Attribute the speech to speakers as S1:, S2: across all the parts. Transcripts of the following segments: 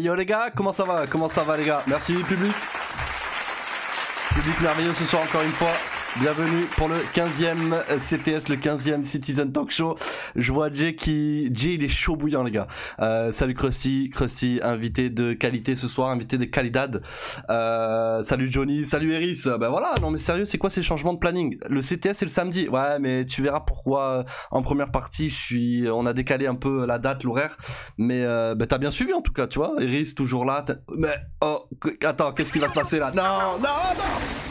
S1: yo les gars, comment ça va? Comment ça va les gars? Merci public. Public merveilleux ce soir encore une fois. Bienvenue pour le 15e CTS, le 15e Citizen Talk Show. Je vois Jay qui... Jay il est chaud bouillant les gars. Euh, salut Krusty, Krusty invité de qualité ce soir, invité de qualidad. Euh, salut Johnny, salut Eris. Ben voilà, non mais sérieux, c'est quoi ces changements de planning? Le CTS c'est le samedi. Ouais mais tu verras pourquoi euh, en première partie je suis... on a décalé un peu la date, l'horaire. Mais euh, ben, t'as bien suivi en tout cas, tu vois. Eris toujours là. Mais oh, attends, qu'est-ce qui va se passer là? Non, non, non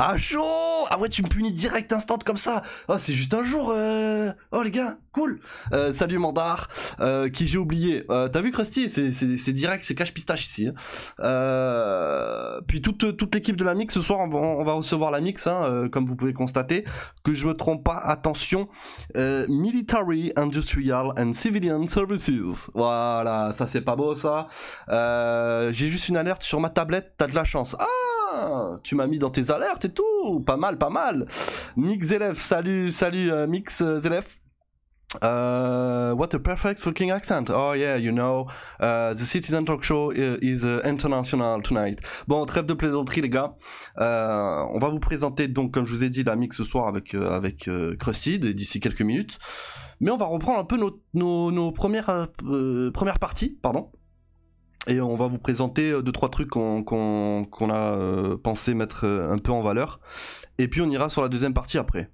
S1: ah chaud Ah ouais tu me punis direct instant comme ça. Oh c'est juste un jour euh... Oh les gars cool. Euh, Salut Mandar. Euh, Qui j'ai oublié euh, T'as vu Krusty C'est direct c'est cache pistache ici hein. euh, Puis toute, toute l'équipe de la mix ce soir on va, on va recevoir la mix hein, euh, Comme vous pouvez constater. Que je me trompe pas attention. Military, Industrial and Civilian Services. Voilà ça c'est pas beau ça. J'ai juste une alerte sur ma tablette T'as de la chance. Ah tu m'as mis dans tes alertes et tout. Pas mal, pas mal. Mix Zelef, salut, salut euh, Mix euh, Zelef. Uh, what a perfect fucking accent. Oh yeah, you know, the Citizen Talk Show is international tonight. Bon, trêve de plaisanterie les gars. Euh, on va vous présenter donc, comme je vous ai dit, la mix ce soir avec euh, avec euh, Crusty d'ici quelques minutes. Mais on va reprendre un peu nos premières premières parties, pardon et on va vous présenter euh, deux trois trucs qu'on a euh, pensé mettre euh, un peu en valeur et puis on ira sur la deuxième partie après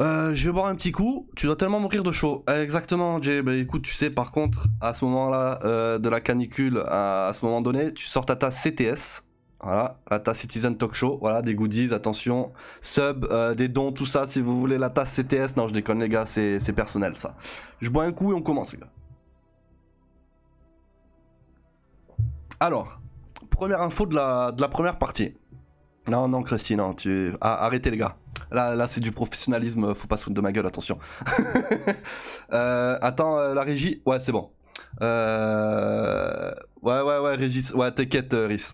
S1: je vais boire un petit coup. Tu dois tellement mourir de chaud. Exactement, Jay. Bah, écoute, tu sais, par contre, à ce moment-là de la canicule, à, ce moment donné, tu sors ta tasse CTS. Voilà, la tasse Citizen Talk Show. Voilà, des goodies, attention. Sub, des dons, tout ça, si vous voulez la tasse CTS. Non, je déconne, les gars, c'est personnel, ça. Je bois un coup et on commence, les gars. Alors, première info de la, première partie. Non, non, Christine, non, tu... Ah, arrêtez les gars. Là, là c'est du professionnalisme, faut pas se foutre de ma gueule, attention. euh, attends, euh, la régie Ouais, c'est bon. Euh... Ouais, ouais, ouais, Régis. Ouais, t'inquiète, euh, Rhys.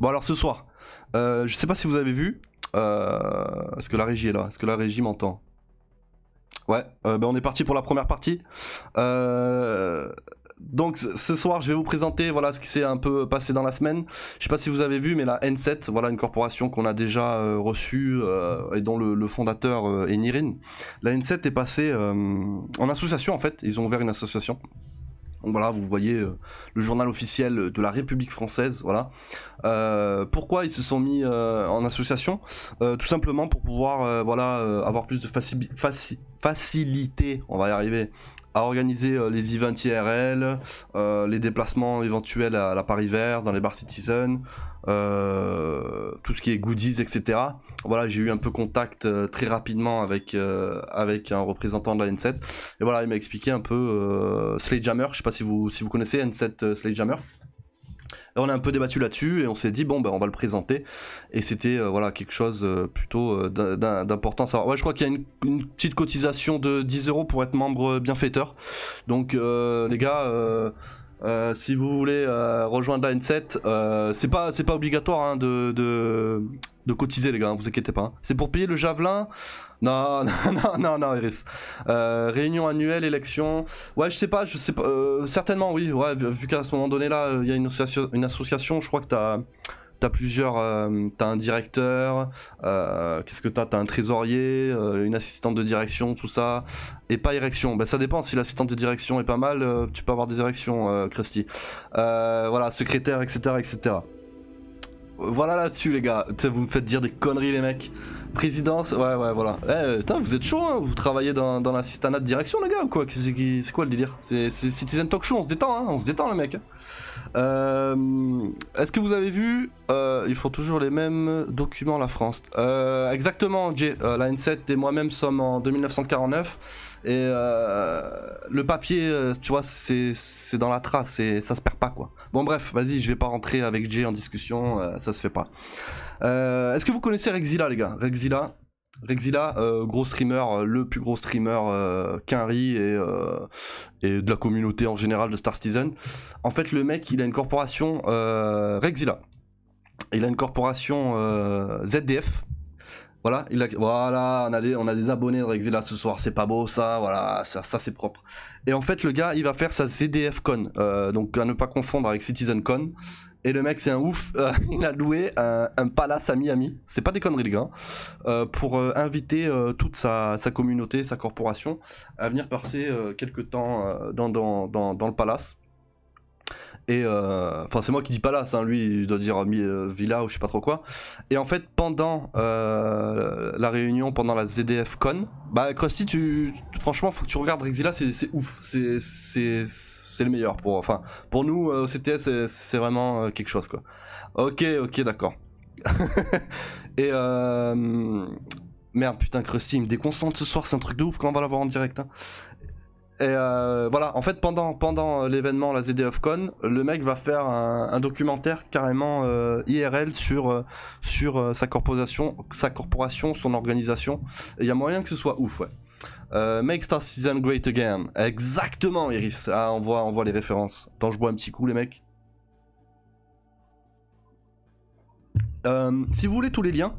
S1: Bon, alors ce soir, euh, je sais pas si vous avez vu. Est-ce que la régie est là? Est-ce que la régie m'entend? Ouais, ben on est parti pour la première partie. Donc ce soir, je vais vous présenter voilà ce qui s'est un peu passé dans la semaine. Je sais pas si vous avez vu, mais la N7, voilà une corporation qu'on a déjà euh, reçue euh, et dont le, fondateur euh, est Nirin. La N7 est passée en association en fait. Ils ont ouvert une association. Donc voilà, vous voyez le journal officiel de la République française. Voilà. pourquoi ils se sont mis en association? Tout simplement pour pouvoir voilà avoir plus de facilité, on va y arriver, à organiser euh, les events IRL, euh, les déplacements éventuels à la Paris Vert, dans les bars Citizen, euh, tout ce qui est goodies, etc. Voilà, j'ai eu un peu contact très rapidement avec avec un représentant de la N7 et voilà, il m'a expliqué un peu Sledgehammer. Je sais pas si vous si vous connaissez N7 Sledgehammer on a un peu débattu là-dessus et on s'est dit bon ben on va le présenter et c'était euh, voilà quelque chose euh, plutôt euh, d'important je crois qu'il y a une, petite cotisation de 10 euros pour être membre bienfaiteur. Donc les gars. si vous voulez rejoindre la N7, c'est pas c'est pas obligatoire hein, de, de, de cotiser les gars, hein, vous inquiétez pas. Hein. C'est pour payer le javelin. Non, non, non, non, Iris. Euh, réunion annuelle, élection. Ouais, je sais pas, je sais pas. Euh, certainement, oui. Ouais, vu qu'à ce moment donné là, il y a une association, une association. Je crois que t'as T'as plusieurs, euh, t'as un directeur, qu'est-ce que t'as? T'as un trésorier, une assistante de direction, tout ça, et pas érection. Ben ça dépend. Si l'assistante de direction est pas mal, tu peux avoir des érections, Krusty. voilà, secrétaire, etc., etc. Voilà là-dessus, les gars. vous me faites dire des conneries, les mecs. Présidence, ouais, ouais, voilà. Eh, putain, vous êtes chaud, hein Vous travaillez dans, dans l'assistanat de direction, les gars, ou quoi? C'est quoi le délire? C'est Citizen Talk Show, on se détend, hein On se détend, les mecs. Euh, Est-ce que vous avez vu euh, Ils font toujours les mêmes documents, la France? Euh, exactement, Jay. La N7 et moi-même sommes en 2949. Et le papier, tu vois, c'est dans la trace. Et ça se perd pas, quoi. Bon, bref, vas-y, je vais pas rentrer avec Jay en discussion. ça se fait pas. Est-ce que vous connaissez Rexila, les gars? Rexila Rexila, euh, gros streamer, euh, le plus gros streamer euh, et, euh, et de la communauté en général de Star Citizen. En fait, le mec, il a une corporation Rexila. Il a une corporation ZDF. Voilà, on, a des, abonnés de Rexila ce soir, c'est pas beau ça, voilà, ça, c'est propre. Et en fait, le gars, il va faire sa ZDF-Con, euh, donc à ne pas confondre avec CitizenCon. Et le mec, c'est un ouf, euh, il a loué un, palace à Miami, c'est pas des conneries les gars, euh, pour inviter toute sa, communauté, sa corporation à venir passer quelques temps dans le palace. Et euh, enfin, c'est moi qui dis là, hein, lui, il doit dire euh, Villa ou je sais pas trop quoi. Et en fait, pendant euh, la réunion, pendant la ZDF Con, bah, Krusty, tu, franchement, faut que tu regardes Rexilla, c'est ouf. C'est le meilleur. Pour, enfin, pour nous, au CTS, c'est vraiment quelque chose, quoi. Ok, ok, d'accord. et Merde, putain, Krusty, il me déconcentre ce soir, c'est un truc de ouf quand on va l'avoir en direct. Hein. Et euh, voilà, en fait, pendant, pendant l'événement, la ZDFCon, le mec va faire un, documentaire carrément euh, IRL sur, euh, sur sa, corporation, sa corporation, son organisation. Et il y a moyen que ce soit ouf, ouais. Make Star Season Great Again. Exactement, Iris. Ah, on voit, on voit les références. Attends, je bois un petit coup, les mecs. si vous voulez tous les liens,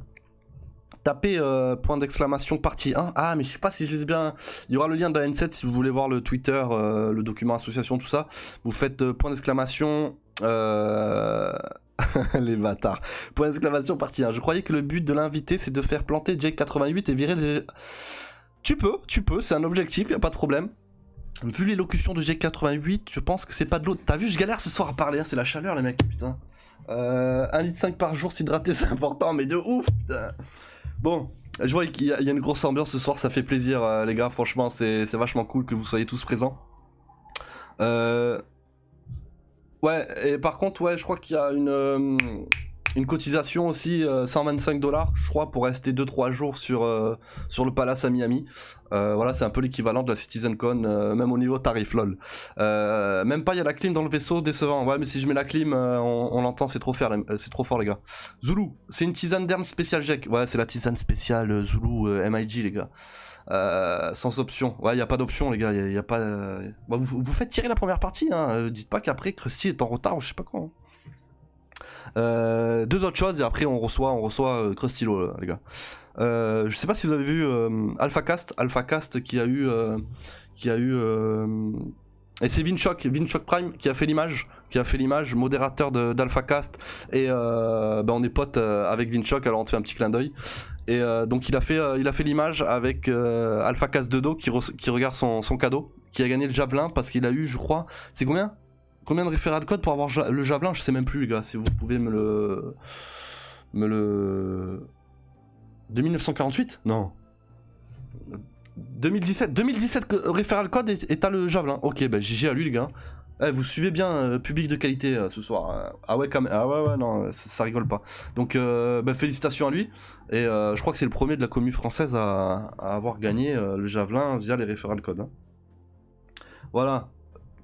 S1: tapez euh, point d'exclamation partie 1. Ah, mais je sais pas si je ai bien. Il y aura le lien de la N7 si vous voulez voir le Twitter, euh, le document association, tout ça. Vous faites euh, point d'exclamation. les bâtards. Point d'exclamation partie 1. Je croyais que le but de l'invité c'est de faire planter Jake 88 et virer les. Tu peux, tu peux, c'est un objectif, y a pas de problème. Vu l'élocution de Jake 88, je pense que c'est pas de l'eau. T'as vu, je galère ce soir à parler, hein, c'est la chaleur les mecs, putain. Euh, 1 litre 5 par jour s'hydrater c'est important, mais de ouf. Bon, je vois qu'il y, a une grosse ambiance ce soir, ça fait plaisir euh, les gars, franchement c'est vachement cool que vous soyez tous présents. Euh... Ouais, et par contre, ouais, je crois qu'il y a une, euh, une cotisation aussi, 125 euh, dollars, je crois, pour rester 2-3 jours sur, euh, sur le Palace à Miami. Euh, voilà, c'est un peu l'équivalent de la CitizenCon, même au niveau tarif, lol. même pas, il y a la clim dans le vaisseau, décevant. Ouais, mais si je mets la clim, on, l'entend, c'est trop, c'est trop fort, les gars. Zulu, c'est une tisane d'herbe spéciale Jack. Ouais, c'est la tisane spéciale Zulu MIG, les gars. sans option. Ouais, il n'y a pas d'option, les gars. Y a, pas. Bah, vous, vous, faites tirer la première partie. Hein. Dites pas qu'après Krusty est en retard ou je sais pas quoi. Hein. Euh, deux autres choses et après on reçoit, on reçoit euh, euh les gars. Euh, je sais pas si vous avez vu AlphaCast, AlphaCast qui a eu, qui a eu, et c'est Vinchock, Vinchock Prime qui a fait l'image, qui a fait l'image, modérateur d'AlphaCast et ben on est potes avec Vinchock, alors on te fait un petit clin d'œil. Et donc il a fait, il a fait l'image avec AlphaCast de dos qui, qui regarde son, cadeau, qui a gagné le javelin parce qu'il a eu, je crois, c'est combien? Combien de référats de code pour avoir le javelin? Je sais même plus, les gars. Si vous pouvez me le. Me le. 2948 Non. 2017. 2017 référal code et t'as le javelin. Ok, bah GG à lui, les gars. Eh, vous suivez bien euh, public de qualité euh, ce soir. ah ouais, quand même. Ah ouais, ouais, non, ça, rigole pas. Donc, euh, bah, félicitations à lui. Et je crois que c'est le premier de la commune française à, avoir gagné le javelin via les référals code. Hein. Voilà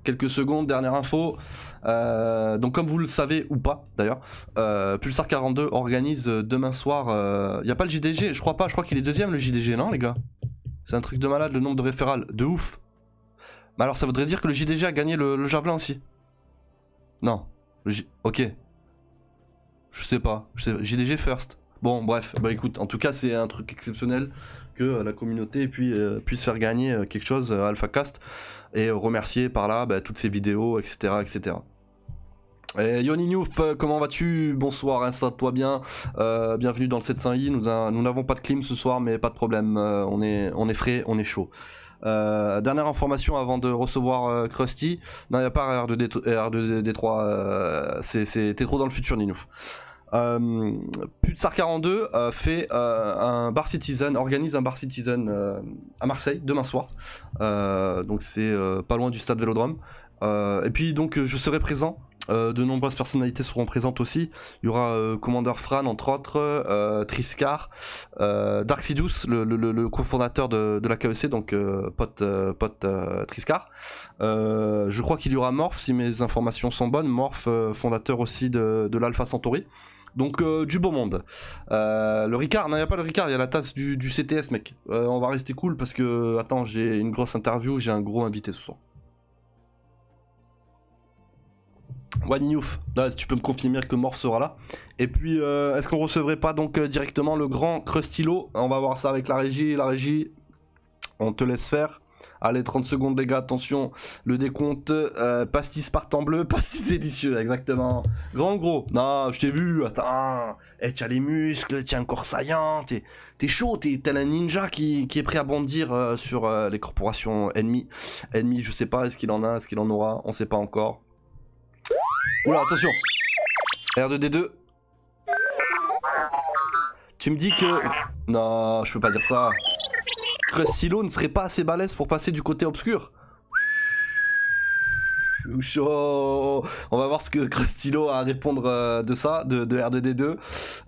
S1: quelques secondes, dernière info. Euh, donc comme vous le savez ou pas d'ailleurs, euh, Pulsar 42 organise euh, demain soir. Il n'y a pas le JDG, je crois pas. Je crois qu'il est deuxième le JDG, non les gars? C'est un truc de malade le nombre de référals, de ouf. Mais alors ça voudrait dire que le JDG a gagné le, javelin aussi? Non. Ok. Je sais pas. JDG first. Bon, bref, bah écoute, en tout cas, c'est un truc exceptionnel que la communauté puisse faire gagner quelque chose à AlphaCast et remercier par là bah, toutes ces vidéos, etc. etc. Et Yoni euh, comment vas-tu? Bonsoir, installe-toi bien? Euh, bienvenue dans le 700i. Nous n'avons pas de clim ce soir, mais pas de problème. Euh, on, est, frais, on est chaud. dernière information avant de recevoir Krusty. Non, il n'y a pas R2D, 3 T'es trop dans le futur, Ninouf. Euh, Putsar 42 euh, fait euh, un bar citizen, organise un bar citizen à Marseille demain soir. donc c'est pas loin du stade Vélodrome. et puis donc je serai présent de nombreuses personnalités seront présentes aussi. Il y aura Commander Fran, entre autres, Triscar, Dark Sidious, le, cofondateur de, la KEC, donc pote, pote Triscar. je crois qu'il y aura Morph, si mes informations sont bonnes. Morph, fondateur aussi de, de l'Alpha Centauri. Donc euh, du beau monde. Euh, le Ricard, non, il a pas le Ricard, il y a la tasse du, CTS, mec. Euh, on va rester cool parce que, attends, j'ai une grosse interview, j'ai un gros invité ce soir. Waniouf, si tu peux me confirmer que Mort sera là. Et puis, est-ce qu'on recevrait pas donc directement le grand Crustilo On va voir ça avec la régie. La régie, on te laisse faire. Allez, 30 secondes, les gars, attention. Le décompte, euh, pastis par temps bleu, pastis délicieux, exactement. Grand gros, non, je t'ai vu, attends. Eh, tu as les muscles, un corps saillant, t'es chaud, t'es un ninja qui, est prêt à bondir sur les corporations ennemies. Ennemies, je sais pas, est-ce qu'il en a, est-ce qu'il en aura, on sait pas encore. Oula, attention R2D2 Tu me dis que... Non, je peux pas dire ça. Crustilo ne serait pas assez balèze pour passer du côté obscur chaud. On va voir ce que Crustilo a à répondre euh, de ça, de, R2D2.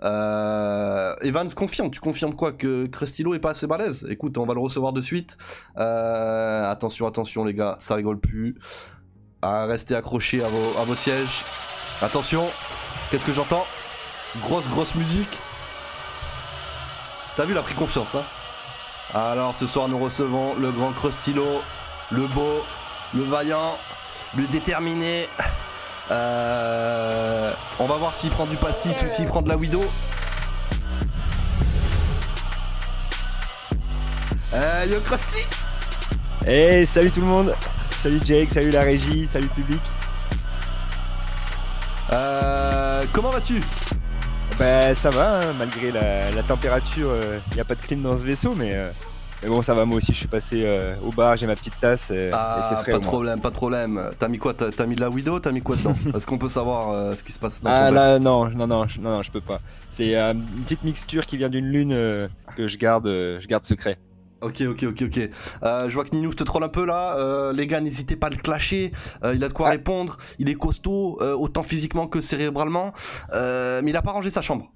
S1: Euh, Evans confirme, tu confirmes quoi Que Crustilo est pas assez balèze? Écoute, on va le recevoir de suite. Euh, attention, attention les gars, ça rigole plus à rester accroché à vos, à vos sièges. Attention, qu'est-ce que j'entends? Grosse, grosse musique. T'as vu, il a pris confiance, hein Alors, ce soir, nous recevons le grand Crustilo, le beau, le vaillant, le déterminé. Euh, on va voir s'il prend du pastis ou s'il prend de la Widow. Euh, yo Krusty
S2: Hey, salut tout le monde Salut Jake, salut la régie, salut le public.
S1: Euh, comment vas-tu?
S2: Bah ça va, hein, malgré la, température, il euh, n'y a pas de clim dans ce vaisseau, mais, euh, mais bon ça va, moi aussi je suis passé euh, au bar, j'ai ma petite tasse et,
S1: ah,
S2: c'est frais.
S1: Pas de problème, pas de problème. T'as mis quoi T'as mis de la Widow T'as mis quoi dedans Est-ce qu'on peut savoir ce qui se passe dans
S2: Ah là non, non, non, non, non, je peux pas. C'est une petite mixture qui vient d'une lune que je garde, je garde secret.
S1: Ok, ok, ok, ok. Euh, je vois que Ninou te troll un peu là. Euh, les gars, n'hésitez pas à le clasher. Euh, il a de quoi répondre. Il est costaud, autant physiquement que cérébralement. mais il a pas rangé sa chambre.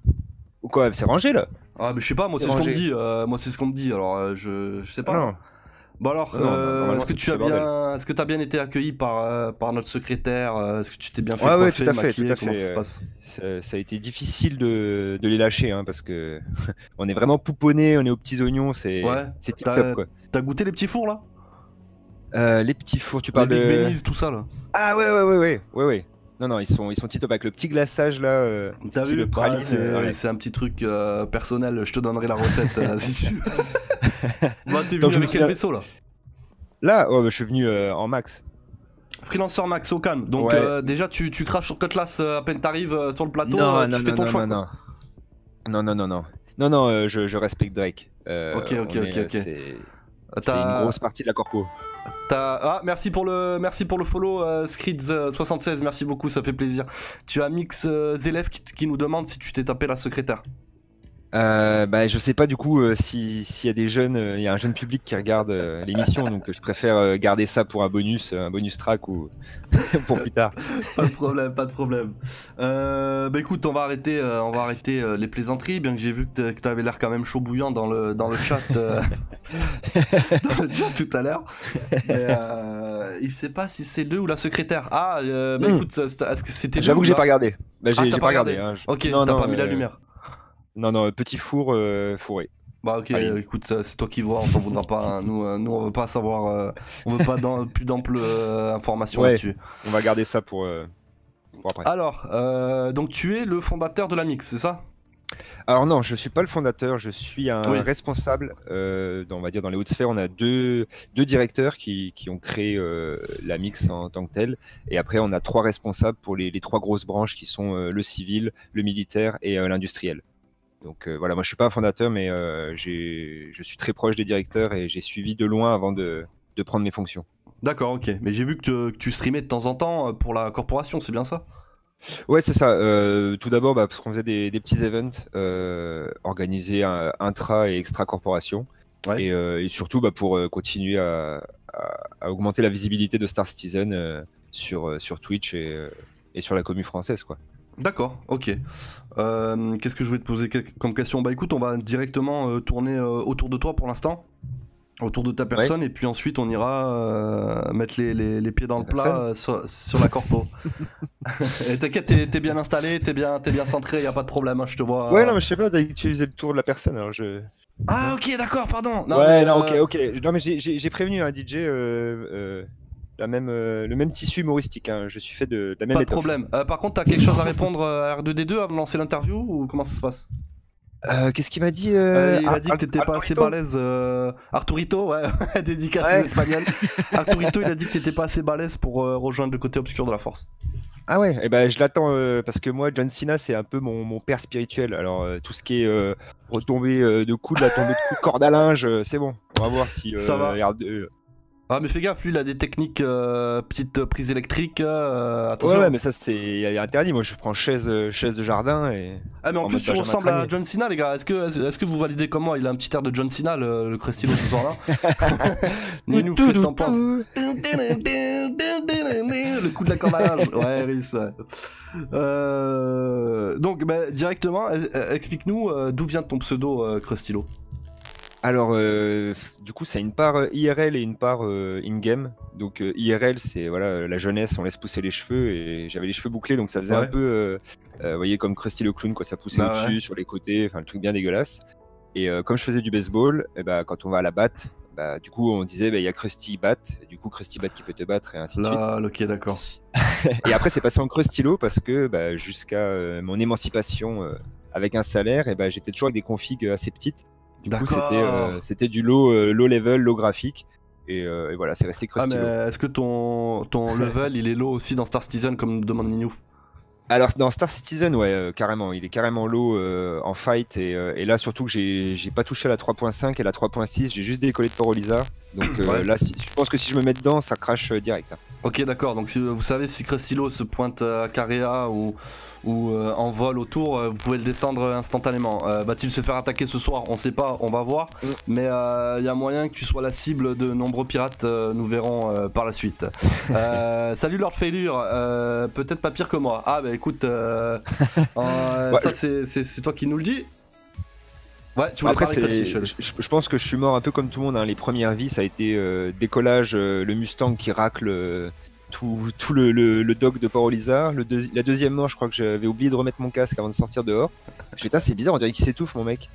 S2: Quoi C'est rangé là?
S1: Ah, mais je sais pas, moi c'est ce qu'on me dit. moi c'est ce qu'on me dit. Alors je, je sais pas.
S2: Non.
S1: Bon alors, euh, est-ce que tu as bien, est-ce que as bien été accueilli par euh, par notre secrétaire euh, Est-ce que tu t'es bien fait
S2: ouais, ouais, tout à fait, tout à
S1: fait.
S2: Ça, se passe? ça, a été difficile de, de les lâcher, hein, parce que on est vraiment pouponné, on est aux petits oignons, c'est
S1: ouais,
S2: c'est tip top quoi.
S1: T'as goûté les petits fours là?
S2: Les petits fours, tu parles
S1: les
S2: de
S1: Big tout ça là.
S2: Ah ouais ouais ouais ouais ouais ouais. Non, non, ils sont, ils sont top avec le petit glaçage là. Euh,
S1: T'as vu le praline C'est un petit truc personnel. Je te donnerai la recette si tu bah, t'es venu avec quel vaisseau là
S2: Là, oh, bah, je suis venu euh, en max.
S1: Freelancer max au calme. Donc euh, déjà tu, tu craches sur Cutlass euh, à peine t'arrives sur le plateau, non, tu fais ton choix.
S2: Non, non, non, non, non, non, non, je, je, respecte Drake.
S1: ok, ok, ok, ok.
S2: C'est une grosse partie de la corpo.
S1: Ah, merci pour le, merci pour le follow, euh, Skrids76, merci beaucoup, ça fait plaisir. Tu as Mix qui, qui, nous demande si tu t'es tapé la secrétaire.
S2: Euh, bah, je sais pas du coup euh, s'il y a des jeunes, euh, il y a un jeune public qui regarde euh, l'émission, donc je préfère garder ça pour un bonus, un bonus track ou pour plus tard.
S1: pas de problème, pas de problème. bah écoute, on va arrêter, on va arrêter les plaisanteries, bien que j'ai vu que tu avais l'air quand même chaud bouillant dans le dans le chat, dans le chat tout à l'heure. il sait pas si c'est le ou la secrétaire. Ah, bah hmm. écoute, est-ce que c'était
S2: J'avoue que j'ai pas regardé. Bah,
S1: j'ai
S2: ah,
S1: pas regardé. Hein, ok, t'as pas mis la lumière.
S2: Non, non, petit four euh, fourré.
S1: Bah ok, écoute, c'est toi qui vois, on t'en voudra pas. Hein. Nous, euh, nous, on veut pas savoir, euh, on veut pas dans, plus d'amples informations là-dessus.
S2: On va garder ça pour, pour après.
S1: Alors, donc tu es le fondateur de la Mix, c'est ça?
S2: Alors non, je suis pas le fondateur, je suis un responsable. dans, on va dire dans les hautes sphères, on a deux, deux directeurs qui, qui ont créé la mix en tant que telle, et après on a trois responsables pour les, les trois grosses branches qui sont le civil, le militaire et l'industriel. Donc euh, voilà, moi je suis pas un fondateur, mais euh, je suis très proche des directeurs et j'ai suivi de loin avant de, prendre mes fonctions.
S1: D'accord, ok. Mais j'ai vu que, tu streamais de temps en temps euh, pour la corporation, c'est bien ça?
S2: Ouais, c'est ça. tout d'abord, bah, parce qu'on faisait des, petits events organisés intra et extra corporation. Et, surtout bah, pour continuer à, augmenter la visibilité de Star Citizen sur, sur Twitch et, et sur la commune française. quoi.
S1: D'accord, ok. Euh, qu'est-ce que je voulais te poser comme question? Bah écoute, on va directement euh, tourner euh, autour de toi pour l'instant, autour de ta personne, et puis ensuite on ira mettre les, pieds dans le plat sur, la corpo. T'inquiète, t'es bien installé, t'es bien, es bien centré, y a pas de problème, hein, je te vois.
S2: Ouais, non, mais je sais pas, utilisé le tour de la personne, alors je.
S1: Ah ok, d'accord, pardon.
S2: ouais, non, ok, ok. Non, mais j'ai prévenu un DJ la même, le même tissu humoristique. Hein. Je suis fait de, la même
S1: Pas de problème. par contre, t'as quelque chose à répondre à R2D2 avant de lancer l'interview ou comment ça se passe?
S2: Euh, Qu'est-ce qu'il m'a dit
S1: euh, Il a dit que t'étais pas assez balèze. Euh... Arturito, ouais, dédicace ouais. espagnol. Arturito, il a dit que t'étais pas assez balèze pour rejoindre le côté obscur de la force.
S2: Ah ouais, et eh ben je l'attends parce que moi John Cena c'est un peu mon, mon père spirituel. Alors tout ce qui est retombée de coups, de la tombée de coups, corde à linge, c'est bon. On va voir si
S1: ça va. Ah mais fais gaffe, lui il a des techniques euh, petites prises électriques. Euh, attention.
S2: Ouais, ouais mais ça c'est interdit. Moi je prends chaise euh, chaise de jardin et.
S1: Ah mais en, plus tu ressembles à John Cena les gars. Est-ce que est-ce que vous validez comme moi Il a un petit air de John Cena le, le ce soir-là. Nous qu'est-ce que t'en penses Le coup de la corde à Ouais, Rhys. Euh... Donc bah, directement, explique-nous d'où vient ton pseudo Crustilo.
S2: Alors, euh, du coup, ça a une part euh, IRL et une part euh, in-game. Donc, IRL, c'est voilà, la jeunesse, on laisse pousser les cheveux et j'avais les cheveux bouclés, donc ça faisait un peu, vous voyez, comme Krusty le clown, quoi, ça poussait bah au-dessus, sur les côtés, enfin, le truc bien dégueulasse. Et comme je faisais du baseball, et bah, quand on va à la batte, bah, du coup, on disait, bah, il y a Krusty bat, du coup, Krusty bat qui peut te battre, et ainsi de suite.
S1: ok, d'accord.
S2: et après, c'est passé en Krustilo parce que bah, jusqu'à mon émancipation avec un salaire, et bah, j'étais toujours avec des configs assez petites. Du coup, euh, c'était du low, euh, low level, low graphique. Euh, et, voilà, c'est resté
S1: ah, mais Est-ce que ton, ton level il est low aussi dans Star Citizen comme demande Ninouf
S2: alors dans Star Citizen, ouais, carrément, il est carrément low en fight et, là surtout que j'ai pas touché à la 3.5 et la 3.6, j'ai juste décollé de Porolisa. Donc là, je pense que si je me mets dedans, ça crache direct. Hein.
S1: Ok, d'accord. Donc si, vous savez si Crustilo se pointe à Carrea ou ou euh, en vol autour, euh, vous pouvez le descendre instantanément. Euh, va-t-il se faire attaquer ce soir? On sait pas, on va voir. Mm. Mais il y a moyen que tu sois la cible de nombreux pirates, nous verrons par la suite. salut Lord Failure, peut-être pas pire que moi. Ah bah écoute, ça c'est toi qui nous le dis.
S2: Ouais, tu Après, je, pense que je suis mort un peu comme tout le monde. Hein. Les premières vies, ça a été décollage, le Mustang qui racle tout, le, le, dog de Parolisa. Le la deuxième mort, je crois que j'avais oublié de remettre mon casque avant de sortir dehors. Je ah, c'est bizarre, on dirait qu'il s'étouffe, mon mec.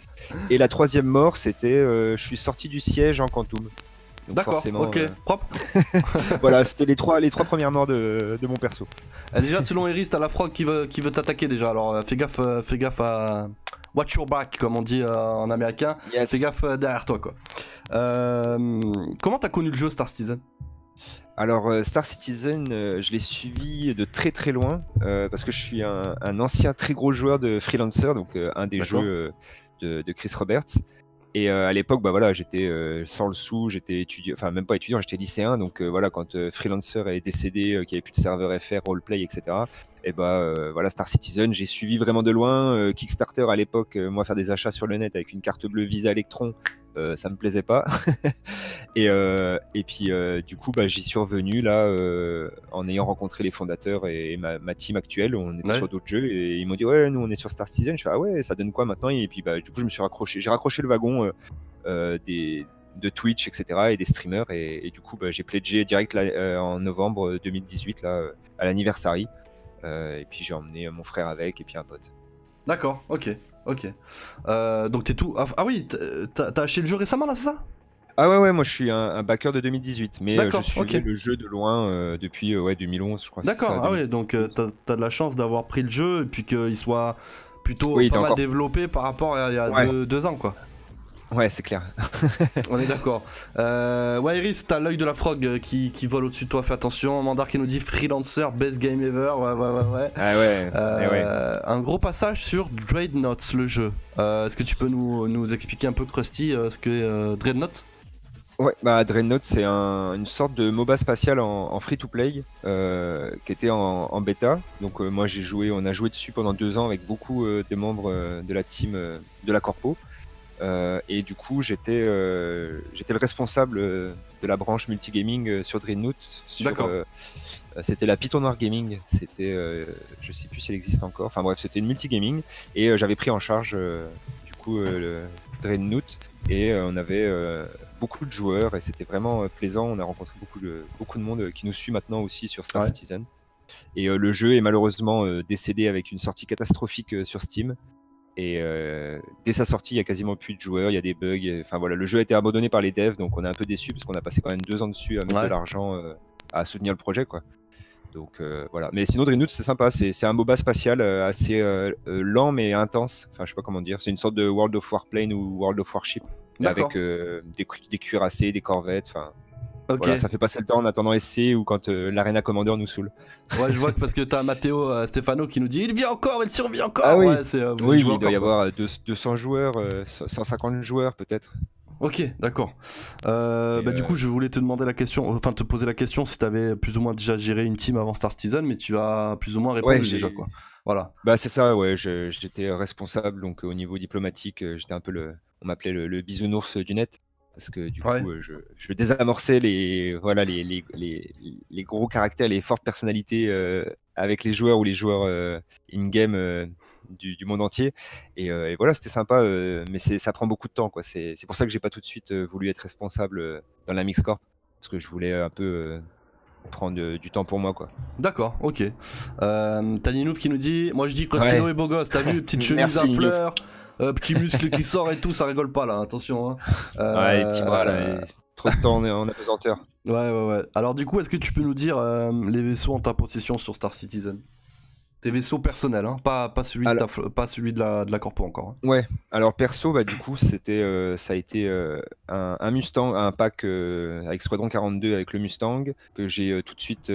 S2: Et la troisième mort, c'était euh, je suis sorti du siège en Quantum.
S1: D'accord, ok, euh, propre.
S2: voilà, c'était les trois, les trois premières morts de, mon perso.
S1: Ah, déjà, selon Eris, t'as la frog qui veut, qui veut t'attaquer déjà. Alors, euh, fais gaffe, fais gaffe à. Watch your back, comme on dit en américain. Fais gaffe derrière toi, quoi. comment t'as connu le jeu Star Citizen?
S2: Alors euh, Star Citizen, euh, je l'ai suivi de très très loin euh, parce que je suis un, ancien très gros joueur de Freelancer, donc un des jeux de, Chris Roberts. Et à l'époque, bah voilà, j'étais sans le sou, j'étais étudiant, enfin même pas étudiant, j'étais lycéen. Donc voilà, quand Freelancer est décédé, qu'il n'y avait plus de serveur FR, roleplay, etc. Et bah voilà, Star Citizen, j'ai suivi vraiment de loin. Kickstarter à l'époque, moi faire des achats sur le net avec une carte bleue Visa Electron, euh, ça me plaisait pas. et, euh, et puis euh, du coup, bah, j'y suis revenu là en ayant rencontré les fondateurs et, ma, team actuelle. On était sur d'autres jeux et ils m'ont dit ouais, nous on est sur Star Citizen. Je fais ah ouais, ça donne quoi maintenant? Et puis bah, du coup, je me suis raccroché. J'ai raccroché le wagon des de Twitch, etc. et des streamers. Et, du coup, bah, j'ai pledgé direct là, en novembre 2018 là, à l'anniversary. et puis j'ai emmené mon frère avec et puis un pote.
S1: D'accord, ok. Ok. Euh, donc t'es tout. Ah, ah oui, t'as acheté le jeu récemment là, c'est ça?
S2: Ah ouais, ouais, moi je suis un, backer de 2018, mais euh, je suis le jeu de loin euh, depuis ouais, 2011, je crois.
S1: D'accord, ah ouais, donc t'as de la chance d'avoir pris le jeu et puis qu'il soit plutôt pas mal développé par rapport à il y a deux, ans, quoi.
S2: Ouais, c'est clair.
S1: On est d'accord. Euh, ouais, Iris, t'as l'œil de la frog euh, qui, qui vole au-dessus de toi, fais attention. Mandar qui nous dit freelancer, best game ever. Ouais, ouais, ouais. ouais.
S2: Ah ouais,
S1: euh, Un gros passage sur Dreadnoughts, le jeu. Euh, Est-ce que tu peux nous, nous expliquer un peu, Krusty, euh, ce que est euh, Dreadnought?
S2: Ouais, bah Dreadnought c'est un, une sorte de MOBA spatial en, en free-to-play euh, qui était en, en bêta. Donc moi j'ai joué, on a joué dessus pendant deux ans avec beaucoup des membres de la team de la Corpo. Euh, et du coup, j'étais euh, j'étais le responsable de la branche multigaming euh, sur Dreadnought. D'accord. c'était la Python Noir Gaming. C'était, je sais plus si elle existe encore. Enfin bref, c'était une multigaming et j'avais pris en charge du coup le Dreadnought et on avait beaucoup de joueurs et c'était vraiment plaisant. On a rencontré beaucoup de beaucoup de monde qui nous suit maintenant aussi sur Star Citizen. Et le jeu est malheureusement décédé avec une sortie catastrophique sur Steam. Et euh, dès sa sortie, il y a quasiment plus de joueurs, il y a des bugs. Enfin voilà, le jeu a été abandonné par les devs, donc on est un peu déçu parce qu'on a passé quand même deux ans dessus à mettre de l'argent euh, à soutenir le projet, quoi. Donc voilà. Mais sinon, Dreamnoot, c'est sympa. C'est un MOBA spatial assez lent mais intense. Enfin, je sais pas comment dire. C'est une sorte de World of Warplane ou World of Warship avec des, des cuirassés, des corvettes. Enfin, Ok. ça fait passer le temps en attendant SC ou quand euh, l'Arena Commander nous saule.
S1: Ouais, je vois que parce que t'as Matteo euh, Stefano qui nous dit il vit encore, il survit encore.
S2: Ah oui,
S1: euh,
S2: oui il doit y avoir 200 joueurs, 150 joueurs peut-être.
S1: Ok, d'accord. bah, Du coup, je voulais te demander la question, enfin te poser la question si tu avais plus ou moins déjà géré une team avant Star Citizen, mais tu as plus ou moins répondu déjà quoi. Voilà.
S2: Bah c'est ça, ouais. J'étais responsable, donc au niveau diplomatique, j'étais un peu le, on m'appelait le, le bisounours du net parce que du coup, euh, je, je, désamorçais les, voilà, les, les, les, gros caractères, les fortes personnalités euh, avec les joueurs ou les joueurs euh, in-game du, du, monde entier. Et, voilà, c'était sympa, mais ça prend beaucoup de temps. C'est pour ça que j'ai pas tout de suite voulu être responsable dans la Mix Corp, parce que je voulais un peu prendre du temps pour moi quoi.
S1: D'accord, ok. Euh, T'as Ninouf qui nous dit, moi je dis Costino est beau gosse, t'as vu, petite chemise à fleurs, euh, petit muscle qui sort et tout, ça rigole pas là, attention. Hein.
S2: ouais, petit bras là, trop de temps en apesanteur.
S1: Ouais, ouais, ouais. Alors du coup, est-ce que tu peux nous dire euh, les vaisseaux en ta possession sur Star Citizen? Tes vaisseaux personnels, hein pas, pas, celui de pas celui de la, de la corpo encore.
S2: Hein. Ouais, alors perso, bah, du coup, c'était, euh, ça a été un, Mustang, un pack avec Squadron 42 avec le Mustang, que j'ai tout de suite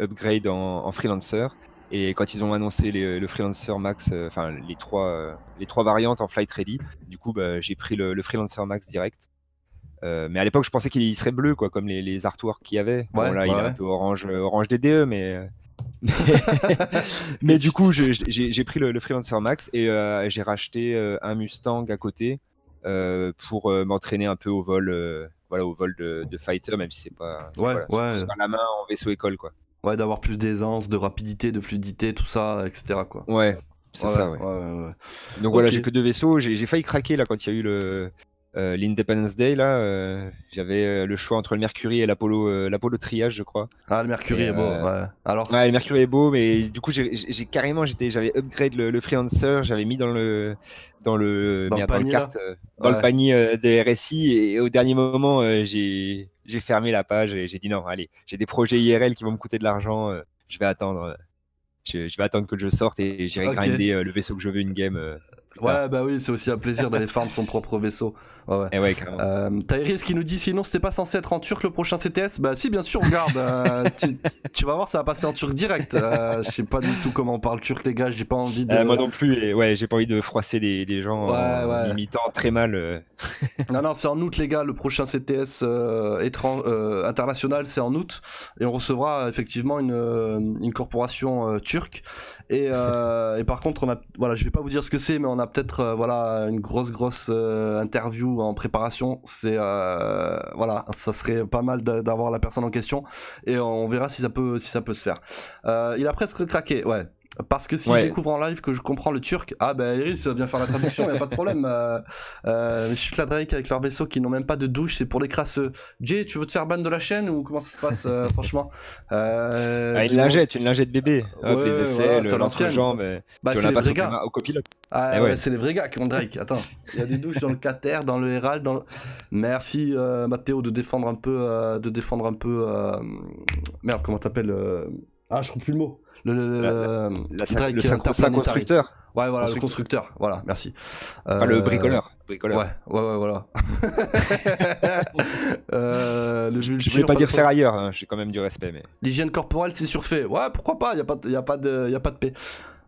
S2: upgrade en, en, freelancer. Et quand ils ont annoncé le Freelancer Max, euh, enfin les trois, euh, les trois variantes en Flight Ready, du coup bah, j'ai pris le, Freelancer Max direct. Euh, mais à l'époque, je pensais qu'il serait bleu, quoi, comme les, les artworks qu'il y avait. bon, là, il est un peu orange, orange DDE, mais. mais du coup, j'ai pris le, Freelancer Max et j'ai racheté un Mustang à côté pour m'entraîner un peu au vol, voilà, au vol de, fighter, même si c'est pas,
S1: ouais,
S2: ouais. la main en vaisseau école, quoi.
S1: Ouais, d'avoir plus d'aisance, de rapidité, de fluidité, tout ça, etc. Quoi.
S2: Ouais, c'est ça, ouais. Donc voilà, j'ai que deux vaisseaux. J'ai failli craquer là quand il y a eu le, euh, l'Independence Day là, euh, j'avais euh, le choix entre le Mercury et l'Apollo, l'Apollo triage, je crois.
S1: Ah, le Mercury est beau. Ouais. Alors.
S2: Ouais, le Mercury est beau, mais du coup, j'ai carrément, j'étais, j'avais upgrade le, le freelancer, j'avais mis dans le, dans le,
S1: dans, le, panier,
S2: carte, dans le panier des RSI, et au dernier moment, j'ai, j'ai fermé la page et j'ai dit non, allez, j'ai des projets IRL qui vont me coûter de l'argent, je vais attendre. Je, vais attendre que le jeu sorte et j'irai grinder le vaisseau que je veux une game
S1: Ouais, bah oui, c'est aussi un plaisir d'aller farm son propre vaisseau. Ouais, ouais.
S2: Et eh ouais euh,
S1: qui nous dit sinon c'était pas censé être en turc le prochain CTS. Bah si, bien sûr, regarde. Euh, tu, vas voir, ça va passer en turc direct. Euh, je sais pas du tout comment on parle turc, les gars. J'ai pas envie de.
S2: moi non plus. Et ouais, j'ai pas envie de froisser des, des gens en imitant très mal.
S1: non, non, c'est en août, les gars. Le prochain CTS international, c'est en août. Et on recevra effectivement une, une corporation turque. Et, et, par contre, on a, voilà, je vais pas vous dire ce que c'est, mais on a peut-être euh, voilà une grosse grosse euh, interview en préparation. C'est euh, voilà, ça serait pas mal d'avoir la personne en question et on verra si ça peut si ça peut se faire. il a presque craqué, ouais. Parce que si je découvre en live que je comprends le turc, ah ben Iris vient faire la traduction, il a pas de problème. Euh, euh, je suis Drake avec leur vaisseau qui n'ont même pas de douche, c'est pour les crasseux. Jay, tu veux te faire ban de la chaîne ou comment ça se passe euh, franchement?
S2: Euh, ah, Une lingette, une lingette bébé. Hop, les essais, l'entrejambe.
S1: Bah,
S2: c'est
S1: les vrais gars.
S2: Au copilote.
S1: Ah eh ouais, c'est les vrais gars qui ont Drake. Attends, il y a des douches dans le Cater, dans le Herald. Dans Merci euh, Mathéo de défendre un peu, de défendre un peu. Merde, comment t'appelles Ah, je trouve plus le mot le, le,
S2: la, le constructeur.
S1: Ouais, voilà, le constructeur. Voilà, merci.
S2: Enfin, le euh, bricoleur.
S1: bricoleur. Ouais, ouais, ouais, voilà.
S2: euh, le, je ne voulais pas dire faire ailleurs, hein, j'ai quand même du respect. mais...
S1: L'hygiène corporelle, c'est surfait. Ouais, pourquoi pas, il n'y a, pas a, pas a pas de paix.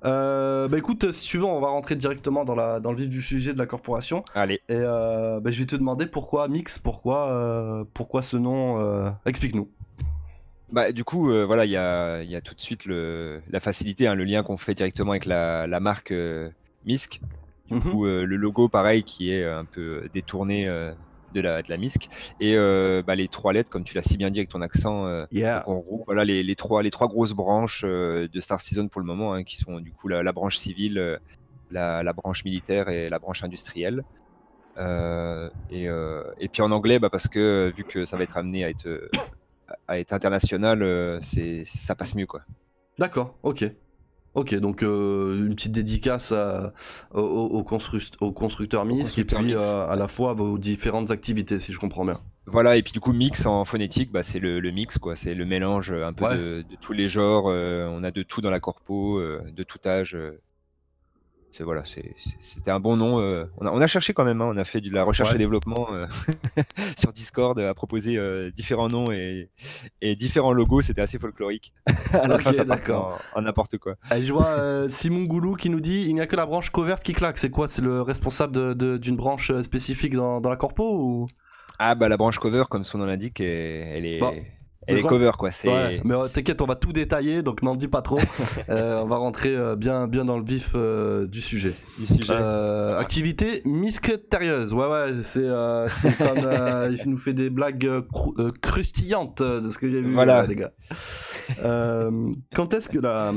S1: Euh, bah écoute, si tu veux, on va rentrer directement dans, la, dans le vif du sujet de la corporation.
S2: Allez.
S1: Et euh, bah, je vais te demander pourquoi Mix, pourquoi, euh, pourquoi ce nom. Euh, explique-nous.
S2: Bah, du coup, euh, voilà, il y a, y a, tout de suite le, la facilité, hein, le lien qu'on fait directement avec la, la marque euh, MISC. Du mhm. coup, euh, le logo, pareil, qui est un peu détourné de, la, de la MISC. Et bah, les trois lettres, comme tu l'as si bien dit avec ton accent,
S1: yeah.
S2: en gros, voilà, les, les, trois, les trois grosses branches de Star Season pour le moment, hein, qui sont du coup la, la branche civile, la, la, branche militaire et la branche industrielle. Et, et, puis en anglais, bah, parce que vu que ça va être amené à être à être international, euh, c'est ça passe mieux quoi.
S1: D'accord, ok. Ok, donc euh, une petite dédicace au, constructeur MISC et puis euh, à la fois vos différentes activités, si je comprends bien.
S2: Voilà, et puis du coup, mix en phonétique, bah, c'est le, mix, quoi. C'est le mélange un peu de, tous les genres. on a de tout dans la corpo, de tout âge voilà, c'était un bon nom. Euh, on, a, cherché quand même, hein, on a fait de la recherche et développement euh, sur Discord à proposer euh, différents noms et, différents logos. C'était assez folklorique.
S1: à la fin, ça d'accord.
S2: En, n'importe quoi.
S1: je vois Simon Goulou qui nous dit il n'y a que la branche coverte qui claque. C'est quoi C'est le responsable d'une branche spécifique dans, la corpo ou?
S2: Ah bah la branche cover, comme son nom l'indique, elle est. Elle est cover quoi.
S1: Ouais, mais euh, t'inquiète, on va tout détailler, donc n'en dis pas trop. euh, on va rentrer euh, bien, bien dans le vif euh, du sujet.
S2: Du sujet.
S1: activité mystérieuse. Ouais, ouais, c'est comme il nous fait des blagues crustillantes de ce que j'ai vu,
S2: voilà.
S1: les gars. quand est-ce que la,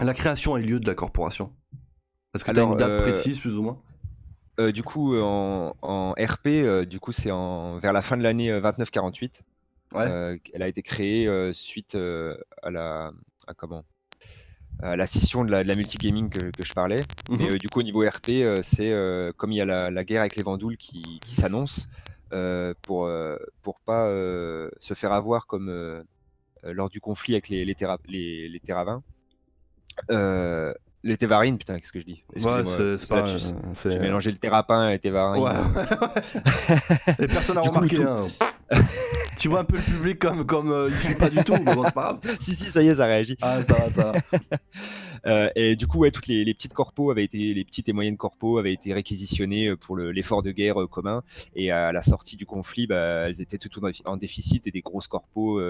S1: la création a eu lieu de la corporation? Est-ce que tu as une date précise, plus ou moins?
S2: du coup, en, en RP, du coup, c'est en, vers la fin de l'année 29-48. Euh, elle a été créée euh, suite euh, à la à comment à la scission de la, de la multigaming que, que, je parlais. Mmh Mais du coup, au niveau RP, c'est comme il y a la, la, guerre avec les Vandouls qui, qui s'annonce, pour pour pas se faire avoir comme lors du conflit avec les les, les, les Terravins. Les Tévarines, putain, qu'est-ce que je dis?
S1: Ouais, c'est pas.
S2: J'ai mélangé le Terrapin et les Tévarines.
S1: Ouais. et personne n'a remarqué. Hein. tu vois un peu le public comme, comme euh, il suit pas du tout, mais bon, c'est pas grave.
S2: si, si, ça y est, ça réagit.
S1: Ah, ça va, ça va.
S2: Euh, et du coup, ouais, toutes les, petites corpos avaient été, les petites et moyennes corpos avaient été réquisitionnées euh, pour l'effort de guerre commun. Et à la sortie du conflit, bah, elles étaient toutes en déficit et des grosses corpos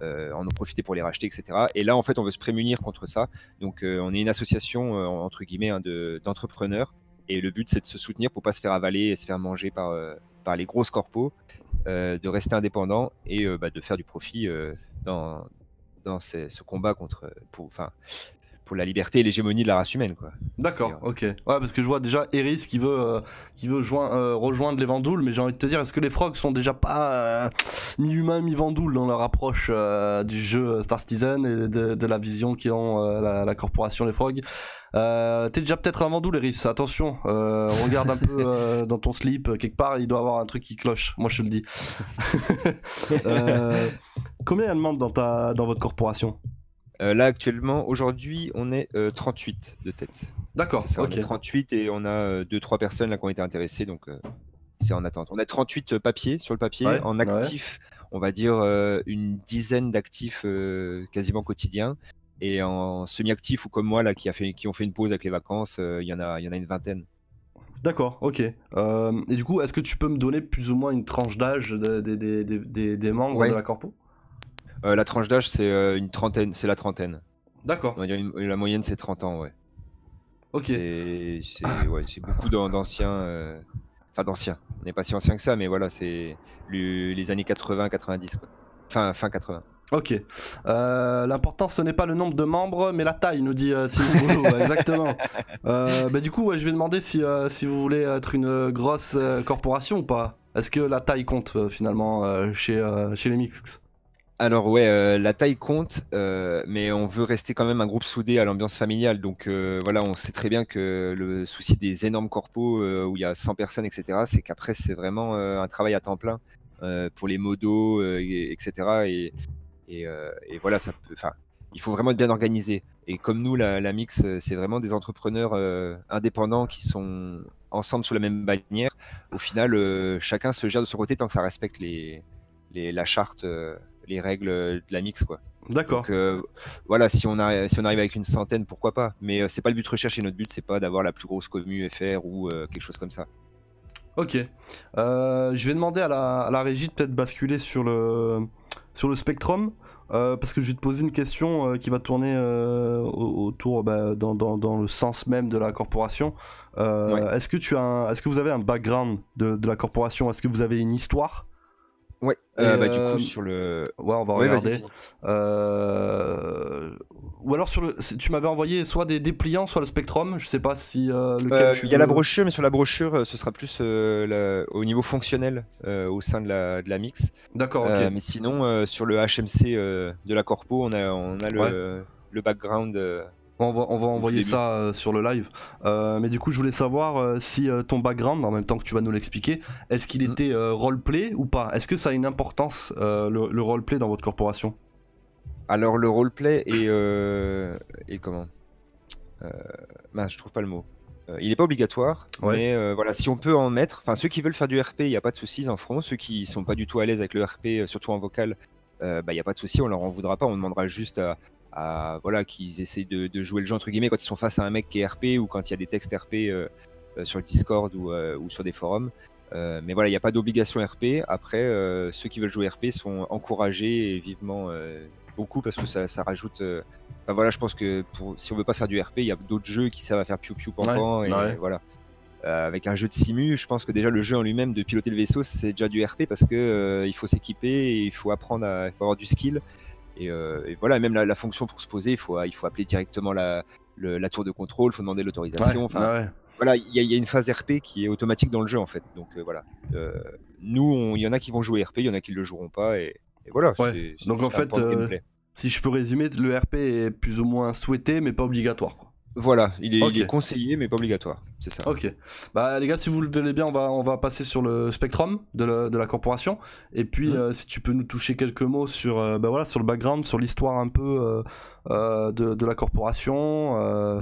S2: en ont profité pour les racheter, etc. Et là, en fait, on veut se prémunir contre ça. Donc, on est une association, entre guillemets, hein, d'entrepreneurs. et le but, c'est de se soutenir pour pas se faire avaler et se faire manger par, par les grosses corpos. Euh, de rester indépendant et euh, bah, de faire du profit euh, dans, ce combat contre, pour, enfin, pour la liberté et l'hégémonie de la race humaine.
S1: D'accord, ok. Ouais, parce que je vois déjà Eris qui veut, qui veut rejoindre les Vandouls, mais j'ai envie de te dire, est-ce que les frogs sont déjà pas mi-humains, mi-Vandouls dans leur approche du jeu Star Citizen et de, la vision qu'ils ont la, la, corporation les frogs? Euh, T'es déjà peut-être un Vendoul, Eris. Attention, euh, regarde un peu euh, dans ton slip, quelque part, il doit avoir un truc qui cloche. Moi, je te le dis. euh, combien il y a de membres dans, ta, dans votre corporation?
S2: Euh, Là, actuellement, aujourd'hui, on est 38 de tête.
S1: D'accord, ok. On
S2: est 38 et on a 2-3 personnes là qui ont été intéressées, donc c'est en attente. On a 38 papiers sur le papier. en actif, on va dire une dizaine d'actifs quasiment quotidiens. Et en semi-actif ou comme moi, là, qui, a fait, qui ont fait une pause avec les vacances, euh, il y, en a, y en a une vingtaine.
S1: D'accord, ok. Euh, et du coup, est-ce que tu peux me donner plus ou moins une tranche d'âge des, membres de la corpo?
S2: Euh, La tranche d'âge, c'est une trentaine, c'est la trentaine.
S1: D'accord.
S2: La moyenne, c'est 30 ans, ouais.
S1: Ok.
S2: C'est ouais, beaucoup d'anciens. Enfin, d'anciens. On n'est pas si anciens que ça, mais voilà, c'est les années 80-90, Enfin, fin 80.
S1: Ok. Euh, L'important, ce n'est pas le nombre de membres, mais la taille, nous dit euh, exactement. Euh, bah, du coup, ouais, je vais demander si, euh, si vous voulez être une grosse euh, corporation ou pas. Est-ce que la taille compte finalement chez, chez les Mix
S2: alors ouais, la taille compte, mais on veut rester quand même un groupe soudé à l'ambiance familiale. Donc voilà, on sait très bien que le souci des énormes corpos où il y a 100 personnes, etc., c'est qu'après c'est vraiment un travail à temps plein pour les modos, etc. Et, euh, voilà, ça peut. Il faut vraiment être bien organisé. Et comme nous, la, Mix, euh, c'est vraiment des entrepreneurs euh, indépendants qui sont ensemble sous la même bannière. Au final, chacun se gère de son côté tant que ça respecte les, la charte, les règles de la Mix, quoi.
S1: D'accord.
S2: Donc voilà, si on, arrive, si on arrive avec une centaine, pourquoi pas. Mais c'est pas le but recherché. Notre but, c'est pas d'avoir la plus grosse commu FR ou quelque chose comme ça.
S1: Ok. je vais demander à la, à la régie de peut-être basculer sur le, sur le Spectrum. Euh, parce que je vais te poser une question euh, qui va tourner euh, autour bah, dans, dans, le sens même de la corporation. Est-ce que tu as, est-ce que vous avez un background de, de la corporation? Est-ce que vous avez une histoire?
S2: Ouais, euh, bah, du coup, sur le.
S1: Ouais, on va regarder. Euh... Ou alors, sur le... tu m'avais envoyé soit des dépliants, soit le Spectrum. Je sais pas si
S2: euh, lequel Il y a la brochure, mais sur la brochure, ce sera plus au niveau fonctionnel au sein de la, de la mix.
S1: D'accord, ok.
S2: mais sinon, sur le HMC de la Corpo, on a, on a le, le background
S1: On va, on va envoyer ça sur le live. mais du coup, je voulais savoir si ton background, en même temps que tu vas nous l'expliquer, est-ce qu'il mm. était roleplay ou pas? Est-ce que ça a une importance, le, le roleplay dans votre corporation?
S2: Alors, le roleplay est, est comment? Je trouve pas le mot. Euh, il n'est pas obligatoire, mais euh, voilà, si on peut en mettre, enfin ceux qui veulent faire du RP, il n'y a pas de soucis, en feront. Ceux qui sont pas du tout à l'aise avec le RP, euh, surtout en vocal, bah, il n'y a pas de souci, on leur en voudra pas, on demandera juste à, voilà qu'ils essayent de, jouer le jeu entre guillemets quand ils sont face à un mec qui est RP ou quand il y a des textes RP sur le Discord ou, ou sur des forums. mais voilà, il n'y a pas d'obligation RP. Après, ceux qui veulent jouer RP sont encouragés et vivement beaucoup parce que ça, ça rajoute. Euh, voilà, je pense que pour, si on veut pas faire du RP, il y a d'autres jeux qui servent à faire piou piou pendant. et voilà. Euh, avec un jeu de simu, je pense que déjà le jeu en lui-même de piloter le vaisseau, c'est déjà du RP parce que euh, il faut s'équiper, il faut apprendre, à, il faut avoir du skill. Et, voilà, même la, fonction pour se poser, il faut, il faut appeler directement la, la tour de contrôle, il faut demander l'autorisation. Voilà, il y, a une phase RP qui est automatique dans le jeu en fait. Donc voilà, nous, il y en a qui vont jouer RP, il y en a qui le joueront pas, et, et voilà.
S1: Donc en fait, euh, si je peux résumer, le RP est plus ou moins souhaité, mais pas obligatoire. Quoi.
S2: Voilà, il est, conseillé, mais pas obligatoire. C'est ça.
S1: Ok. Bah les gars, si vous le voulez bien, on va, on va passer sur le spectrum de, la corporation. Et puis, mmh. euh, si tu peux nous toucher quelques mots sur, euh, bah, voilà, sur le background, sur l'histoire un peu de, la corporation.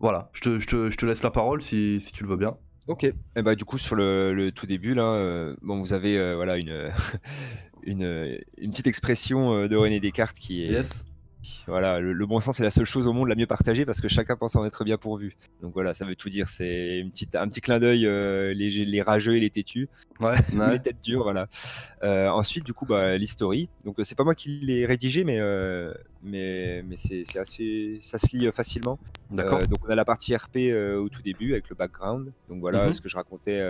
S1: Voilà, je te, je, te, je te, laisse la parole si, si tu le veux bien.
S2: Ok. Et eh bah, du coup, sur le, le tout début, là, bon, vous avez voilà, une, une, une petite expression euh, de René Descartes qui est.
S1: Yes.
S2: Voilà, le, bon sens est la seule chose au monde la mieux partagée parce que chacun pense en être bien pourvu. Donc voilà, ça veut tout dire. C'est une petite, un petit clin d'œil, euh, les, les, rageux et les têtus.
S1: Ouais,
S2: les têtes dures, voilà. Euh, ensuite, du coup, bah, l'history. Donc c'est pas moi qui l'ai rédigé, mais, mais, mais c'est assez, ça se lit facilement.
S1: D'accord.
S2: donc on a la partie RP au tout début avec le background. Donc voilà, mhm. ce que je racontais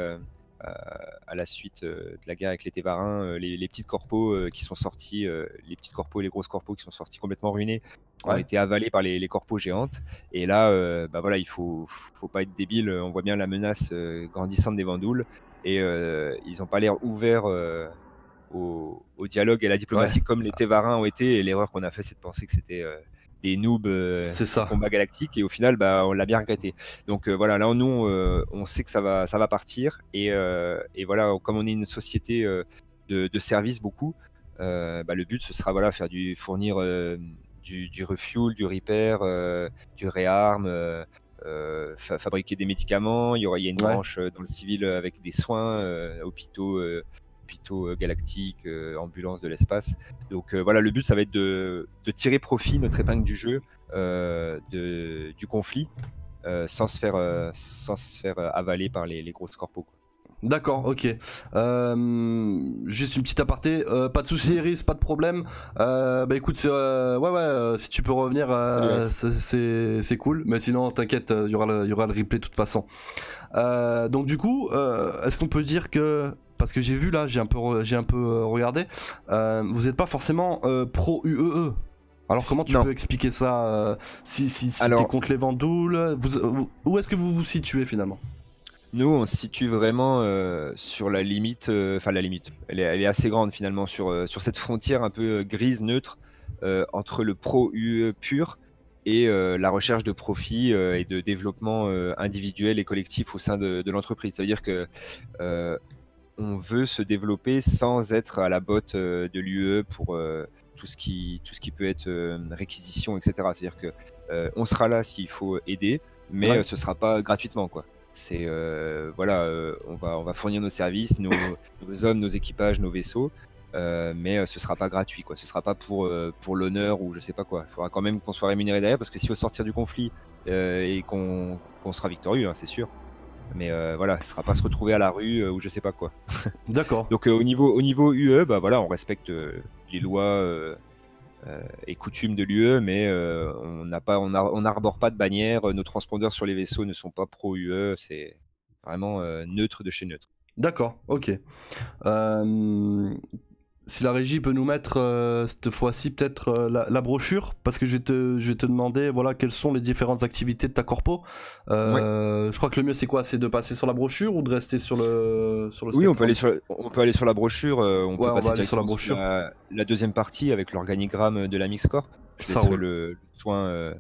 S2: à la suite euh, de la guerre avec les Tévarins, euh, les, petites corpos euh, qui sont sortis, les petites corpos et les grosses corpos qui sont sortis complètement ruinés, ont été avalés par les, corpos géantes. Et là, bah voilà, il faut, faut pas être débile. On voit bien la menace grandissante des Vandouls et ils n'ont pas l'air ouverts au, dialogue et à la diplomatie comme les Tévarins ont été. Et l'erreur qu'on a fait, c'est de penser que c'était des noobs euh,
S1: ça.
S2: combat galactique et au final bah, on l'a bien regretté. Donc euh, voilà là nous euh, on sait que ça va ça va partir et, et voilà comme on est une société de, de services beaucoup bah, le but ce sera voilà faire du fournir du, du, refuel du repair du réarme fabriquer des médicaments. Il y aura il y a une branche dans le civil avec des soins hôpitaux hôpitaux euh, galactiques, euh, ambulances de l'espace. Donc euh, voilà, le but, ça va être de, tirer profit, notre épingle du jeu, de, du conflit, sans, se faire, sans se faire avaler par les, grosses corpos.
S1: D'accord, ok. juste une petite aparté, pas de soucis, Iris, pas de problème. bah écoute, ouais, ouais, si tu peux revenir, c'est cool. Mais sinon, t'inquiète, il y, aura le, y aura le replay de toute façon. donc du coup, est-ce qu'on peut dire que parce que j'ai vu là, j'ai un peu, j'ai un peu euh, regardé, euh, vous n'êtes pas forcément euh, pro UEE. Alors comment tu peux expliquer ça si, si, si Alors... contre les Vandouls Où est-ce que vous vous situez finalement?
S2: Nous, on se situe vraiment sur la limite, enfin la limite, elle est, assez grande finalement, sur, sur cette frontière un peu grise, neutre, entre le pro-UE pur et la recherche de profit et de développement individuel et collectif au sein de, de l'entreprise. Ça veut dire que on veut se développer sans être à la botte euh, de l'UE pour euh, tout, ce qui, tout ce qui peut être euh, réquisition, etc. C'est-à-dire que on sera là s'il faut aider, mais ce sera pas gratuitement, quoi. C'est voilà, on va on va fournir nos services, nos, hommes, nos équipages, nos vaisseaux, mais ce sera pas gratuit, quoi. Ce sera pas pour pour l'honneur ou je sais pas quoi. Il faudra quand même qu'on soit rémunéré derrière, parce que s'il faut sortir du conflit et qu'on sera victorieux, hein, c'est sûr. Mais euh, voilà, ce sera pas se retrouver à la rue euh, ou je sais pas quoi.
S1: D'accord.
S2: Donc euh, au niveau au niveau UE, bah voilà, on respecte les lois et coutumes de l'UE, mais on n'a pas on, n'arbore pas de bannière. Nos transpondeurs sur les vaisseaux ne sont pas pro UE. C'est vraiment neutre de chez neutre.
S1: D'accord, ok si la régie peut nous mettre euh, cette fois-ci peut-être euh, la, brochure, parce que je vais, te, je te demander voilà, quelles sont les différentes activités de ta corpo. Euh, je crois que le mieux c'est quoi? C'est de passer sur la brochure ou de rester sur le, sur le
S2: Oui, on peut, aller sur, on peut aller sur la brochure. on peut passer
S1: on aller sur la brochure.
S2: La, deuxième partie avec l'organigramme de la Mixcorp. Je Ça le, le, soin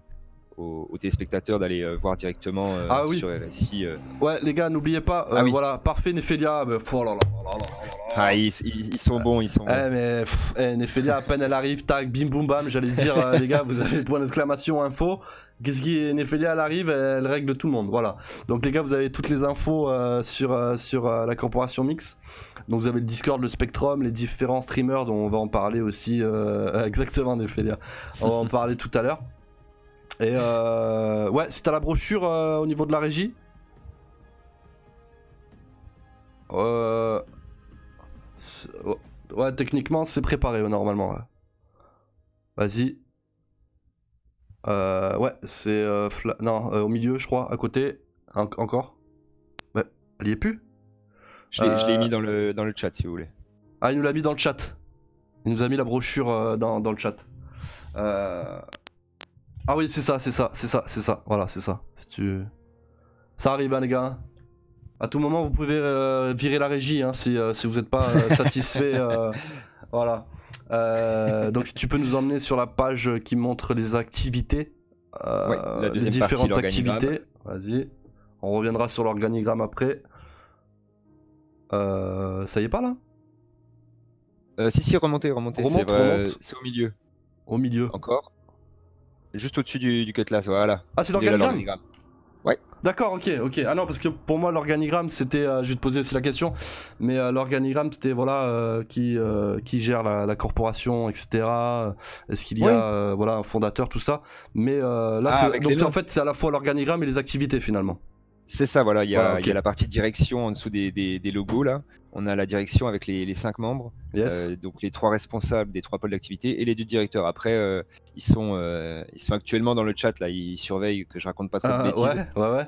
S2: aux, téléspectateurs d'aller voir directement ah sur RSI.
S1: Ouais, les gars, n'oubliez pas, ah voilà, parfait Nephelia. oh là là
S2: ah, ils, sont bons, ils sont bons.
S1: Eh, mais eh, Nephelia, à peine elle arrive, tac, bim boum bam, j'allais dire, les gars, vous avez point d'exclamation info. Qu'est-ce qui Nephelia, elle arrive, elle, règle tout le monde, voilà. Donc les gars, vous avez toutes les infos sur, sur la corporation Mix. Donc vous avez le Discord, le Spectrum, les différents streamers dont on va en parler aussi, exactement Nephelia. On va en parler tout à l'heure. Et euh, ouais, si t'as la brochure euh, au niveau de la régie. Euh, ouais, techniquement c'est préparé normalement. Vas-y. Euh, ouais, c'est non au milieu je crois, à côté. encore. Ouais, elle y est plus?
S2: Je l'ai mis dans le, dans le chat si vous voulez.
S1: Ah, il nous l'a mis dans le chat. Il nous a mis la brochure dans, dans le chat. Euh, ah oui, c'est ça, c'est ça, c'est ça, c'est ça. Voilà, c'est ça. Si tu... Ça arrive, hein, les gars. À tout moment, vous pouvez euh, virer la régie hein, si, euh, si, vous n'êtes pas euh, satisfait. voilà. donc, si tu peux nous emmener sur la page qui montre les activités, les différentes activités. Vas-y. On reviendra sur l'organigramme après. ça y est pas
S2: là? Si, si, remontez, remontez. C'est au milieu.
S1: Au milieu.
S2: Encore Juste au-dessus du, du cutlass, voilà.
S1: Ah, c'est l'organigramme Ouais. D'accord, ok, ok. Ah non, parce que pour moi, l'organigramme, c'était. Euh, je vais te poser aussi la question. Mais euh, l'organigramme, c'était voilà, euh, qui, qui gère la, corporation, etc. Est-ce qu'il y a voilà, un fondateur, tout ça. Mais là, ah, donc en fait, c'est à la fois l'organigramme et les activités finalement.
S2: C'est ça, voilà. Il y, a, il y, a, la partie direction en dessous des, des, des logos là on a la direction avec les, cinq membres, euh, donc les trois responsables des trois pôles d'activité et les deux directeurs. Après, euh, ils, sont, euh, ils sont actuellement dans le chat, là, ils surveillent que je raconte pas trop de ah, bêtises.
S1: Ouais, ouais,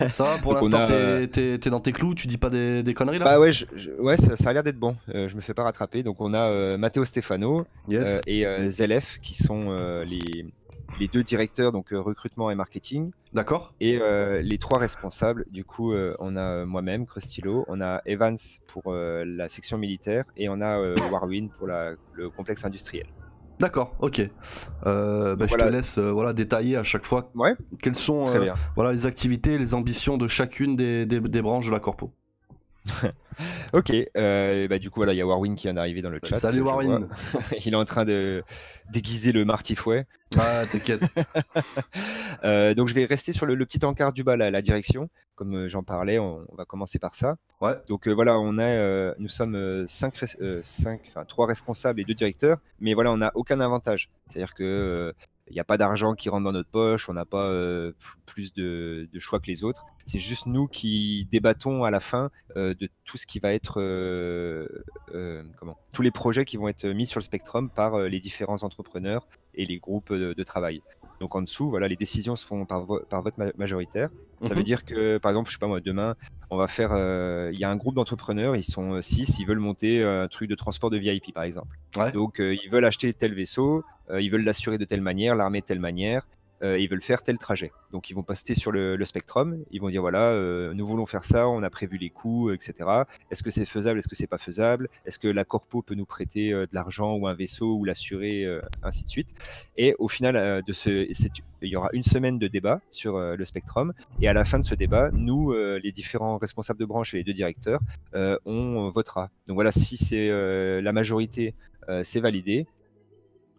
S1: ouais. ça va, pour l'instant, t'es dans tes clous, tu dis pas des, conneries là?
S2: Bah ouais, ouais ça, a l'air d'être bon, je me fais pas rattraper. Donc on a Matteo Stefano et Zelef qui sont les, les deux directeurs, donc euh, recrutement et marketing.
S1: D'accord.
S2: Et euh, les trois responsables, du coup, euh, on a moi-même, Crustilo, on a Evans pour la section militaire et on a Warwin pour le complexe industriel.
S1: D'accord, ok. Bah, je te laisse voilà, détailler à chaque fois
S2: ouais.
S1: quelles sont voilà, les activités les ambitions de chacune des, des branches de la corpo.
S2: ok, euh, bah, du coup, voilà, il y a Warwin qui vient d'arriver dans le chat.
S1: Salut Warwin
S2: Il est en train de déguiser le martifouet.
S1: Ah, t'inquiète.
S2: euh, donc, je vais rester sur le, petit encart du bas, la direction. Comme euh, j'en parlais, on, va commencer par ça.
S1: Ouais.
S2: Donc, euh, voilà, on a, nous sommes 5, 5, enfin, 3 responsables et 2 directeurs, mais voilà, on n'a aucun avantage. C'est-à-dire que il n'y a pas d'argent qui rentre dans notre poche, on n'a pas plus de, choix que les autres. C'est juste nous qui débattons à la fin euh, de tout ce qui va être, euh, euh, comment, tous les projets qui vont être mis sur le spectrum par les différents entrepreneurs et les groupes de, travail. Donc en dessous, voilà, les décisions se font par, par vote majoritaire. Ça veut mhm. dire que, par exemple, je sais pas moi, demain, on va faire, il y a un groupe d'entrepreneurs, ils sont 6, ils veulent monter un truc de transport de VIP, par exemple. Donc ils veulent acheter tel vaisseau, ils veulent l'assurer de telle manière, l'armer de telle manière. Euh, ils veulent faire tel trajet. Donc ils vont poster sur le, spectrum, ils vont dire voilà, euh, nous voulons faire ça, on a prévu les coûts, etc. Est-ce que c'est faisable, est-ce que c'est pas faisable? Est-ce que la corpo peut nous prêter euh, de l'argent ou un vaisseau ou l'assurer, ainsi de suite? Et au final, de ce, il y aura une semaine de débat sur le spectrum. Et à la fin de ce débat, nous, les différents responsables de branche et les deux directeurs, on votera. Donc voilà, si c'est la majorité, c'est validé.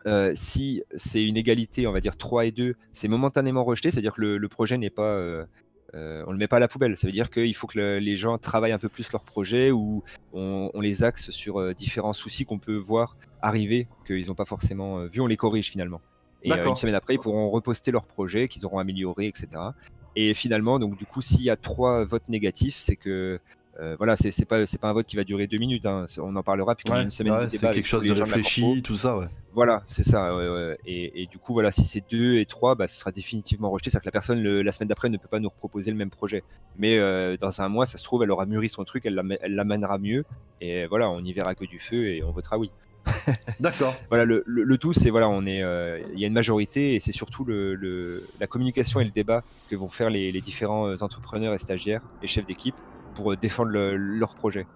S2: Euh, si c'est une égalité, on va dire 3 et 2, c'est momentanément rejeté, c'est-à-dire que le, projet n'est pas. Euh, euh, on le met pas à la poubelle. Ça veut dire qu'il faut que les gens travaillent un peu plus leur projet ou on, les axe sur différents soucis qu'on peut voir arriver, qu'ils n'ont pas forcément vu, on les corrige finalement. Et une semaine après, ils pourront reposter leur projet qu'ils auront amélioré, etc. Et finalement, donc du coup, s'il y a trois votes négatifs, c'est que euh, voilà, c'est pas c'est pas un vote qui va durer deux minutes. Hein. On en parlera puis
S1: une semaine de débat. C'est quelque chose de réfléchi, tout ça. Ouais.
S2: Voilà, c'est ça. Et, du coup, voilà, si c'est deux et trois, bah, ce sera définitivement rejeté. C'est-à-dire que la personne la semaine d'après ne peut pas nous proposer le même projet. Mais euh, dans un mois, ça se trouve, elle aura mûri son truc, elle l'amènera mieux. Et voilà, on y verra que du feu et on votera oui.
S1: D'accord.
S2: voilà, le, tout, c'est voilà, on est, euh, il y a une majorité et c'est surtout le, la communication et le débat que vont faire les, les différents entrepreneurs et stagiaires et chefs d'équipe pour euh, défendre leur projet.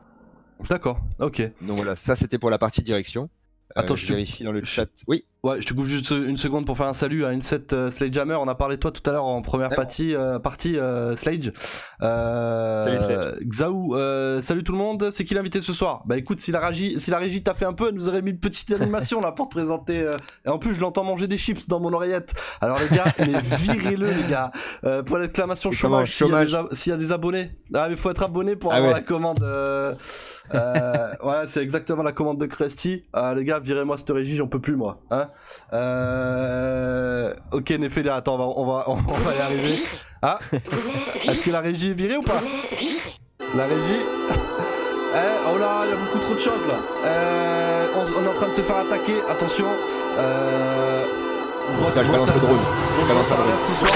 S1: D'accord, ok.
S2: Donc voilà, ça c'était pour la partie direction.
S1: Euh, Attends, je,
S2: vérifie dans le chat. Oui.
S1: Ouais, je te coupe juste une seconde pour faire un salut à Inset euh, Sledgehammer. On a parlé de toi tout à l'heure en première partie, euh, partie euh, Sledge. Euh, salut Sledge. Xaou, euh, salut tout le monde. C'est qui l'invité ce soir? Bah écoute, si la régie, si la régie t'a fait un peu, elle nous aurait mis une petite animation là pour te présenter. et en plus, je l'entends manger des chips dans mon oreillette. Alors les gars, mais virez-le les gars. pour l'exclamation chômage, s'il y, y, a des abonnés. Ah mais faut être abonné pour ah avoir la commande. ouais, c'est exactement la commande de Krusty. Les gars, virez-moi cette régie, j'en peux plus moi. Hein euh... Ok, Néphélia, attends, on va, on va, on va y arriver. Ah Est-ce que la régie est virée ou pas? La régie? Eh, oh là, il y a beaucoup trop de choses là. Euh, on, est en train de se faire attaquer. Attention. Euh,
S2: grosse, grosse, grosse, drone. Grosse
S1: alerte ce soir.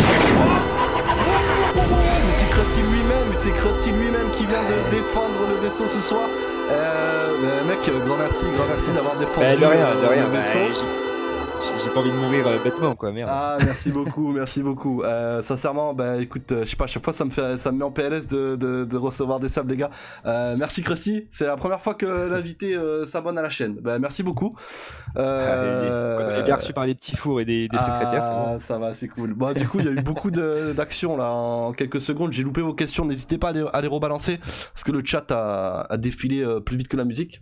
S1: Mais c'est Krusty lui-même, c'est Krusty lui-même qui vient de défendre le vaisseau ce soir. Euh, mec, grand merci, grand merci d'avoir défendu
S2: bah, de rien, de rien,
S1: le vaisseau.
S2: Bah, j'ai pas envie de mourir euh, bêtement, quoi, merde.
S1: Ah, merci beaucoup, merci beaucoup. Euh, sincèrement, bah écoute, euh, je sais pas, à chaque fois ça me fait, ça me met en PLS de, de, de recevoir des sables, les gars. Euh, merci Krusty, c'est la première fois que l'invité s'abonne à la chaîne. Bah merci beaucoup.
S2: Euh... est bien reçu par des petits fours et des, des secrétaires.
S1: Ah, ça va, c'est cool. Bon, du coup, il y a eu beaucoup d'actions là en quelques secondes. J'ai loupé vos questions, n'hésitez pas à les, à les, rebalancer parce que le chat a, a défilé plus vite que la musique.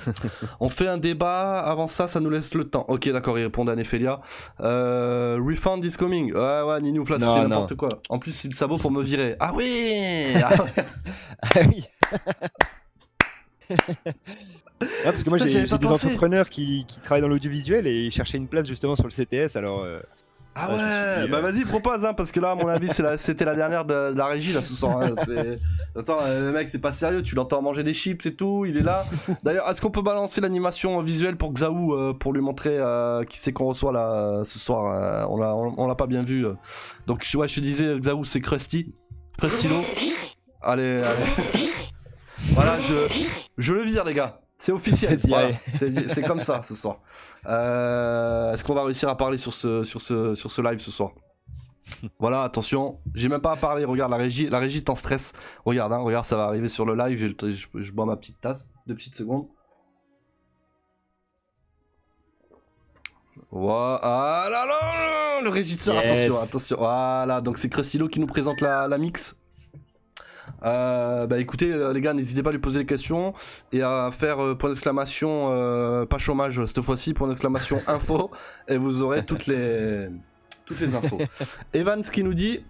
S1: on fait un débat, avant ça, ça nous laisse le temps. Ok, d'accord, il répond à Nephelia. Euh, refund is coming. Ouais, ouais, Ninouf, là, c'était n'importe quoi. En plus, il sabot pour me virer. Ah oui Ah,
S2: ah oui parce que moi j'ai des entrepreneurs qui, qui, travaillent dans l'audiovisuel et ils cherchaient une place justement sur le CTS alors euh,
S1: ah ouais, bah euh, vas-y propose hein, parce que là à mon avis c'était la, dernière de, la régie là ce soir. Hein, Attends euh, le mec c'est pas sérieux, tu l'entends manger des chips et tout, il est là. D'ailleurs est-ce qu'on peut balancer l'animation visuelle pour Xaou euh, pour lui montrer qui c'est qu'on reçoit là ce soir On l'a on, l'a pas bien vu. Donc ouais je te disais Xaou c'est Krusty, Krustilo. Allez allez. voilà je je le vire les gars. C'est officiel. C'est comme ça ce soir. Euh, est-ce qu'on va réussir à parler sur ce, sur ce, sur ce live ce soir? Voilà, attention. J'ai même pas à parler. Regarde, la régie, la régie est en stress. Regarde, hein, regarde, ça va arriver sur le live. Je, bois ma petite tasse. Deux petites secondes. Voilà, ah le régisseur, attention, attention. Voilà, donc c'est Cressilo qui nous présente la, la mix. Euh, bah écoutez euh, les gars, n'hésitez pas à lui poser des questions et à faire euh, point d'exclamation, pas chômage cette fois-ci, point d'exclamation info et vous aurez toutes les, toutes les infos. Evans qui nous dit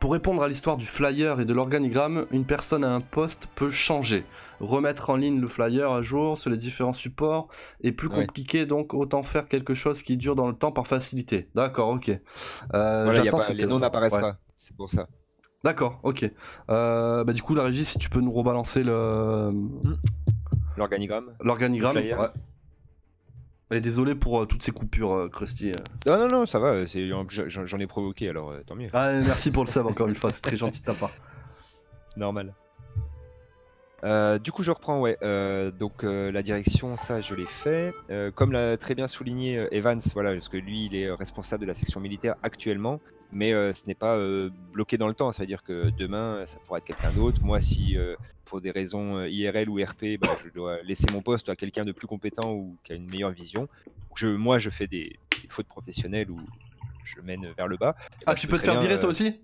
S1: pour répondre à l'histoire du flyer et de l'organigramme, une personne à un poste peut changer. Remettre en ligne le flyer à jour sur les différents supports est plus compliqué, donc autant faire quelque chose qui dure dans le temps par facilité. D'accord, ok.
S2: Euh, pas, les noms n'apparaissent pas, c'est pour ça.
S1: D'accord, ok. Euh, bah, du coup, la régie, si tu peux nous rebalancer le.
S2: Hmm. L'organigramme.
S1: L'organigramme, ouais. Et désolé pour euh, toutes ces coupures, euh, Krusty.
S2: Non, non, non, ça va, j'en ai provoqué, alors tant mieux.
S1: Ah, merci pour le sub encore une fois, c'est très gentil de ta part.
S2: Normal. Du coup, je reprends, ouais. donc, la direction, ça, je l'ai fait. comme l'a très bien souligné Evans, voilà, parce que lui, il est responsable de la section militaire actuellement mais ce n'est pas bloqué dans le temps. C'est-à-dire que demain, ça pourra être quelqu'un d'autre. Moi, si pour des raisons IRL ou RP, bah, je dois laisser mon poste à quelqu'un de plus compétent ou qui a une meilleure vision. Je, moi, je fais des, fautes professionnelles ou je mène vers le bas.
S1: Ah, bah, tu peux te faire virer toi aussi?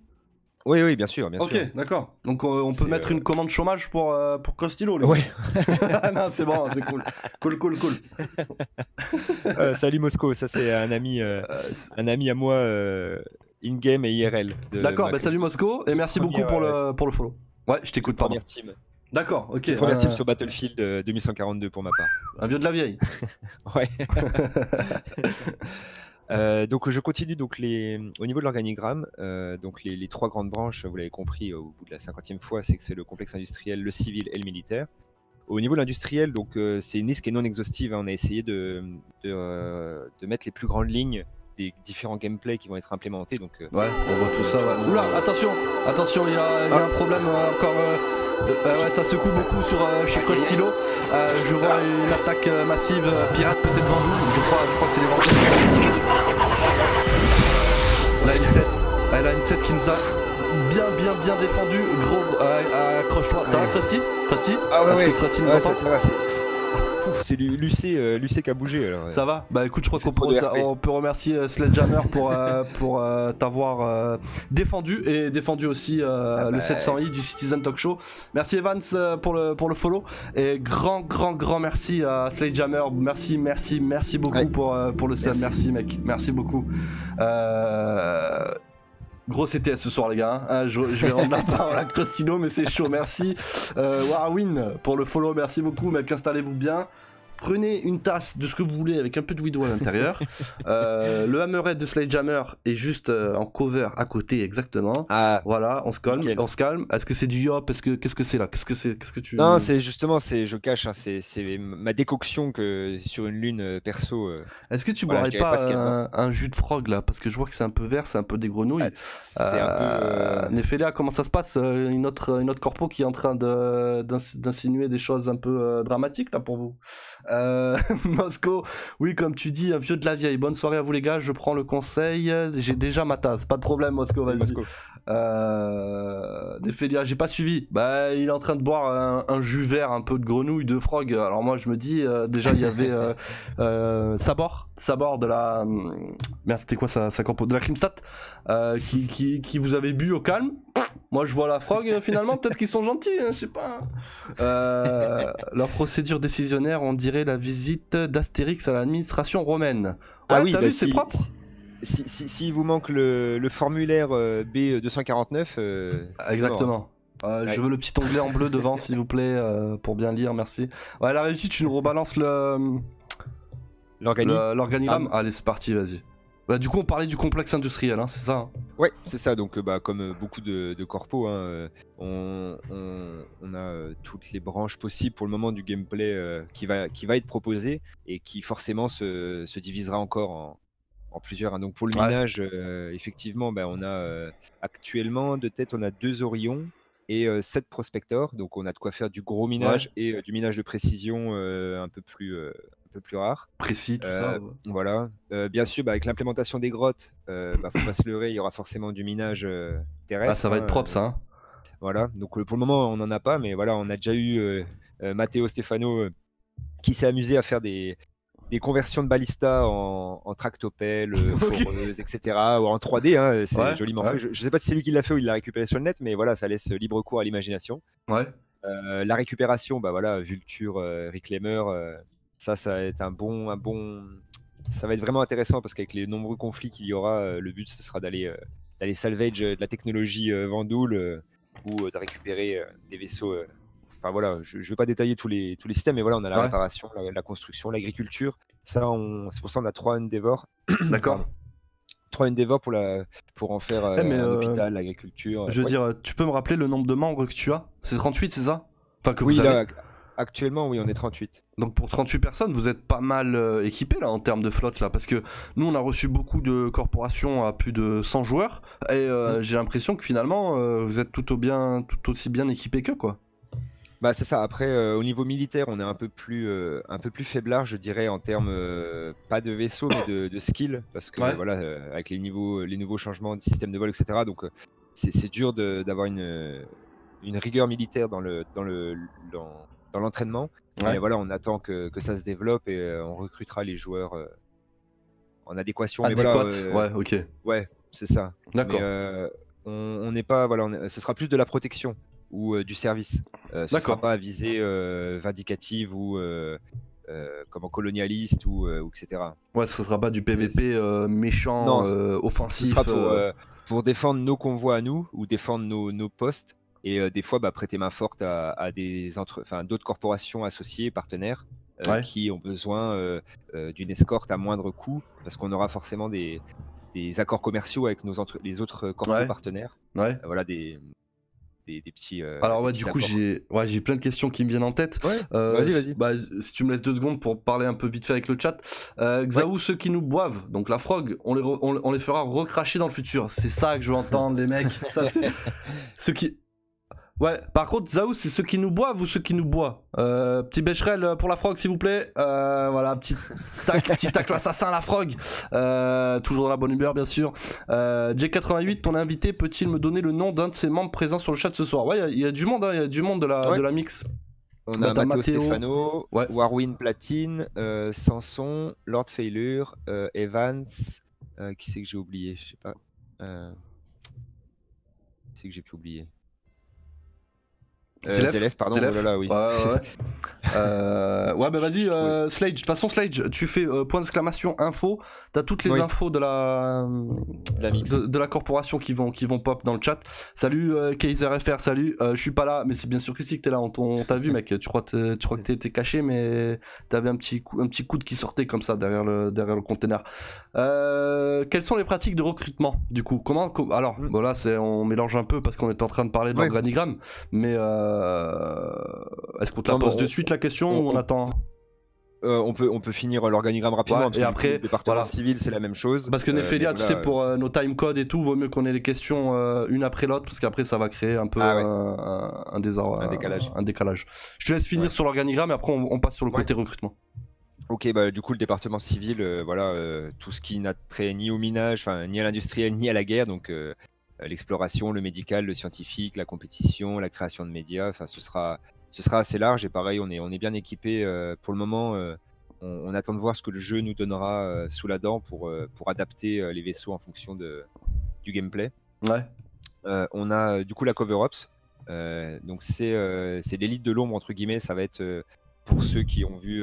S2: Oui, oui, bien sûr, bien
S1: ok, d'accord. Donc on peut mettre une commande chômage pour, pour Costilo.
S2: Oui.
S1: non, c'est bon, c'est cool. Cool, cool, cool.
S2: salut Mosco, ça c'est un ami, un ami à moi in-game et IRL.
S1: D'accord, bah salut Mosco et merci beaucoup pour, le, pour le follow. Ouais, je t'écoute, pardon.
S2: team.
S1: D'accord, ok.
S2: Première team sur Battlefield 2142 pour ma part.
S1: Un vieux de la vieille.
S2: ouais. Euh, donc je continue donc les, au niveau de l'organigramme, euh, donc les, trois grandes branches, vous l'avez compris au bout de la cinquantième fois, c'est que c'est le complexe industriel, le civil et le militaire. Au niveau de l'industriel, donc euh, c'est une liste qui est non exhaustive. Hein. on a essayé de, de, de, mettre les plus grandes lignes des différents gameplays qui vont être implémentés. Donc,
S1: ouais, on voit tout ça. Ouais. Oula, attention, attention, il y, a, ah. un problème euh, encore. Euh, ouais, ça secoue beaucoup sur, chez Crustilo. je vois une attaque massive pirate peut-être Vendoux. Je crois, je crois que c'est les Vendous. Elle a une 7. Elle a une 7 qui nous a bien bien bien défendu. Gros, accroche-toi. Ça va Krusty? Krusty?
S2: Ah ouais, ouais. que Krusty nous
S1: entend
S2: ça, ça va, c'est Lucé, Lucé qui a bougé.
S1: Ça va? Bah écoute, je crois qu'on peut, on peut remercier Sledgehammer pour, pour t'avoir défendu et défendu aussi ah le 700i bah, du Citizen Talk Show. Merci Evans pour le, pour le follow et grand, grand, grand merci à Sledgehammer. Merci, merci, merci beaucoup pour, pour le sub. Merci mec, merci beaucoup. Euh Gros CTS ce soir les gars, hein. je, vais rendre la parole à Crostino mais c'est chaud, merci. Euh, Warwin pour le follow, merci beaucoup mec, installez-vous bien prenez une tasse de ce que vous voulez avec un peu de widow à l'intérieur. euh, le Hammerhead de Sledgehammer est juste euh, en cover à côté exactement. Ah, voilà, on se calme, on se calme. Est-ce que c'est du yop? Est-ce que qu'est-ce que c'est là? Qu'est-ce que c'est Qu'est-ce que tu
S2: Non, c'est justement c'est je cache hein, c'est ma décoction que sur une lune euh, perso. Euh,
S1: Est-ce que tu boirais pas, un, jus de frog là? Parce que je vois que c'est un peu vert, c'est un peu des grenouilles. Ah, c'est un peu comment ça se passe une autre une autre corpo qui est en train de d'insinuer des choses un peu dramatiques là pour vous? Euh, Mosco, oui, comme tu dis, un vieux de la vieille. Bonne soirée à vous les gars, je prends le conseil. J'ai déjà ma tasse, pas de problème, Mosco, vas-y. Euh, j'ai pas suivi. Bah, il est en train de boire un, jus vert, un peu de grenouille, de frog. Alors moi, je me dis, euh, déjà, il y avait euh, euh, Sabor, Sabor de la, merde, c'était quoi ça, ça de la Crimstat, qui, qui, qui vous avait bu au calme. Moi, je vois la frog, finalement, peut-être qu'ils sont gentils, hein, je sais pas. leur procédure décisionnaire, on dirait la visite d'Astérix à l'administration romaine.
S2: ah oui, t'as bah vu, c'est propre s'il si, vous manque le, formulaire euh, B249.
S1: Euh, Exactement. Je veux le petit onglet en bleu devant, s'il vous plaît, euh, pour bien lire, merci. Ouais, la régie, tu nous rebalances le. L'organigramme ah. Allez, c'est parti, vas-y. Bah, du coup, on parlait du complexe industriel, hein, c'est ça hein
S2: Ouais, c'est ça. Donc, bah, comme beaucoup de, de corpos, hein, on, a toutes les branches possibles pour le moment du gameplay qui, va, qui va être proposé et qui forcément se, se divisera encore en, en plusieurs. Hein. Donc pour le minage, euh, effectivement, bah, on a euh, actuellement de tête, on a deux Orions et euh, sept prospectors. Donc on a de quoi faire du gros minage et du minage de précision un peu plus peu plus rare.
S1: Précis, tout ça.
S2: Voilà. bien sûr, bah, avec l'implémentation des grottes, bah, faut pas se leurrer, il y aura forcément du minage terrestre. Ah,
S1: ça va être hein, propre, ça. Hein.
S2: voilà. Donc pour le moment, on n'en a pas, mais voilà, on a déjà eu Matteo Stefano qui s'est amusé à faire des, des conversions de balista en, en tractopelle, euh, foreuse, etc. Ou en 3D, hein, c'est joliment fait. Je, ne sais pas si c'est lui qui l'a fait ou il l'a récupéré sur le net, mais voilà, ça laisse libre cours à l'imagination.
S1: Ouais.
S2: Euh, la récupération, bah voilà, Vulture, euh, Reclaimer, ça, ça va être un bon, un bon. Ça va être vraiment intéressant parce qu'avec les nombreux conflits qu'il y aura, le but ce sera d'aller d'aller salvage de la technologie Vendoul ou de récupérer des vaisseaux Enfin voilà, je ne vais pas détailler tous les, tous les systèmes, mais voilà, on a la réparation, la, construction, l'agriculture. Ça, c'est pour ça qu'on a trois Endeavor.
S1: D'accord.
S2: trois Endeavor pour, la, pour en faire eh, euh, l'hôpital, l'agriculture.
S1: Je veux dire, tu peux me rappeler le nombre de membres que tu as? C'est 38, c'est ça?
S2: Enfin, que oui, vous avez... Actuellement, oui, on est 38.
S1: Donc pour 38 personnes, vous êtes pas mal euh, équipés là en termes de flotte là, parce que nous on a reçu beaucoup de corporations à plus de 100 joueurs et euh, mm. j'ai l'impression que finalement vous êtes tout, au bien, tout aussi bien équipés que quoi.
S2: Bah c'est ça. Après, euh, au niveau militaire, on est un peu plus, euh, un peu plus faiblard, je dirais, en termes euh, pas de vaisseau, mais de, de skill, parce que voilà, avec les niveaux, les nouveaux changements de système de vol, etc. Donc c'est dur d'avoir une, une rigueur militaire dans le, dans le, dans, l'entraînement. Mais voilà, on attend que, que, ça se développe et on recrutera les joueurs en adéquation.
S1: Mais voilà, ouais, ok.
S2: Ouais, c'est ça.
S1: D'accord.
S2: on n'est pas, voilà, ce sera plus de la protection ou euh, du service. Euh, ce ne sera pas à visée euh, vindicative ou comme colonialiste ou, etc.
S1: Ouais, ce sera pas du PVP méchant, offensif. Ce
S2: sera pour, défendre nos convois à nous ou défendre nos, nos postes et des fois bah, prêter main forte à, des d'autres corporations associées, partenaires, qui ont besoin d'une escorte à moindre coût, parce qu'on aura forcément des, des, accords commerciaux avec nos les autres partenaires. voilà, des, des, petits. Euh,
S1: Alors, ouais, du coup, j'ai ouais, plein de questions qui me viennent en tête.
S2: Euh, vas-y, vas-y.
S1: Bah, si tu me laisses deux secondes pour parler un peu vite fait avec le chat. Euh, Xaou, ceux qui nous boivent, donc la frog, on les, on, les fera recracher dans le futur. C'est ça que je veux entendre, les mecs. Ça, ceux qui. Ouais, par contre, Zaou, c'est ceux qui nous boivent ou ceux qui nous boivent? Euh, Petit Becherel pour la frog, s'il vous plaît. Euh, voilà, petit tac, petit tac l'assassin, la frog. Euh, toujours dans la bonne humeur, bien sûr. Euh, J88, ton invité, peut-il me donner le nom d'un de ses membres présents sur le chat ce soir? Ouais, il y, a du monde, hein, il y a du monde de la, de la mix.
S2: On a Matteo Stefano, Warwin Platine, Sanson, Lord Failure, Evans. qui c'est que j'ai oublié? Je sais pas. qui c'est que j'ai pu oublier
S1: euh, pardon. Oh oui. Ouais, euh, ouais, bah vas-y, euh, Slage. De toute façon, Slage, tu fais euh, point d'exclamation info. T'as toutes les infos de la, de, la corporation qui vont, qui vont pop dans le chat. Salut euh, KaiserFR, salut. Je suis pas là, mais c'est bien sûr que si que t'es là. On t'a vu, mec. Tu crois, tu crois que t'étais caché, mais t'avais un petit, coup, un petit coude qui sortait comme ça derrière le, derrière le container. quelles sont les pratiques de recrutement du coup? Comment, Alors, voilà, mm. c'est on mélange un peu parce qu'on est en train de parler de l'organigramme, mais euh, est-ce qu'on te la pose de suite la question ou on, attend?
S2: Euh, on, peut, on peut finir l'organigramme rapidement.
S1: et après,
S2: le département civil, c'est la même chose.
S1: Parce que euh, tu sais, pour nos timecodes et tout, vaut mieux qu'on ait les questions une après l'autre, parce qu'après, ça va créer un peu ah un, un, décalage. Un, décalage. Je te laisse finir sur l'organigramme et après, on, passe sur le côté recrutement.
S2: Ok, bah, du coup, le département civil, voilà, tout ce qui n'a trait ni au minage, ni à l'industriel, ni à la guerre, donc euh, l'exploration, le médical, le scientifique, la compétition, la création de médias. Enfin, ce sera, ce sera assez large et pareil, on est, on est bien équipé. Euh, pour le moment, euh, on, attend de voir ce que le jeu nous donnera sous la dent pour, pour adapter les vaisseaux en fonction de, du gameplay.
S1: Ouais.
S2: on a du coup la cover ops. donc c'est l'élite de l'ombre entre guillemets. Ça va être pour ceux qui ont vu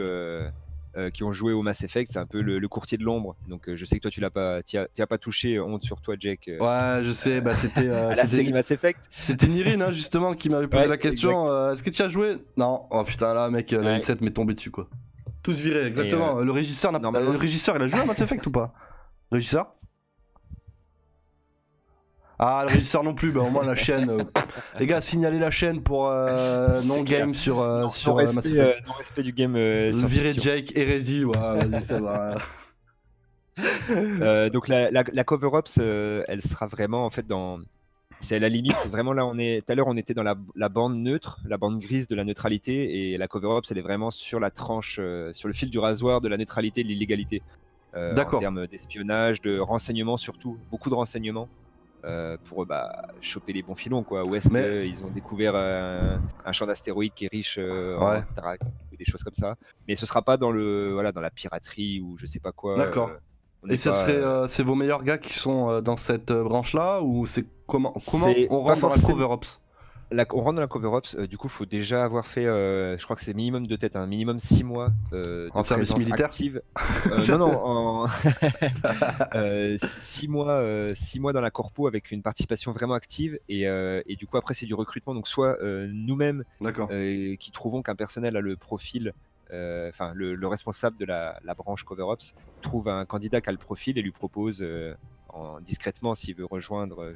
S2: euh, qui ont joué au Mass Effect, c'est un peu le, courtier de l'ombre. Donc euh, je sais que toi tu l'as pas, as, pas touché. Honte sur toi, Jack.
S1: Euh, ouais, je sais. Bah c'était
S2: la série Mass Effect.
S1: C'était Nirine hein, justement qui m'avait posé la question. Est-ce que tu as joué? Non. Oh putain là, mec, la N7 m'est tombé dessus quoi. Tous virés, exactement. le régisseur, le régisseur, il a joué à Mass Effect ou pas? Le régisseur? Ah, le régisseur non plus, bah au moins la chaîne. Euh, les gars, signalez la chaîne pour euh, non-game sur, euh, sur
S2: non, respect, non respect du game.
S1: Virer Jake, hérésie, ouais, vas-y, ça va.
S2: donc la, la, cover ops, elle sera vraiment en fait dans. C'est à la limite, vraiment là on est. Tout à l'heure on était dans la, la, bande neutre, la bande grise de la neutralité, et la cover ops elle est vraiment sur la tranche, sur le fil du rasoir de la neutralité et de l'illégalité.
S1: D'accord.
S2: En termes d'espionnage, de renseignement surtout, beaucoup de renseignements. Euh, pour bah, choper les bons filons. Quoi. Où est-ce qu'ils ont découvert un, champ d'astéroïdes qui est riche euh, en ou des choses comme ça. Mais ce sera pas dans, le, voilà, dans la piraterie ou je sais pas quoi.
S1: D'accord. Euh, Et ce serait, c'est vos meilleurs gars qui sont dans cette branche-là ou c'est comment, comment on rentre dans la cover ops?
S2: On rentre dans la cover ops, euh, du coup, il faut déjà avoir fait, euh, je crois que c'est minimum de tête, un hein, minimum 6 mois euh,
S1: en service militaire.
S2: Active. non, non, en 6 mois, six mois dans la corpo avec une participation vraiment active et, et du coup après c'est du recrutement. Donc soit nous-mêmes qui trouvons qu'un personnel a le profil, enfin le, responsable de la, branche cover ops trouve un candidat qui a le profil et lui propose en, discrètement s'il veut rejoindre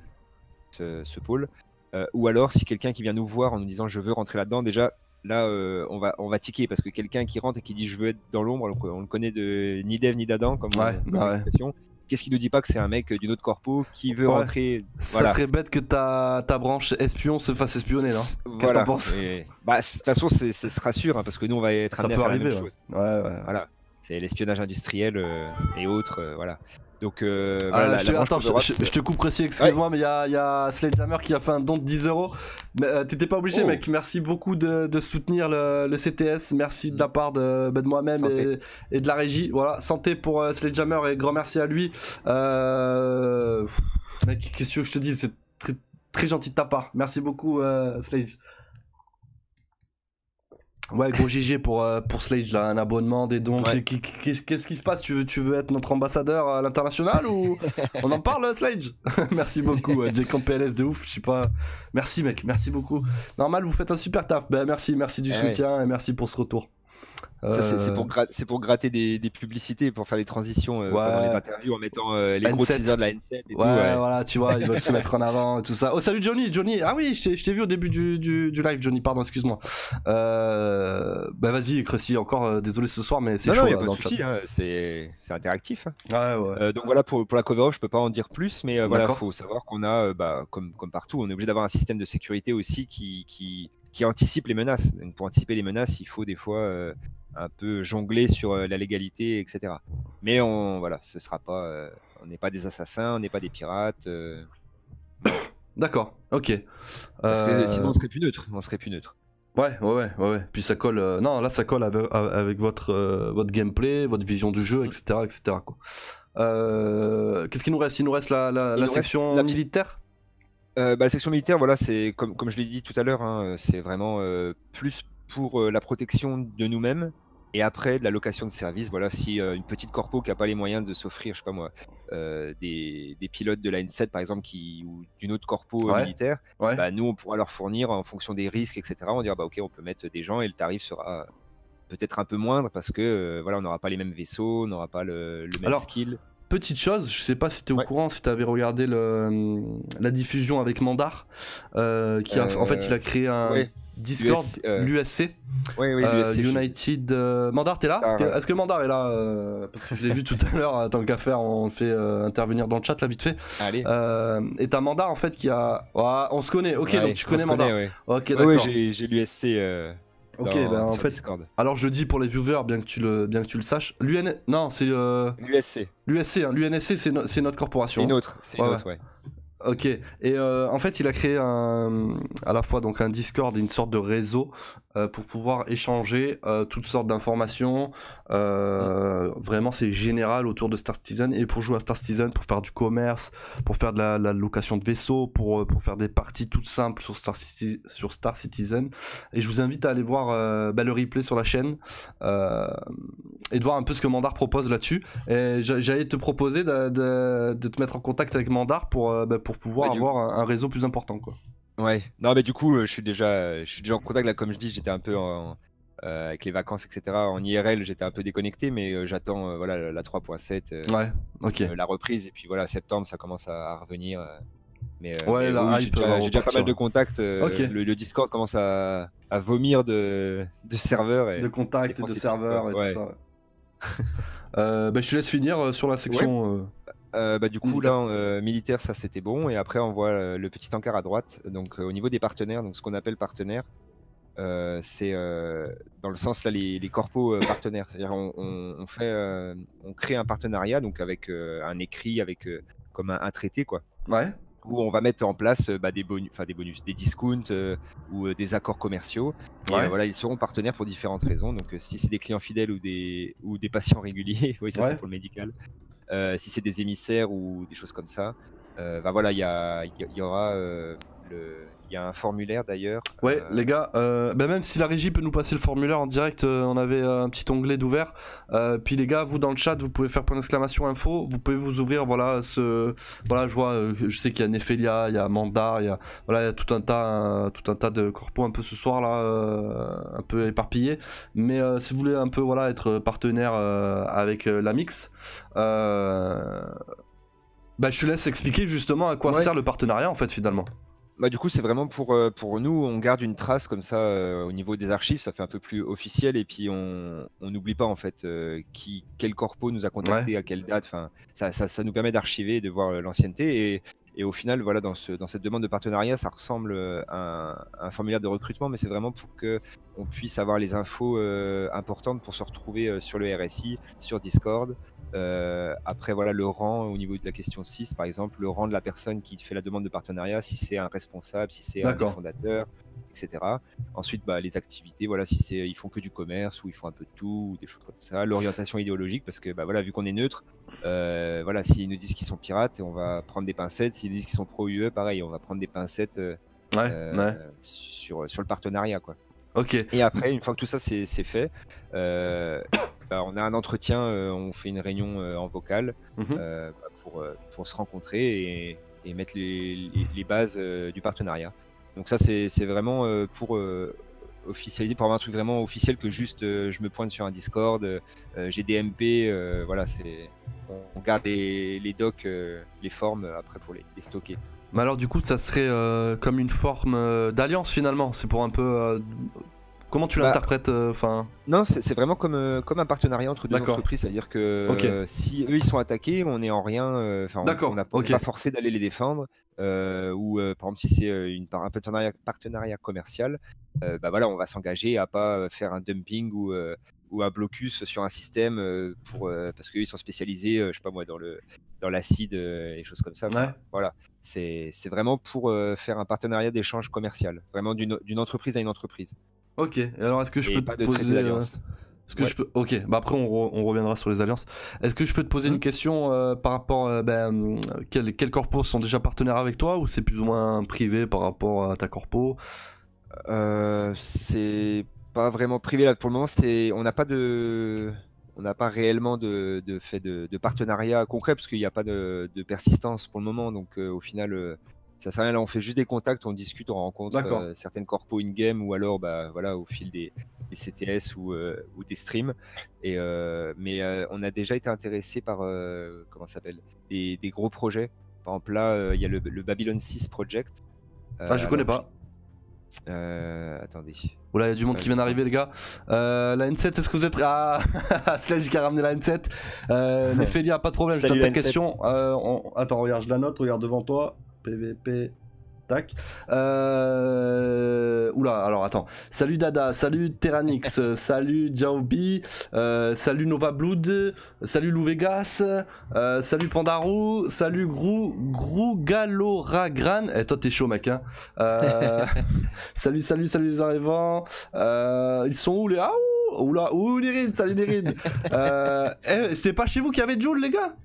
S2: ce pôle. Euh, ou alors, si quelqu'un qui vient nous voir en nous disant je veux rentrer là-dedans, déjà là, euh, on, va, on va tiquer. Parce que quelqu'un qui rentre et qui dit je veux être dans l'ombre, on le connaît de ni d'Eve ni d'Adam, comme
S1: ouais, bah
S2: Qu'est-ce qui nous dit pas que c'est un mec d'une autre corpo qui veut rentrer?
S1: Ça serait bête que ta, ta branche espion se fasse espionner, non? Qu'est-ce que t'en penses?
S2: Bah, De toute façon, sera sûr, hein, parce que nous, on va être amené à faire
S1: arriver,
S2: la même chose.
S1: Voilà.
S2: C'est l'espionnage industriel euh, et autres, voilà. Donc, euh,
S1: ah, je, te, attends, je, te coupe précis, excuse-moi, mais il y a, y a Sledgehammer qui a fait un don de 10 euros. Euh, t'étais pas obligé, oh. mec. Merci beaucoup de, soutenir le, CTS. Merci de la mm. part de, de moi-même et, de la régie. Voilà, santé pour euh, Sledgehammer et grand merci à lui. Euh, mec, qu'est-ce que je te dis? C'est très, très gentil de ta part. Merci beaucoup, Sledge. Ouais, gros GG pour, euh, pour Slage, là, un abonnement, des dons. Qu'est-ce qui se passe? Tu veux, tu veux être notre ambassadeur à l'international ou on en parle, Slage Merci beaucoup, euh, Jake en PLS de ouf, je sais pas. Merci, mec, merci beaucoup. Normal, vous faites un super taf. Ben, merci, merci du eh soutien et merci pour ce retour.
S2: C'est pour, euh, pour, gratter des, des, publicités, pour faire les transitions euh, pendant les interviews en mettant euh, les gros teasers de la N7 et
S1: tout. Ouais, voilà, tu vois, ils veulent se mettre en avant et tout ça. Oh, salut Johnny, Johnny. Ah oui, je t'ai vu au début du, du, du, live, Johnny, pardon, excuse-moi. Euh, bah vas-y, Cressy, encore désolé ce soir, mais c'est chaud.
S2: Non, pas de souci, hein, c'est interactif.
S1: Hein. Ouais, ouais.
S2: donc voilà, pour, pour la cover-up, je peux pas en dire plus, mais voilà, faut savoir qu'on a, bah, comme, comme partout, on est obligé d'avoir un système de sécurité aussi qui, qui, qui anticipe les menaces. Donc, pour anticiper les menaces, il faut des fois un peu jongler sur euh, la légalité, etc. Mais on, voilà, ce sera pas, euh, on n'est pas des assassins, on n'est pas des pirates. Euh.
S1: D'accord, ok.
S2: Parce que sinon on serait plus neutre. On serait plus neutre.
S1: Ouais, ouais, ouais, ouais. Puis ça colle. non, là, ça colle avec, votre, votre gameplay, votre vision du jeu, etc., etc. Qu'est-ce qu'il nous reste? Il nous reste la, section militaire?
S2: bah, la section militaire, voilà, c'est comme, comme je l'ai dit tout à l'heure, hein, c'est vraiment plus pour la protection de nous-mêmes et après, de la location de service, voilà, si euh, une petite corpo qui n'a pas les moyens de s'offrir, je sais pas moi, euh, des, des, pilotes de la N7 par exemple, qui, ou d'une autre corpo euh, militaire, Bah, nous on pourra leur fournir en fonction des risques, etc. On dira bah ok, on peut mettre des gens et le tarif sera peut-être un peu moindre parce que voilà, on n'aura pas les mêmes vaisseaux, on n'aura pas le, le même skill.
S1: Petite chose, je sais pas si tu es au courant, si tu avais regardé le, la diffusion avec Mandar, qui a, en fait il a créé un, Discord, l'USC,
S2: euh,
S1: United. Euh, Mandar, t'es là Est-ce que Mandar est là euh, Parce que je l'ai vu tout à l'heure, tant qu'à faire, on le fait intervenir dans le chat là vite fait.
S2: Allez.
S1: et t'as Mandar en fait qui a. on se connaît, ok, donc tu connais Mandar. Ok,
S2: d'accord. Oui, j'ai l'USC.
S1: Ok, ben en fait. Alors je le dis pour les viewers, bien que tu le, bien que tu le saches. L'UN, non, c'est
S2: l'USC.
S1: L'USC, hein. l'UNSC, c'est notre corporation.
S2: C'est une autre, c'est une autre, ouais.
S1: Ok. Et euh, en fait, il a créé un, à la fois donc un Discord une sorte de réseau euh, pour pouvoir échanger euh, toutes sortes d'informations. Vraiment, c'est général autour de Star Citizen. Et pour jouer à Star Citizen, pour faire du commerce, pour faire de la, location de vaisseaux, pour, pour faire des parties toutes simples sur Star, sur Star Citizen. Et je vous invite à aller voir bah, le replay sur la chaîne et de voir un peu ce que Mandar propose là-dessus. Et j'allais te proposer de, de, te mettre en contact avec Mandar pour, bah, pour pouvoir avoir un, réseau plus important. Quoi.
S2: Ouais, non, mais du coup, euh, je suis déjà, je suis déjà en contact là, comme je dis, j'étais un peu en, euh, avec les vacances, etc. En IRL, j'étais un peu déconnecté, mais euh, j'attends voilà la 3.7,
S1: ouais, ok,
S2: la reprise, et puis voilà, septembre, ça commence à, revenir. mais
S1: ouais,
S2: j'ai déjà, pas mal de contacts. Le, Discord commence à, à vomir de, de serveurs. Et,
S1: de contacts et de serveurs et tout ça. bah, je te laisse finir sur la section.
S2: Euh, bah, du coup, là, euh, militaire, ça c'était bon. Et après, on voit euh, le petit encart à droite. Donc, au niveau des partenaires, donc ce qu'on appelle partenaires, c'est dans le sens là les, les corpos partenaires. C'est-à-dire, on, fait, on crée un partenariat donc avec un écrit, avec comme un, traité, quoi.
S1: Ouais.
S2: Où on va mettre en place bah, des bonus, des bonus, des discounts ou des accords commerciaux. Et voilà, ils seront partenaires pour différentes raisons. Donc, si c'est des clients fidèles ou des ou des patients réguliers, oui, ça c'est pour le médical. Euh, si c'est des émissaires ou des choses comme ça. Bah voilà, il y, y, aura euh, le, y a un formulaire d'ailleurs.
S1: Ouais, les gars, euh, bah même si la régie peut nous passer le formulaire en direct, on avait un petit onglet d'ouvert. puis les gars, vous dans le chat, vous pouvez faire point d'exclamation info. Vous pouvez vous ouvrir, voilà, ce, voilà, je vois, je sais qu'il y a Nephelia, il y a Mandar, il y a, voilà, il y a tout un tas, tout un tas de corpos un peu ce soir là, un peu éparpillés. Mais si vous voulez un peu, voilà, être partenaire avec la mix. Bah, je te laisse expliquer justement à quoi sert le partenariat en fait finalement.
S2: Bah, du coup, c'est vraiment pour, euh, pour nous, on garde une trace comme ça euh, au niveau des archives, ça fait un peu plus officiel et puis on n'oublie pas en fait euh, qui, quel corpo nous a contacté à quelle date. Enfin, ça, ça, nous permet d'archiver et de voir l'ancienneté et, et, au final, voilà, dans, ce, dans cette demande de partenariat, ça ressemble à un, un formulaire de recrutement, mais c'est vraiment pour que on puisse avoir les infos importantes pour se retrouver sur le RSI, sur Discord, euh, après, voilà, le rang au niveau de la question 6, par exemple, le rang de la personne qui fait la demande de partenariat, si c'est un responsable, si c'est un fondateur, etc. Ensuite, bah, les activités, voilà, si c'est ils font que du commerce ou ils font un peu de tout, ou des choses comme ça. L'orientation idéologique, parce que bah, voilà, vu qu'on est neutre, euh, voilà, s'ils nous disent qu'ils sont pirates, on va prendre des pincettes. S'ils disent qu'ils sont pro-UE, pareil, on va prendre des pincettes euh,
S1: ouais,
S2: Sur, sur le partenariat, quoi.
S1: Ok.
S2: Et après, une fois que tout ça c'est fait, euh, bah, on a un entretien, euh, on fait une réunion euh, en vocal mhm. bah, pour, pour, se rencontrer et, mettre les, bases du partenariat. Donc ça, c'est vraiment pour officialiser, pour avoir un truc vraiment officiel que juste je me pointe sur un Discord, j'ai des MP, voilà, c'est on garde les, docs, les formes après pour les, stocker.
S1: Mais alors du coup, ça serait comme une forme d'alliance finalement. C'est pour un peu Comment tu bah, l'interprètes euh, enfin?
S2: Non, c'est vraiment comme, euh, comme un partenariat entre deux entreprises. C'est-à-dire que euh, si eux ils sont attaqués, on n'est en rien. on n'a pas forcé d'aller les défendre. ou par exemple, si c'est un partenariat, partenariat commercial, bah voilà, on va s'engager à pas faire un dumping ou, ou un blocus sur un système pour, parce qu'ils sont spécialisés, je sais pas moi, dans le dans l'acide et choses comme ça. Voilà, c'est vraiment pour faire un partenariat d'échange commercial, vraiment d'une entreprise à une entreprise.
S1: Ok, alors est-ce que je peux
S2: pas
S1: te
S2: de
S1: poser.
S2: d'alliance.
S1: Est-ce que
S2: Ouais.
S1: je peux... Ok, bah après on, re- on reviendra sur les alliances. Est-ce que je peux te poser une question euh, par rapport, euh, ben, euh, quels quels corpos sont déjà partenaires avec toi ou c'est plus ou moins privé par rapport à ta corpo?
S2: Euh, c'est pas vraiment privé là pour le moment. C'est on n'a pas de on n'a pas réellement de, de fait de, de partenariat concret parce qu'il n'y a pas de, de persistance pour le moment. Donc euh, au final, euh, ça sert à rien. Là, on fait juste des contacts, on discute, on rencontre euh, certaines corpos in game ou alors bah voilà au fil des, des CTS ou, euh, ou des streams. Et mais on a déjà été intéressé par comment s'appelle des, des gros projets. Par exemple là, il y a le, le Babylon 6 project.
S1: Ah, je
S2: Euh,
S1: connais pas.
S2: Euh, attendez.
S1: Oula, il y a du monde
S2: Ouais,
S1: qui vient d'arriver, les gars. Euh, la N7, est-ce que vous êtes. Ah Slash qui a ramené la N7. Euh, Néphélia, pas de problème, je note ta
S2: N7.
S1: question. Euh, on- Attends, regarde, je la note, regarde devant toi. PVP. Tac. Euh... Oula, alors attends. Salut Dada, salut Terranix, euh, salut Jaobi, euh, salut Nova Blood, salut Lou Vegas, euh, salut Pandarou, salut Grou, Grou Galoragran. Eh, toi t'es chaud, mec, hein. Salut, salut, salut les arrivants. Ils sont où les. Ah, ouh, oula, ouh, les rides, salut les rides. Eh, c'est pas chez vous qu'il y avait Joule, les gars?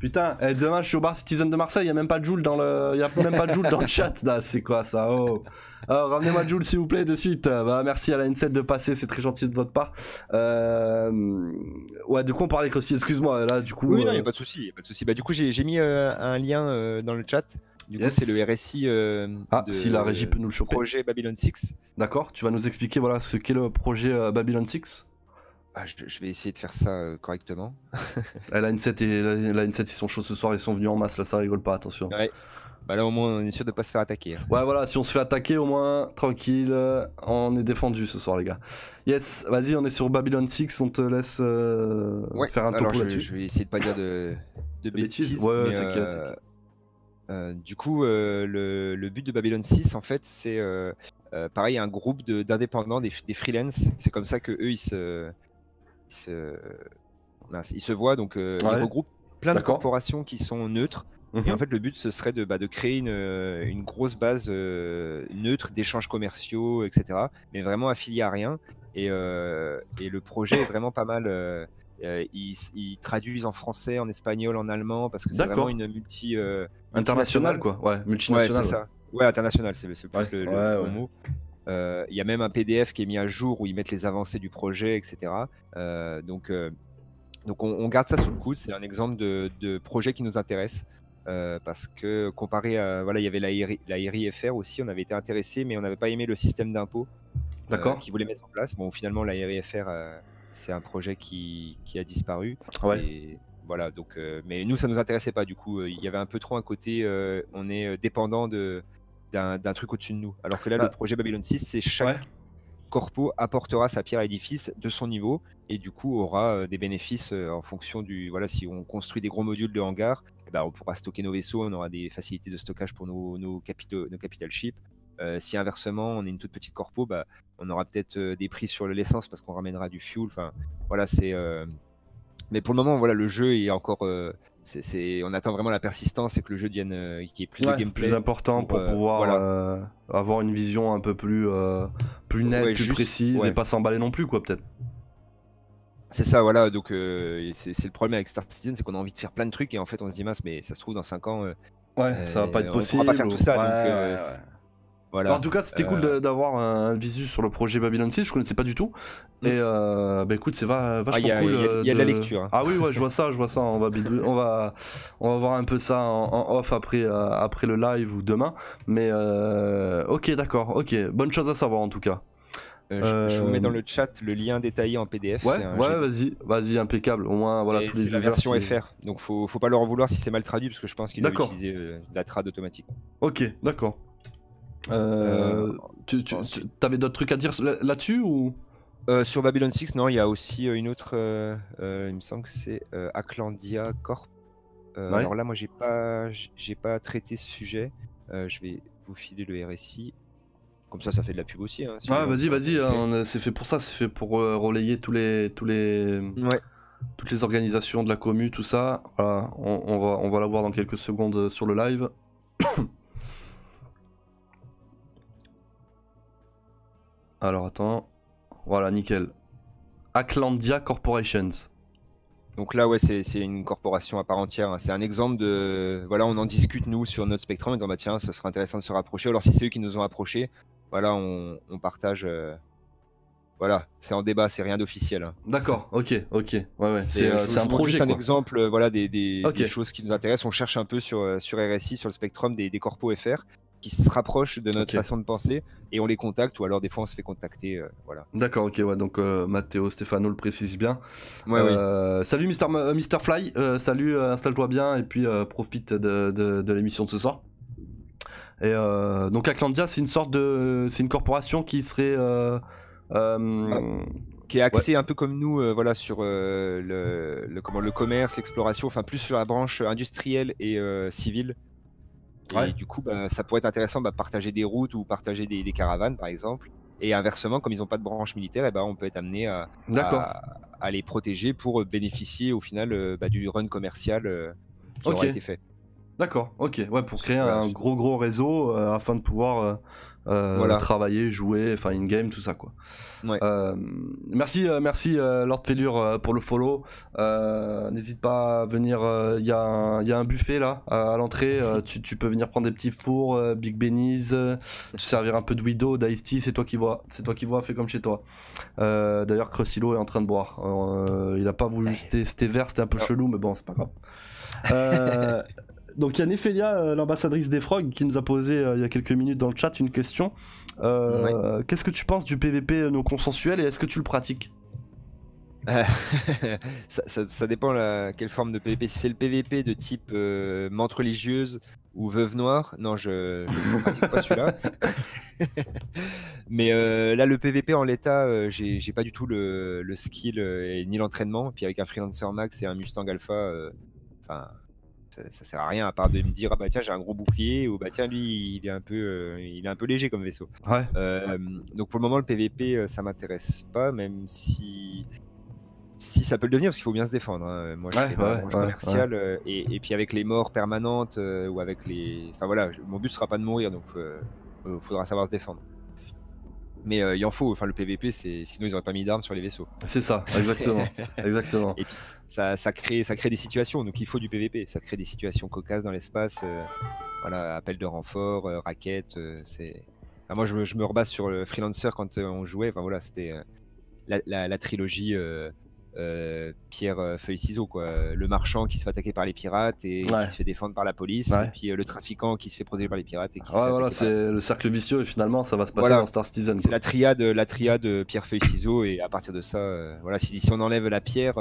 S1: Putain, eh, demain je suis au bar Citizen de Marseille, y a même pas de Joule dans le, y a même pas de Joule dans le chat. là, c'est quoi ça? Oh, ramenez-moi Joule s'il vous plaît de suite. Bah, merci à la N7 de passer, c'est très gentil de votre part. Euh... Ouais, de quoi on parlait aussi Excuse-moi, là du coup.
S2: Oui, non, il
S1: euh,
S2: n'y a pas de souci. y a pas de souci. Bah, du coup, j'ai j'ai mis euh, un lien euh, dans le chat. Du
S1: Yes.
S2: coup, c'est le RSI euh,
S1: Ah,
S2: de
S1: si la régie peut nous le choper.
S2: projet Babylon 6.
S1: D'accord, tu vas nous expliquer voilà ce qu'est le projet euh, Babylon 6
S2: Ah, je, je vais essayer de faire ça euh, correctement.
S1: La N7 et la, la N7 ils sont chauds ce soir, ils sont venus en masse là, ça rigole pas, attention.
S2: Ouais. Bah là, au moins, on est sûr de pas se faire attaquer. hein.
S1: Ouais voilà, si on se fait attaquer au moins, tranquille, euh, on est défendu ce soir les gars. Yes, vas-y, on est sur Babylon 6, on te laisse euh,
S2: Ouais.
S1: faire un topo
S2: je,
S1: là-dessus.
S2: je vais essayer de pas dire de, de
S1: bêtises
S2: bêtises.
S1: Ouais,
S2: mais,
S1: t'inquiète,
S2: euh,
S1: t'inquiète.
S2: euh, du coup, le, le but de Babylon 6, en fait, c'est pareil, un groupe de- d'indépendants, des, des freelance. C'est comme ça que eux, ils se, ils se, mince, ils se voient. Donc, euh,
S1: Ouais.
S2: ils regroupent plein de corporations qui sont neutres.
S1: Mhm.
S2: Et en fait, le but, ce serait de, bah, de créer une, euh, une grosse base euh, neutre d'échanges commerciaux, etc. Mais vraiment affiliée à rien. Et, euh, et le projet est vraiment pas mal. euh, ils, ils traduisent en français, en espagnol, en allemand, parce que c'est vraiment une multi. euh,
S1: International quoi, ouais,
S2: Ouais,
S1: multinational.
S2: c'est ça. Ouais, international, c'est plus
S1: Ouais,
S2: le,
S1: ouais, ouais.
S2: mot. Euh, Il y a même un PDF qui est mis à jour où ils mettent les avancées du projet, etc. Euh, donc, euh, donc on, on garde ça sous le coude. C'est un exemple de, de projet qui nous intéresse. euh, parce que comparé à voilà il y avait la, IRI la IRIFR aussi on avait été intéressé mais on n'avait pas aimé le système d'impôt euh, qu'ils voulaient mettre en place bon finalement la IRIFR euh, c'est un projet qui, qui a disparu
S1: Ouais.
S2: et voilà, donc, mais nous, ça nous intéressait pas. Du coup, il y avait un peu trop un côté, on est dépendant de d'un truc au-dessus de nous. Alors que là,
S1: Bah.
S2: le projet Babylon 6, c'est chaque
S1: Ouais.
S2: corpo apportera sa pierre à l'édifice de son niveau et du coup aura euh, des bénéfices euh, en fonction du. Voilà, si on construit des gros modules de hangar, ben, on pourra stocker nos vaisseaux, on aura des facilités de stockage pour nos, nos, capitaux, nos capital ships. Euh, si inversement, on est une toute petite corpo, bah, on aura peut-être euh, des prix sur l'essence parce qu'on ramènera du fuel. Enfin, voilà, c'est. euh, Mais pour le moment, voilà, le jeu est encore. C'est- On attend vraiment la persistance et que le jeu devienne. euh, qu'il y ait plus
S1: Ouais,
S2: de gameplay.
S1: plus important pour,
S2: pour, euh,
S1: pouvoir
S2: voilà.
S1: euh, avoir une vision un peu plus, plus nette,
S2: Ouais,
S1: plus
S2: juste-
S1: précise
S2: ouais.
S1: et pas s'emballer non plus quoi peut-être.
S2: C'est ça, voilà. Donc, c'est le problème avec Star Citizen, c'est qu'on a envie de faire plein de trucs et en fait, on se dit, mince, mais ça se trouve, dans 5 ans,
S1: Ouais, ça va pas être
S2: on pourra
S1: possible.
S2: pas faire
S1: ou-
S2: tout ça, donc, voilà.
S1: En tout cas, c'était cool
S2: Euh,
S1: d'avoir un visu sur le projet Babylon 6, je connaissais pas du tout.
S2: Mm.
S1: Et euh, bah écoute, c'est va, vachement
S2: Ah, a-
S1: cool.
S2: y a-
S1: euh,
S2: y a de la lecture, hein.
S1: Ah oui, ouais, je vois ça, je vois ça. On va, bidou- on va, on va voir un peu ça en, en off après, après le live ou demain. Mais ok, d'accord, ok, bonne chose à savoir en tout cas.
S2: Euh, je, je vous mets dans le chat le lien détaillé en PDF.
S1: Ouais, vas-y, vas-y, impeccable. Au moins, voilà,
S2: et
S1: tous les
S2: la version FR. Donc, faut, faut pas leur en vouloir si c'est mal traduit parce que je pense qu'ils utiliser euh, la trad automatique.
S1: Ok, d'accord. Euh,
S2: Euh,
S1: tu, tu,
S2: ensuite-
S1: t'avais d'autres trucs à dire là- là-dessus ou?
S2: Euh, sur Babylon 6, non, il y a aussi euh, une autre. euh, il me semble que c'est Aklandia Corp.
S1: Ouais.
S2: Alors là, moi, j'ai pas, j'ai pas traité ce sujet. Je vais vous filer le RSI. Comme ça, ça fait de la pub aussi. hein, si
S1: Ouais, vas-y, vas-y, hein, on- c'est fait pour ça, c'est fait pour relayer tous les, tous les,
S2: Ouais.
S1: toutes les organisations de la commu, tout ça. Voilà, on, on va, on va la voir dans quelques secondes sur le live. Alors attends. Voilà, nickel. Aclandia Corporations.
S2: Donc là, ouais, c'est une corporation à part entière. Hein. C'est un exemple de. Voilà, on en discute nous sur notre spectrum en disant bah tiens, ce serait intéressant de se rapprocher. Alors si c'est eux qui nous ont approchés, voilà, on, partage. Euh, voilà, c'est en débat, c'est rien d'officiel. Hein.
S1: D'accord, ok, ok. Ouais, ouais. C'est euh, un projet.
S2: Juste un exemple, euh, voilà, des, des, choses qui nous intéressent. On cherche un peu sur, sur RSI, sur le spectrum des, des corpos FR qui se rapprochent de notre façon de penser et on les contacte ou alors des fois on se fait contacter. Euh, voilà.
S1: D'accord, ok, ouais, donc euh, Matteo Stefano le précise bien. Euh, salut Mister, Mister Fly, salut, installe-toi bien et puis profite de, de, l'émission de ce soir. Et donc Aclandia, c'est une sorte de, c'est une corporation qui serait ah.
S2: qui est axée un peu comme nous, voilà, sur le, le, comment, le commerce, l'exploration, enfin plus sur la branche industrielle et civile. Et du coup, bah, ça pourrait être intéressant de bah, partager des routes ou partager des, caravanes, par exemple. Et inversement, comme ils n'ont pas de branche militaire, et eh ben, on peut être amené à, à, les protéger pour bénéficier au final euh, bah, du run commercial euh, qui aura été fait.
S1: D'accord, ok, ouais, pour créer un gros gros réseau euh, afin de pouvoir euh, travailler, jouer, enfin in-game, tout ça quoi. Euh, merci, euh, merci Lord Pelure pour le follow. N'hésite pas à venir, il y, a un buffet là à, l'entrée, tu, peux venir prendre des petits fours, Big Benny's, te servir un peu de Widow, d'Ice c'est toi qui vois, c'est toi qui vois, fais comme chez toi. D'ailleurs Crucilo est en train de boire, il a pas voulu, c'était vert, c'était un peu chelou, mais bon c'est pas grave. Donc il y a Nephelia, euh, l'ambassadrice des frogs, qui nous a posé euh, il y a quelques minutes dans le chat une question. Euh, qu'est-ce que tu penses du PVP non consensuel et est-ce que tu le pratiques?
S2: Ça, dépend la, quelle forme de PVP. Si c'est le PVP de type menthe religieuse ou veuve noire, non, je ne pratique pas celui-là. Mais là, le PVP en l'état, j'ai pas du tout le, skill ni l'entraînement. Puis avec un freelancer max et un Mustang Alpha, enfin ça, sert à rien à part de me dire ah bah tiens j'ai un gros bouclier ou bah tiens lui il est un peu euh, il est un peu léger comme vaisseau. Euh, donc pour le moment le PVP euh, ça m'intéresse pas même si si ça peut le devenir parce qu'il faut bien se défendre. Hein. Moi je ouais, fais commercial et, et, puis avec les morts permanentes ou avec les enfin voilà mon but sera pas de mourir donc faudra savoir se défendre. Mais euh, il en faut, enfin le PVP, c'est sinon ils n'auraient pas mis d'armes sur les vaisseaux.
S1: C'est ça, exactement. exactement.
S2: Et ça, ça, crée, ça crée des situations, donc il faut du PVP. Ça crée des situations cocasses dans l'espace. Euh, voilà, appel de renfort, euh, raquettes. c'est. moi, je, je, me rebase sur le freelancer quand on jouait. Enfin voilà, c'était la, la, la, trilogie euh, pierre euh, feuille ciseaux quoi. Le marchand qui se fait attaquer par les pirates et qui se fait défendre par la police et puis euh, le trafiquant qui se fait protéger par les pirates et qui
S1: voilà c'est le cercle vicieux et finalement ça va se passer dans Star Citizen
S2: c'est la triade la triade pierre feuille ciseaux et à partir de ça voilà si, si, on enlève la pierre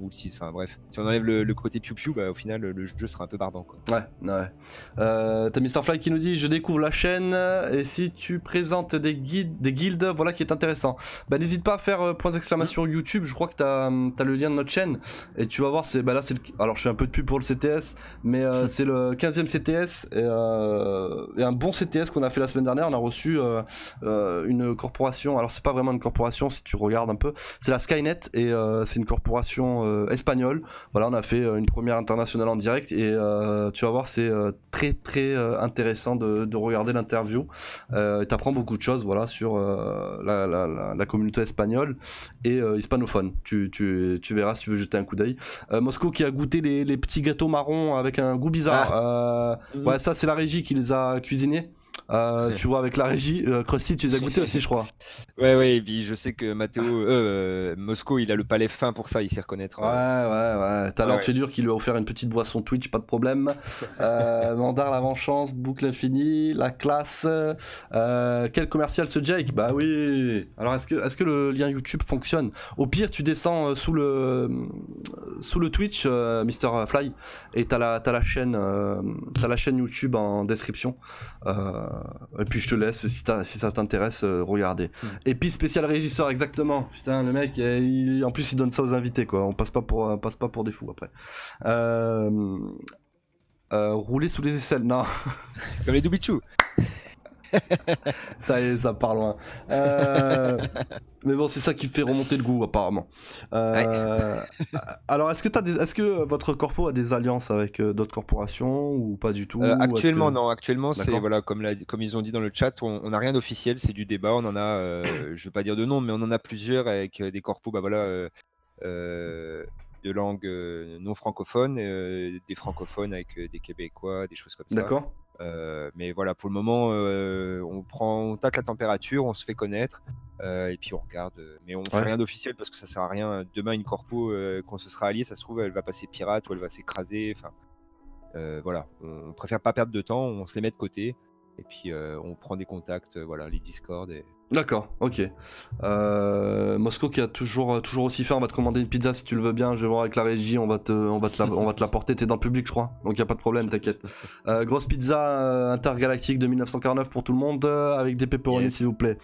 S2: ou si enfin bref si on enlève le, côté piou piou bah, au final le jeu sera un peu barbant quoi.
S1: Ouais ouais. T'as Mr Fly qui nous dit je découvre la chaîne et si tu présentes des guides des guildes voilà qui est intéressant. Bah n'hésite pas à faire point d'exclamation YouTube je crois que t'as euh, t'as le lien de notre chaîne et tu vas voir c'est bah là c'est alors je fais un peu de pub pour le CTS mais euh, c'est le 15e CTS euh, et, un bon CTS qu'on a fait la semaine dernière on a reçu une corporation alors c'est pas vraiment une corporation si tu regardes un peu c'est la Skynet et c'est une corporation espagnole. Voilà on a fait une première internationale en direct et tu vas voir c'est très très intéressant de, regarder l'interview. Et t'apprends beaucoup de choses voilà sur la, la, communauté espagnole et hispanophone. Tu tu, verras si tu veux jeter un coup d'œil. Euh, Moscou qui a goûté les, petits gâteaux marrons avec un goût bizarre. Ah. Euh, ouais, ça c'est la régie qui les a cuisinés. Euh, tu vois avec la régie, euh, tu les as goûtés aussi je crois.
S2: Ouais ouais et puis je sais que Mathéo, euh, Moscou il a le palais fin pour ça, il sait reconnaître.
S1: Ouais ouais ouais, t'as ouais, qui lui a offert une petite boisson Twitch, pas de problème. euh, Mandar l'avant-chance, boucle infinie, la classe. quel commercial ce Jake? Bah oui. Alors est-ce que, est -ce que le lien YouTube fonctionne? Au pire tu descends sous le, sous le Twitch Mister Fly et t'as la, as la chaîne, as la chaîne YouTube en description. Euh, et puis je te laisse, si, si ça t'intéresse, euh, regarder. Et puis spécial régisseur, exactement. Putain, le mec, euh, en plus il donne ça aux invités, quoi. On passe pas pour, passe pas pour des fous après. rouler sous les aisselles, non.
S2: Comme les Doubichou.
S1: ça y est, ça part loin. Euh, mais bon, c'est ça qui fait remonter le goût, apparemment. Euh, alors, est-ce que, as des... est que votre corpo a des alliances avec euh, d'autres corporations ou pas du tout?
S2: Actuellement, non. Actuellement, c'est voilà, comme, comme ils ont dit dans le chat, on n'a rien d'officiel, c'est du débat. On en a, je vais pas dire de nom, mais on en a plusieurs avec des corpos, bah voilà, de langue non francophone, des francophones avec des Québécois, des choses comme ça.
S1: D'accord.
S2: Euh, mais voilà, pour le moment, euh, on prend, on tacle la température, on se fait connaître, euh, et puis on regarde. Mais on fait rien d'officiel parce que ça sert à rien. Demain, une corpo, quand ce sera allié, ça se trouve, elle va passer pirate ou elle va s'écraser. Enfin, voilà, on, préfère pas perdre de temps, on se les met de côté, et puis on prend des contacts, voilà, les Discord, et,
S1: D'accord, ok. Euh, Mosco qui a toujours, toujours aussi fait, on va te commander une pizza si tu le veux bien, je vais voir avec la régie, on va te, on va te, la, on va te la porter, t'es dans le public je crois, donc y a pas de problème, t'inquiète. Euh, grosse pizza euh, intergalactique de 1949 pour tout le monde, avec des pepperonis s'il vous plaît.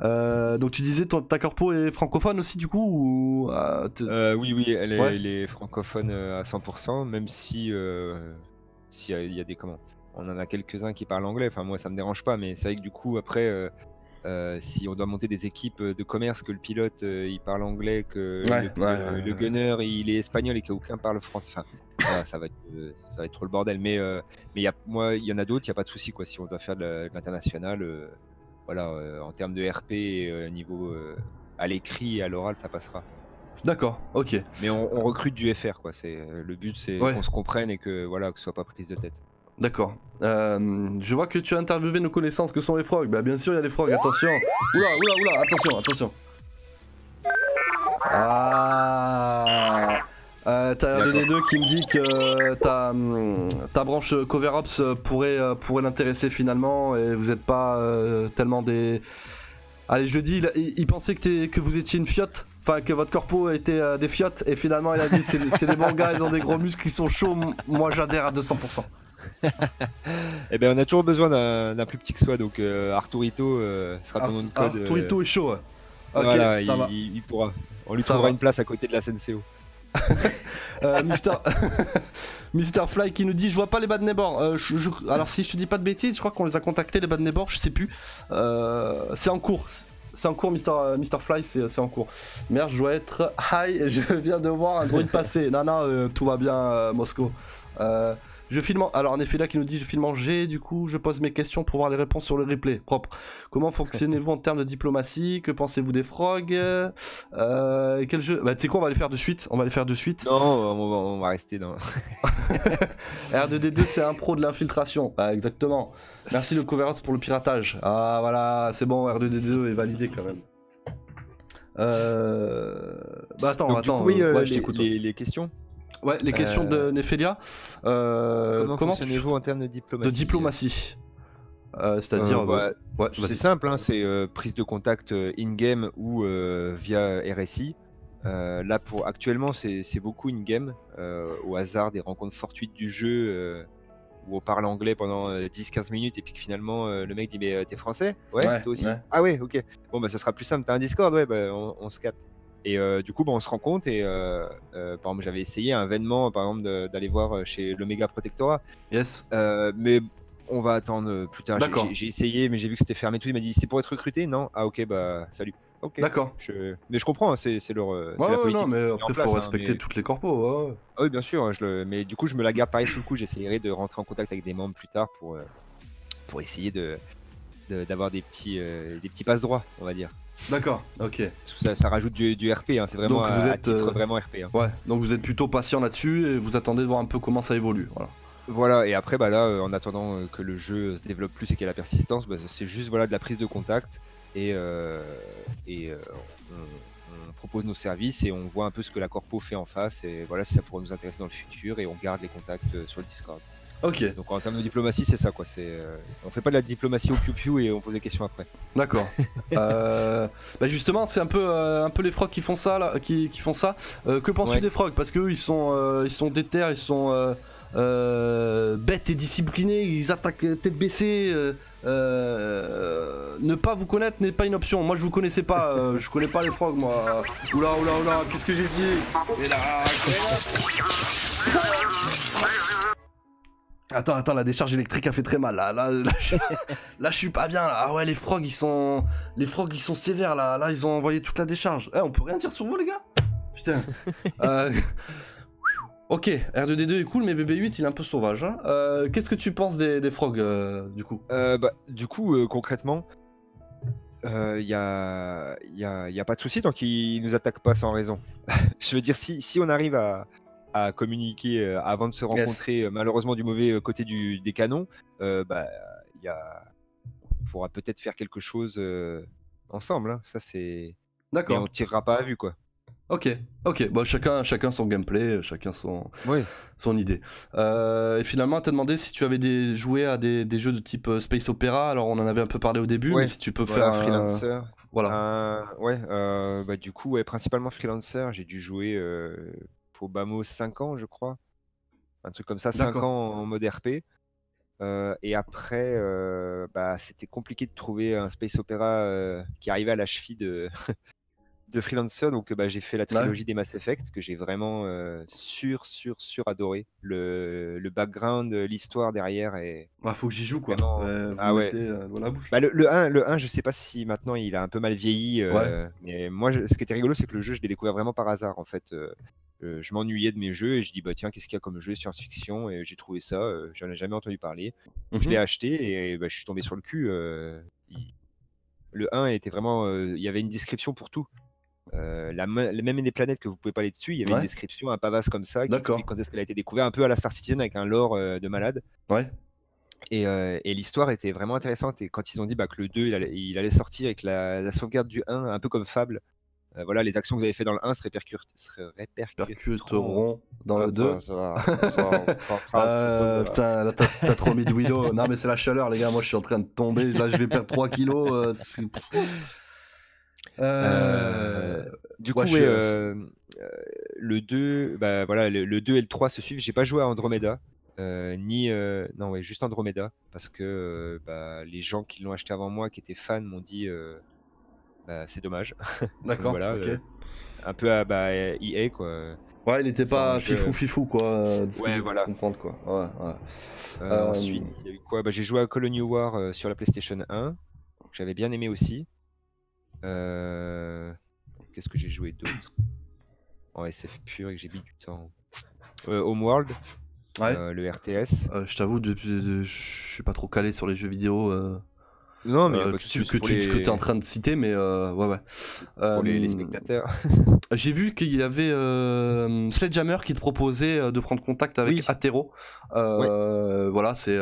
S1: donc tu disais, ta corpo est francophone aussi du coup ou,
S2: Oui, oui, elle est, francophone à 100%, même si, si y, a des, comment on en a quelques-uns qui parlent anglais, enfin moi ça me dérange pas, mais c'est vrai que du coup après euh, si on doit monter des équipes de commerce, que le pilote euh, il parle anglais, que le, gunner il est espagnol et qu'aucun parle français, enfin, ça, va être, euh, ça va être trop le bordel. Mais, mais y a, moi, il y en a d'autres, il n'y a pas de souci. Quoi. Si on doit faire de l'international, voilà, en termes de RP, niveau à l'écrit et à l'oral, ça passera.
S1: D'accord, ok.
S2: Mais on, recrute du FR, quoi. C'est le but, c'est qu'on se comprenne et que voilà, que ce soit pas prise de tête.
S1: D'accord. Euh, je vois que tu as interviewé nos connaissances que sont les frogs. Bah bien sûr il y a les frogs, attention. Oula, oula, oula, attention, attention. Ah euh, T'as RD2 qui me dit que ta, hum, ta branche CoverOps pourrait, euh, pourrait l'intéresser finalement et vous n'êtes pas euh, tellement des... Allez je dis, il, pensait que, que vous étiez une fiotte Enfin, que votre corpo était des fiottes, et finalement il a dit c'est des bons gars, ils ont des gros muscles, ils sont chauds, moi j'adhère à 200%.
S2: eh ben, on a toujours besoin d'un plus petit que soi, donc euh, Arturito euh, sera ton nom de code.
S1: Arturito euh, est chaud.
S2: voilà, il, pourra. On lui trouvera une place à côté de la SNCO.
S1: Mister... Mister Fly qui nous dit je vois pas les bad neighbors. Alors si je te dis pas de bêtises, je crois qu'on les a contactés les bad neighbors, je sais plus. c'est en cours. C'est en cours, Mister, Mister Fly, c'est en cours. Merde, je dois être high, je viens de voir un bruit passer. non, non, tout va bien, Moscou. Je filme Alors en effet là qui nous dit je filme en G, du coup je pose mes questions pour voir les réponses sur le replay. Propre. Comment fonctionnez-vous en termes de diplomatie? Que pensez-vous des frogs? Euh, Quel jeu? Bah tu sais quoi on va les faire de suite. On va les faire de suite.
S2: Non, on va, rester dans.
S1: R2D2 c'est un pro de l'infiltration. Ah, exactement. Merci le cover pour le piratage. Ah voilà, c'est bon, R2D2 est validé quand même. Euh... Bah attends, attends.
S2: oui, euh, les, les questions
S1: Ouais, les questions de euh, Nephelia.
S2: Euh, comment, comment fonctionnez-vous en termes de diplomatie
S1: De diplomatie. Euh, c'est-à-dire,
S2: bah, c'est simple, hein, c'est prise de contact in-game ou via RSI. là, pour actuellement, c'est beaucoup in-game, au hasard des rencontres fortuites du jeu où on parle anglais pendant 10-15 minutes et puis que finalement le mec dit mais t'es français? Ouais, toi aussi? ah ouais ok bon bah ce sera plus simple t'as un Discord? Ouais bah, on, on se capte et euh, du coup, bah, on se rend compte. Et euh, euh, par exemple, j'avais essayé un vainement, par exemple, d'aller voir chez le méga protectorat.
S1: Yes.
S2: mais on va attendre plus tard. J'ai essayé, mais j'ai vu que c'était fermé tout. Il m'a dit c'est pour être recruté? Non Ah, ok, bah salut. Ok.
S1: D'accord.
S2: Mais je comprends, hein, c'est leur,
S1: ouais, la politique. Non, mais après, il faut hein, respecter toutes les corpos.
S2: Ah oui, bien sûr. Je le... Mais du coup, je me la garde pareil sous le coup. J'essaierai de rentrer en contact avec des membres plus tard pour, pour essayer de d'avoir des petits des petits passe droits, on va dire.
S1: D'accord, ok.
S2: Ça, ça, rajoute du, RP, hein. c'est vraiment vous êtes, titre euh, vraiment RP. Hein.
S1: Ouais, donc vous êtes plutôt patient là-dessus et vous attendez de voir un peu comment ça évolue. Voilà.
S2: Voilà, et après, bah là, euh, en attendant euh, que le jeu se développe plus et qu'il y ait la persistance, bah, c'est juste voilà, de la prise de contact et, et on, propose nos services et on voit un peu ce que la corpo fait en face et voilà si ça pourrait nous intéresser dans le futur et on garde les contacts sur le Discord.
S1: Ok.
S2: Donc en termes de diplomatie, c'est ça quoi. C'est, euh, on fait pas de la diplomatie au piou et on pose des questions après.
S1: D'accord. euh, bah justement, c'est un peu, euh, un peu les frogs qui font ça là, qui, qui font ça. Euh, que penses-tu des frogs? Parce qu'eux, ils sont, ils sont déter, ils sont bêtes et disciplinés, ils attaquent tête baissée. ne pas vous connaître n'est pas une option. Moi, je vous connaissais pas. je connais pas les frogs, moi. Oula, oula, oula. Qu'est-ce que j'ai dit? Et là, Attends, attends, la décharge électrique a fait très mal. Là, là, là, je, suis pas bien. Là. Ah ouais, les frogs, ils sont, les frogs, ils sont sévères là. Là, ils ont envoyé toute la décharge. Eh, on peut rien dire sur vous, les gars Putain. Euh, ok, R2D2 est cool, mais BB8 il est un peu sauvage. Hein. Euh, qu'est-ce que tu penses des, frogs euh, du coup?
S2: Bah, Du coup, concrètement, il n'y a, y a, y a, pas de souci tant qu'ils nous attaquent pas sans raison. Je veux dire, si, si on arrive à, à communiquer avant de se rencontrer, malheureusement du mauvais côté du, des canons, bah, y a... on pourra peut-être faire quelque chose ensemble. Hein. Ça, c'est. D'accord. On tirera pas à vue, quoi.
S1: Ok, ok, bon, chacun, chacun son gameplay, chacun son, son idée. Euh, et finalement, t'as demandé si tu avais des, joué à des, des, jeux de type Space Opera. Alors, on en avait un peu parlé au début, mais si tu peux faire.
S2: Un... Freelancer. Voilà. ouais, euh, bah, du coup, ouais, principalement Freelancer. J'ai dû jouer pour Bamo 5 ans, je crois. Un truc comme ça, 5 ans en mode RP. Euh, et après, bah, c'était compliqué de trouver un space opéra qui arrivait à la cheville de, de Freelancer, donc bah, j'ai fait la trilogie des Mass Effect que j'ai vraiment euh, sur, sur, sur adoré. Le, le background, l'histoire derrière est.
S1: Ah, faut que j'y joue quoi.
S2: ah ouais. Euh, la bouche. Bah, le, le, 1, le 1, je sais pas si maintenant il a un peu mal vieilli, euh, mais moi, ce qui était rigolo, c'est que le jeu, je l'ai découvert vraiment par hasard en fait. je m'ennuyais de mes jeux et je dis bah tiens qu'est-ce qu'il y a comme jeu science-fiction? Et j'ai trouvé ça, j'en ai jamais entendu parler. Je l'ai mhm. acheté et bah, je suis tombé sur le cul. Le 1 était vraiment, il y avait une description pour tout. Euh, la, même des planètes que vous pouvez pas aller dessus, il y avait une description, un pavasse comme ça, qui explique quand est-ce qu'elle a été découverte, un peu à la Star Citizen avec un lore euh, de malade.
S1: Ouais.
S2: Et, euh, et l'histoire était vraiment intéressante. Et quand ils ont dit bah, que le 2 il allait, sortir et que la, sauvegarde du 1, un peu comme Fable, voilà, les actions que vous avez fait dans le 1 se,
S1: répercuteront dans le 2. putain, là t'as trop mis de Willow. non, mais c'est la chaleur, les gars. Moi je suis en train de tomber. Là je vais perdre 3 kilos.
S2: Euh, du coup, euh, euh, le 2, bah, voilà, le, 2 et le 3 se suivent. J'ai pas joué à Andromeda. ni non ouais juste Andromeda parce que bah, les gens qui l'ont acheté avant moi qui étaient fans m'ont dit bah, c'est dommage
S1: d'accord voilà,
S2: un peu à bah, EA quoi
S1: ouais il était pas fifou fifou quoi
S2: ouais voilà
S1: comprendre quoi ouais,
S2: ouais. ensuite il y a eu quoi? Bah, j'ai joué à Colony War sur la PlayStation 1 j'avais bien aimé aussi euh, qu'est-ce que j'ai joué d'autre En SF pur et que j'ai mis du temps. Euh, Homeworld, euh, le RTS.
S1: je t'avoue, je suis pas trop calé sur les jeux vidéo.
S2: Non, mais
S1: que, tu, que, tu, es en train de citer, mais ouais, ouais.
S2: Pour les, spectateurs.
S1: J'ai vu qu'il y avait Sledgehammer qui te proposait de prendre contact avec Atero. Voilà, c'est.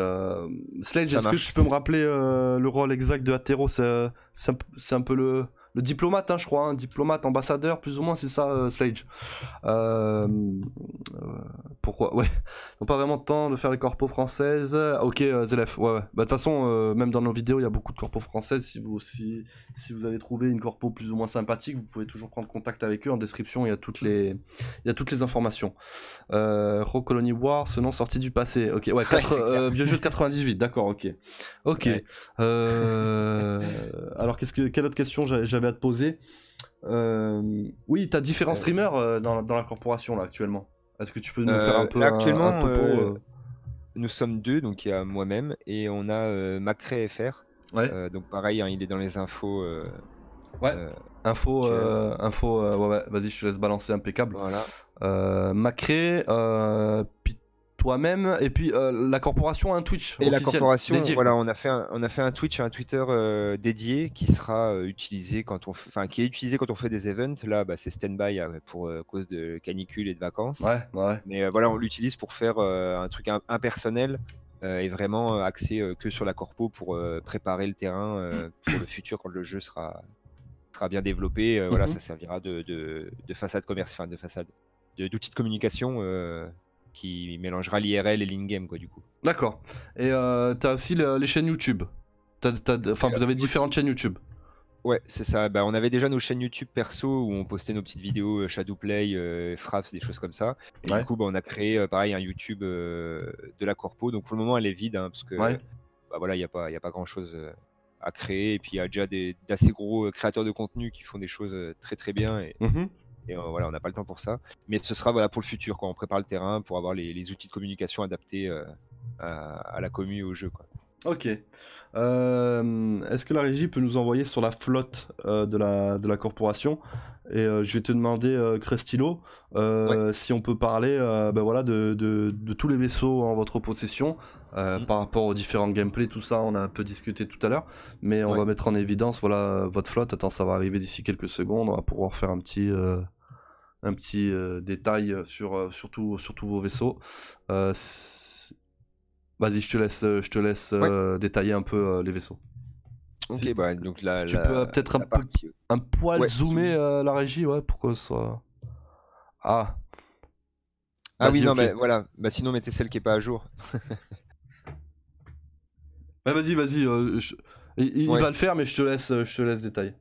S1: Sledge, est-ce que tu peux me rappeler le rôle exact de Atero? C'est un peu le le diplomate, hein, je crois, un hein, diplomate, ambassadeur, plus ou moins, c'est ça, euh, Slage. Euh, euh, pourquoi? Ouais, ils n'ont pas vraiment de temps de faire les corpos françaises. Ok, Zelef, ouais, ouais. Bah, de toute façon, même dans nos vidéos, il y a beaucoup de corpos françaises. Si vous, si, si vous avez trouvé une corpo plus ou moins sympathique, vous pouvez toujours prendre contact avec eux. En description, il y a toutes les, il y a toutes les informations. Euh, Colony War, ce nom sorti du passé. Ok, ouais, vieux jeu de 98, d'accord, ok. Ok. alors, qu'est-ce que, quelle autre question j'avais à te poser. Euh, oui, tu as différents euh, streamers euh, dans, la corporation là actuellement. Est-ce que tu peux nous faire un peu
S2: Actuellement, un, nous sommes deux, donc il y a moi-même et on a Macré FR. Ouais. donc pareil, hein, il est dans les infos.
S1: ouais. info, info, ouais, ouais. Vas-y, je te laisse balancer impeccable.
S2: Voilà.
S1: Macré, toi-même et puis euh, la corporation a un Twitch
S2: et la corporation voilà on a fait un, on a fait un Twitch un Twitter euh, dédié qui sera euh, utilisé quand on enfin qui est utilisé quand on fait des events là bah, c'est standby pour cause de canicule et de vacances
S1: ouais, ouais.
S2: mais voilà on l'utilise pour faire un truc impersonnel et vraiment axé que sur la corpo pour préparer le terrain pour le futur quand le jeu sera sera bien développé voilà mhm. ça servira de, de, de façade commerciale enfin de façade d'outil de communication qui mélangera l'IRL et l'in-game, quoi, du coup.
S1: D'accord. Et euh, t'as aussi les chaînes YouTube. Enfin, vous avez différentes chaînes YouTube.
S2: Ouais, c'est ça. Bah, on avait déjà nos chaînes YouTube perso où on postait nos petites vidéos euh, Shadowplay, euh, Fraps, des choses comme ça. Et du coup, bah, on a créé euh, pareil un YouTube de la corpo. Donc pour le moment, elle est vide hein, parce que bah, voilà, il n'y a pas, a pas grand chose à créer. Et puis il y a déjà d'assez gros créateurs de contenu qui font des choses très très bien. Et, mmh et euh, voilà, on n'a pas le temps pour ça. Mais ce sera voilà, pour le futur, quand on prépare le terrain, pour avoir les, outils de communication adaptés euh, à, la commune au jeu. Quoi.
S1: Ok. Est-ce que la régie peut nous envoyer sur la flotte de, la, de la corporation? Et euh, je vais te demander, euh, Crestilo, euh, si on peut parler ben voilà, de, de, tous les vaisseaux en votre possession mhm. par rapport aux différents gameplays, tout ça, on a un peu discuté tout à l'heure, mais on va mettre en évidence voilà, votre flotte. Attends, ça va arriver d'ici quelques secondes, on va pouvoir faire un petit, un petit détail sur, sur, tous vos vaisseaux. Vas-y, je te laisse, je te laisse détailler un peu les vaisseaux.
S2: Ok, bah, donc là,
S1: tu peux peut-être un, un poil zoomer euh, la régie, ouais, pour que ça. Ah.
S2: Ah oui, non, mais voilà. Bah, sinon, mettez celle qui est pas à jour.
S1: bah, vas-y, vas-y. Euh, il, va le faire, mais je te laisse, je te laisse détailler.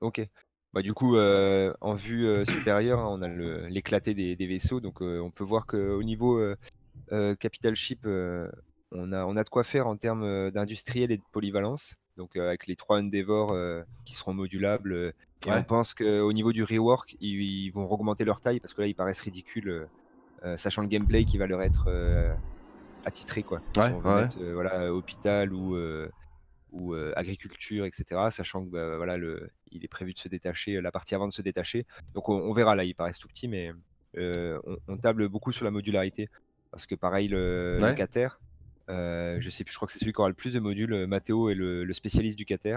S2: Ok. Bah, du coup, euh, en vue supérieure, hein, on a l'éclaté des, des, vaisseaux. Donc, on peut voir qu'au niveau Capital Ship, on, a, on a de quoi faire en termes d'industriel et de polyvalence donc avec les trois Endeavor qui seront modulables. et on pense qu'au niveau du rework, ils, vont augmenter leur taille parce que là, ils paraissent ridicules, sachant le gameplay qui va leur être attitré. Quoi.
S1: Ouais,
S2: voilà, hôpital ou, ou agriculture, etc. Sachant que bah, voilà, le, il est prévu de se détacher, la partie avant de se détacher. Donc on, verra là, ils paraissent tout petits, mais on, table beaucoup sur la modularité. Parce que pareil, le, le Cater, euh, je sais plus, je crois que c'est celui qui aura le plus de modules. Euh, Mathéo est le, spécialiste du Cater.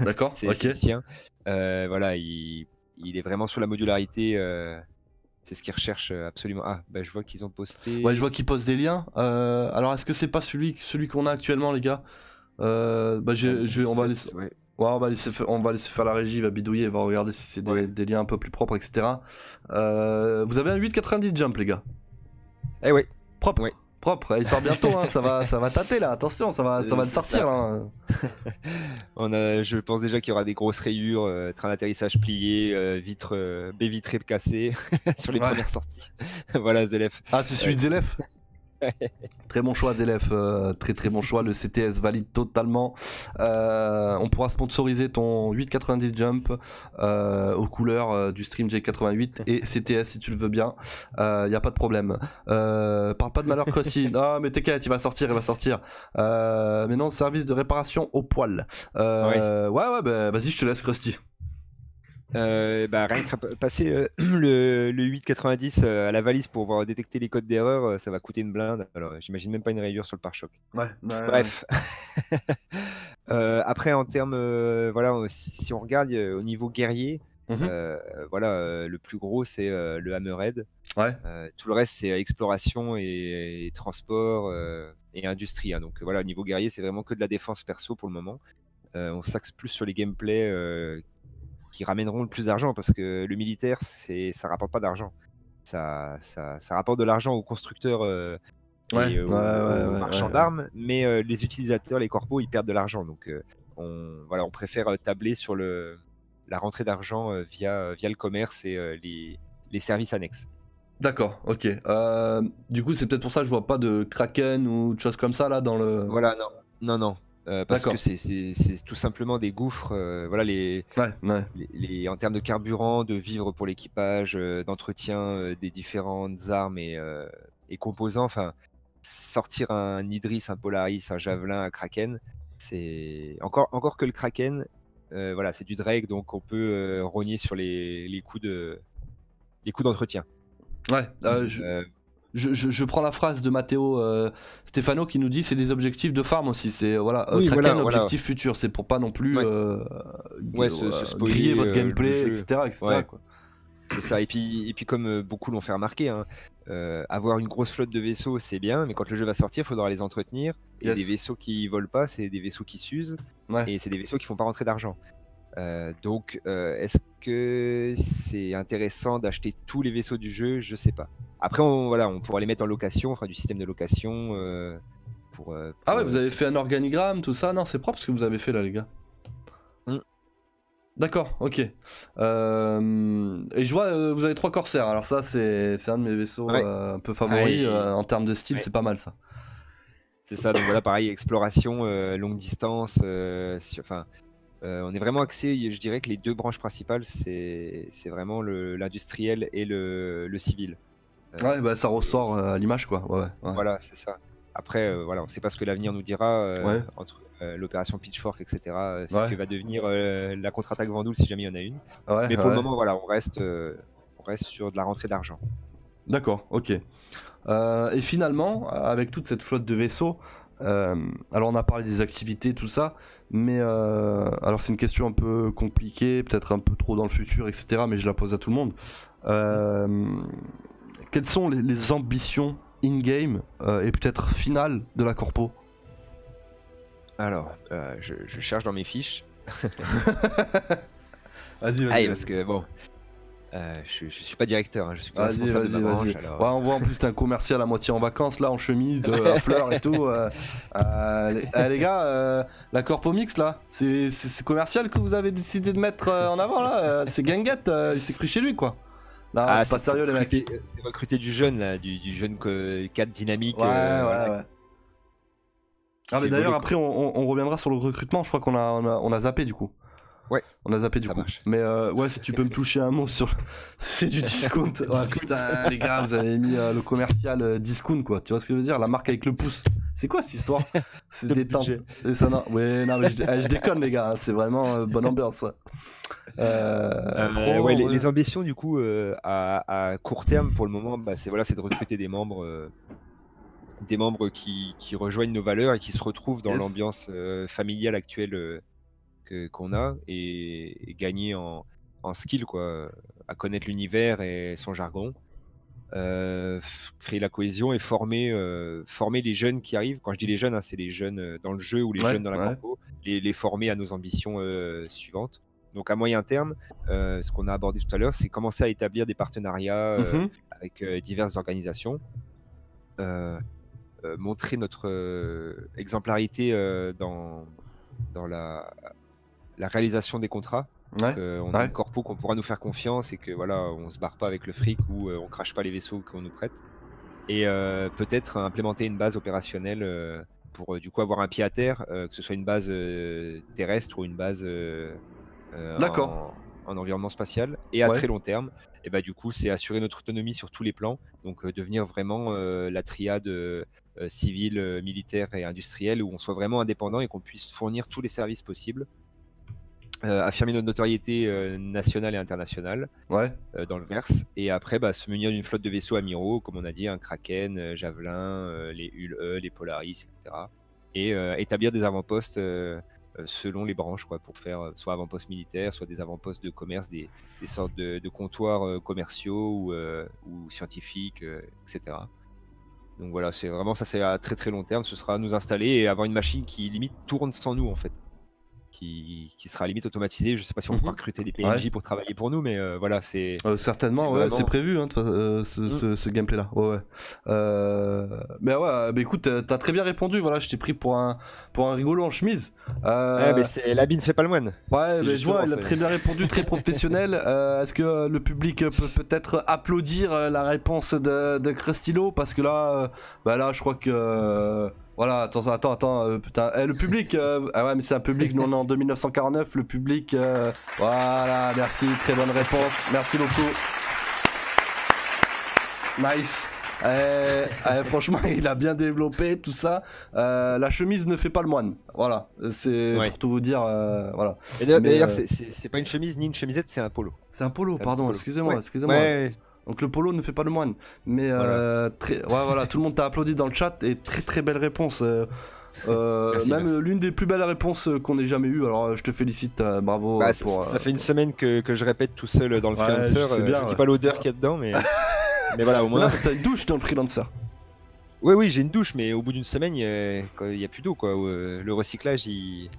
S1: D'accord,
S2: c'est ok. Euh, voilà, il, est vraiment sur la modularité. C'est ce qu'il recherche absolument. Ah, bah, je vois qu'ils ont posté.
S1: Ouais, je vois qu'ils postent des liens. alors, est-ce que c'est pas celui, celui qu'on a actuellement, les gars? Bah, on, va laisser... Ouais. on, va laisser on va laisser faire la régie, il va bidouiller, il va regarder si c'est des, liens un peu plus propres, etc. vous avez un 8,90 jump, les gars?
S2: Eh oui.
S1: Propre propre. Il sort bientôt, hein. ça va, ça va tâter là. Attention, ça va, ça va le sortir. Hein.
S2: On a, je pense déjà qu'il y aura des grosses rayures, euh, train d'atterrissage plié, euh, vitre, euh, baie vitrée cassée sur les premières sorties. voilà, Zelef.
S1: Ah, c'est celui de Zelef? très bon choix d'élève, euh, très très bon choix. Le CTS valide totalement. Euh, on pourra sponsoriser ton 890 jump euh, aux couleurs du stream J88 et CTS si tu le veux bien. Il n'y a pas de problème. parle pas de malheur Crossy. non, mais t'inquiète, il va sortir, il va sortir. mais non, service de réparation au poil. Ouais, ouais, bah, vas-y, je te laisse Krusty.
S2: Euh, bah, rien que passer euh, le, le 890 euh, à la valise pour pouvoir détecter les codes d'erreur, ça va coûter une blinde. Alors, j'imagine même pas une rayure sur le pare-choc.
S1: Ouais,
S2: Bref. après, en termes, voilà, si, on regarde au niveau guerrier, mhm. voilà, le plus gros c'est le Hammerhead.
S1: Ouais.
S2: tout le reste c'est exploration et, transport et industrie. Hein. Donc voilà, au niveau guerrier, c'est vraiment que de la défense perso pour le moment. on s'axe plus sur les gameplays qui ramèneront le plus d'argent parce que le militaire, c'est ça rapporte pas d'argent. Ça, ça, ça, rapporte de l'argent aux constructeurs euh, et aux, marchands d'armes, mais euh, les utilisateurs, les corpos, ils perdent de l'argent. Donc, euh, on, voilà, on préfère tabler sur le, la rentrée d'argent via, via le commerce et les, les services annexes.
S1: D'accord, ok. du coup, c'est peut-être pour ça que je vois pas de Kraken ou de choses comme ça là dans le.
S2: Voilà, non, non, non. Euh, parce que c'est tout simplement des gouffres. Euh, voilà les, Les, en termes de carburant, de vivre pour l'équipage, euh, d'entretien des différentes armes et, et, composants. Enfin, sortir un Idris, un Polaris, un Javelin, un Kraken, c'est encore encore que le Kraken. voilà, c'est du Drake, donc on peut rogner sur les, les coûts de les d'entretien.
S1: Ouais, je je, prends la phrase de Matteo euh, Stefano qui nous dit c'est des objectifs de farm aussi. C'est voilà, euh, Kraken, objectif futur. C'est pour pas non plus euh, griller votre gameplay, etc.
S2: C'est ça. Et puis, et puis comme beaucoup l'ont fait remarquer, hein, avoir une grosse flotte de vaisseaux, c'est bien, mais quand le jeu va sortir, il faudra les entretenir. Et des vaisseaux qui volent pas, c'est des vaisseaux qui s'usent. Et c'est des vaisseaux qui font pas rentrer d'argent. donc, est-ce que c'est intéressant d'acheter tous les vaisseaux du jeu? Je sais pas. Après, on, voilà, on pourra les mettre en location, on fera du système de location. Euh, pour, euh,
S1: ah ouais, vous avez fait un organigramme, tout ça Non, c'est propre ce que vous avez fait là, les gars. Mm. D'accord, ok. Euh, et je vois, vous avez trois corsaires. Alors ça, c'est un de mes vaisseaux un peu favoris. en termes de style, c'est pas mal ça.
S2: C'est ça, donc voilà, pareil, exploration, longue distance. enfin, on est vraiment axé, je dirais que les deux branches principales, c'est vraiment l'industriel et le, le, civil.
S1: Ouais, bah ça ressort euh, à l'image quoi. Ouais,
S2: Voilà, c'est ça. après, voilà, on ne sait pas ce que l'avenir nous dira entre l'opération Pitchfork, etc. ce que va devenir la contre-attaque Vendoul si jamais il y en a une. Mais pour le moment, voilà, on reste, on reste sur de la rentrée d'argent.
S1: D'accord, ok. et finalement, avec toute cette flotte de vaisseaux, alors on a parlé des activités, tout ça, mais alors c'est une question un peu compliquée, peut-être un peu trop dans le futur, etc. Mais je la pose à tout le monde. Quelles sont les ambitions in-game euh, et peut-être finale de la corpo
S2: Alors, euh, je, cherche dans mes fiches.
S1: vas-y, vas-y.
S2: parce que bon, euh, je, je, suis pas directeur, hein, je suis pas responsable de branche.
S1: Alors... Ouais, on voit en plus un commercial à moitié en vacances là, en chemise, à fleurs et tout. Les, les, gars, la corpo mix là, c'est commercial que vous avez décidé de mettre en avant là. c'est Ganguette, il s'est cru chez lui quoi. Non, ah, c'est pas sérieux les mecs.
S2: C'est recruter du jeune là, du, du jeune cadre dynamique.
S1: Ouais, euh, ouais, ouais. Ah, mais d'ailleurs, après, on, on, reviendra sur le recrutement. Je crois qu'on a, on a, on a zappé du coup.
S2: Ouais.
S1: On a zappé du coup. Mais euh, ouais, si tu peux me toucher un mot sur. C'est du discount. ouais, putain, les gars, vous avez mis euh, le commercial euh, discount quoi. Tu vois ce que je veux dire? La marque avec le pouce. C'est quoi cette histoire? C'est détente. Et ça, non. Ouais, non, mais je, eh, déconne, les gars. C'est vraiment bonne ambiance.
S2: Ouais, les, ambitions, du coup, à, à, court terme, pour le moment, bah, c'est voilà, de recruter des membres des membres qui, qui, rejoignent nos valeurs et qui se retrouvent dans l'ambiance familiale actuelle qu'on a et, gagner en, en, skill, quoi, à connaître l'univers et son jargon. Euh, créer la cohésion et former, euh, former les jeunes qui arrivent. Quand je dis les jeunes, hein, c'est les jeunes euh, dans le jeu ou les jeunes dans la campo les, les, former à nos ambitions suivantes. Donc à moyen terme, ce qu'on a abordé tout à l'heure, c'est commencer à établir des partenariats mmh avec diverses organisations, montrer notre exemplarité dans, dans la, la réalisation des contrats. on a un corpo qu'on pourra nous faire confiance et que voilà, on se barre pas avec le fric ou euh, on crache pas les vaisseaux qu'on nous prête. Et euh, peut-être implémenter une base opérationnelle euh, pour du coup avoir un pied à terre, que ce soit une base terrestre ou une base en, en, environnement spatial. Et à très long terme, et bah, du coup, c'est assurer notre autonomie sur tous les plans, donc devenir vraiment la triade civile, militaire et industrielle où on soit vraiment indépendant et qu'on puisse fournir tous les services possibles euh, affirmer notre notoriété euh, nationale et internationale
S1: ouais.
S2: Euh, dans le verse. Et après, bah, se munir d'une flotte de vaisseaux amiraux, comme on a dit, un Kraken, Javelin, les Hule, les Polaris, etc. Et établir des avant-postes selon les branches, quoi, pour faire soit avant-postes militaires, soit des avant-postes de commerce, des, sortes de, comptoirs commerciaux ou, ou scientifiques, etc. Donc voilà, c'est vraiment ça, c'est à très très long terme. Ce sera nous installer et avoir une machine qui limite tourne sans nous en fait qui, qui, sera limite automatisé. Je sais pas si on pourra mmh recruter des PNJ pour travailler pour nous, mais euh, voilà, c'est.
S1: Euh, certainement, ouais, c'est prévu, hein, euh, ce, mmh. ce, gameplay-là. Ouais, ouais. mais ouais, bah, écoute, t'as très bien répondu. Voilà, je t'ai pris pour un, pour un rigolo en chemise.
S2: Ouais, mais l'habit ne fait pas le moine.
S1: Ouais, mais je vois, il a très bien répondu, très professionnel. Est-ce que le public peut peut-être applaudir la réponse de, de Crestilo? Parce que là, bah là, je crois que. Voilà, attends, attends, attends, euh, putain. Eh, le public, euh, ah ouais, mais c'est un public, non, en 1949, le public, euh, voilà, merci, très bonne réponse, merci beaucoup. Nice. Eh, eh, franchement, il a bien développé tout ça. la chemise ne fait pas le moine. Voilà, c'est pour tout vous dire. voilà.
S2: D'ailleurs, c'est pas une chemise ni une chemisette, c'est un polo.
S1: C'est un polo, pardon, excusez-moi, excusez-moi. Ouais. Donc le polo ne fait pas le moine. Mais euh, très, ouais, voilà, tout le monde t'a applaudi dans le chat et très très belle réponse. Euh, euh même l'une des plus belles réponses qu'on ait jamais eues. Alors je te félicite, euh, bravo.
S2: Bah, ça, fait une semaine que, que, je répète tout seul dans le freelancer. Bien, je dis pas l'odeur qu'il y a dedans, mais, mais voilà, au moins.
S1: T'as une douche dans le freelancer.
S2: Oui, oui, j'ai une douche, mais au bout d'une semaine, il n'y a, plus d'eau. quoi. Le recyclage, il.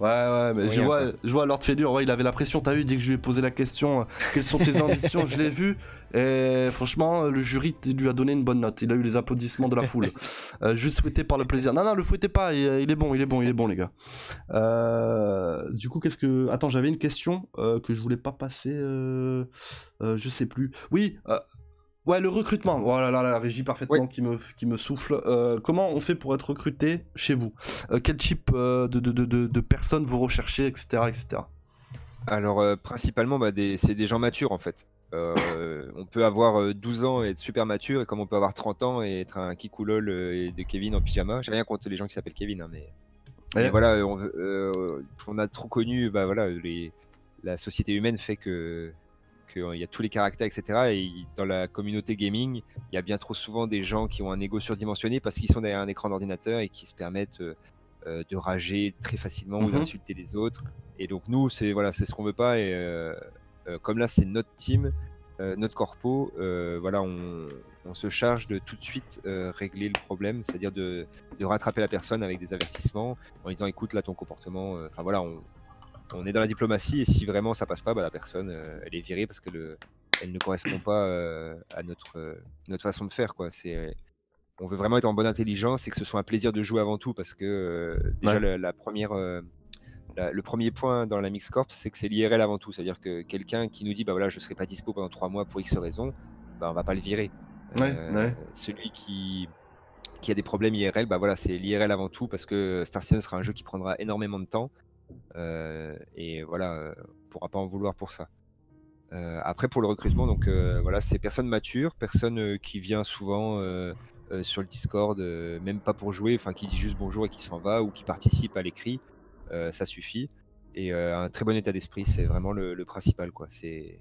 S1: Ouais, ouais, mais je, vois, je vois Lord Fedure, ouais, il avait la pression, t'as vu, dès que je lui ai posé la question, euh, quelles sont tes ambitions, je l'ai vu, et franchement, le jury lui a donné une bonne note, il a eu les applaudissements de la foule, euh, juste fouetté par le plaisir. Non, non, le fouettez pas, il, est bon, il est bon, il est bon, les gars. Euh, du coup, qu'est-ce que... Attends, j'avais une question que je voulais pas passer, je sais plus. Oui, Ouais, le recrutement. Voilà, oh la régie parfaitement qui, me, qui me souffle. Euh, comment on fait pour être recruté chez vous euh, Quel type euh, de, de, de, de, personnes vous recherchez, etc. etc.
S2: Alors, principalement, bah, c'est des gens matures en fait. on peut avoir 12 ans et être super mature, et comme on peut avoir 30 ans et être un Kikoulol et de Kevin en pyjama. J'ai rien contre les gens qui s'appellent Kevin, hein, mais, voilà, on, a trop connu, bah voilà, les, la société humaine fait que qu'il y a tous les caractères, etc. Et dans la communauté gaming, il y a bien trop souvent des gens qui ont un ego surdimensionné parce qu'ils sont derrière un écran d'ordinateur et qui se permettent euh, de rager très facilement ou mhm. d'insulter les autres. Et donc nous, c'est voilà, c'est ce qu'on veut pas. Et euh, euh, comme là, c'est notre team, notre corpo, voilà, on, se charge de tout de suite régler le problème, c'est-à-dire de, rattraper la personne avec des avertissements en disant écoute là ton comportement, enfin voilà, on, est dans la diplomatie et si vraiment ça passe pas, bah, la personne elle est virée parce que le, elle ne correspond pas à notre notre façon de faire quoi. C'est on veut vraiment être en bonne intelligence et que ce soit un plaisir de jouer avant tout parce que euh, déjà la, première, euh, le premier point dans la Mix Corp, c'est que c'est l'IRL avant tout. C'est-à-dire que quelqu'un qui nous dit bah voilà, je serai pas dispo pendant trois mois pour X raison, bah on va pas le virer. Euh, celui qui, qui a des problèmes IRL, bah voilà, c'est l'IRL avant tout parce que Star Citizen sera un jeu qui prendra énormément de temps. Et voilà, on pourra pas en vouloir pour ça. après pour le recrutement, donc voilà, c'est personne mature, personne qui vient souvent euh, sur le Discord, euh, même pas pour jouer, enfin qui dit juste bonjour et qui s'en va ou qui participe à l'écrit, euh, ça suffit. Et un très bon état d'esprit, c'est vraiment le, le principal, quoi. C'est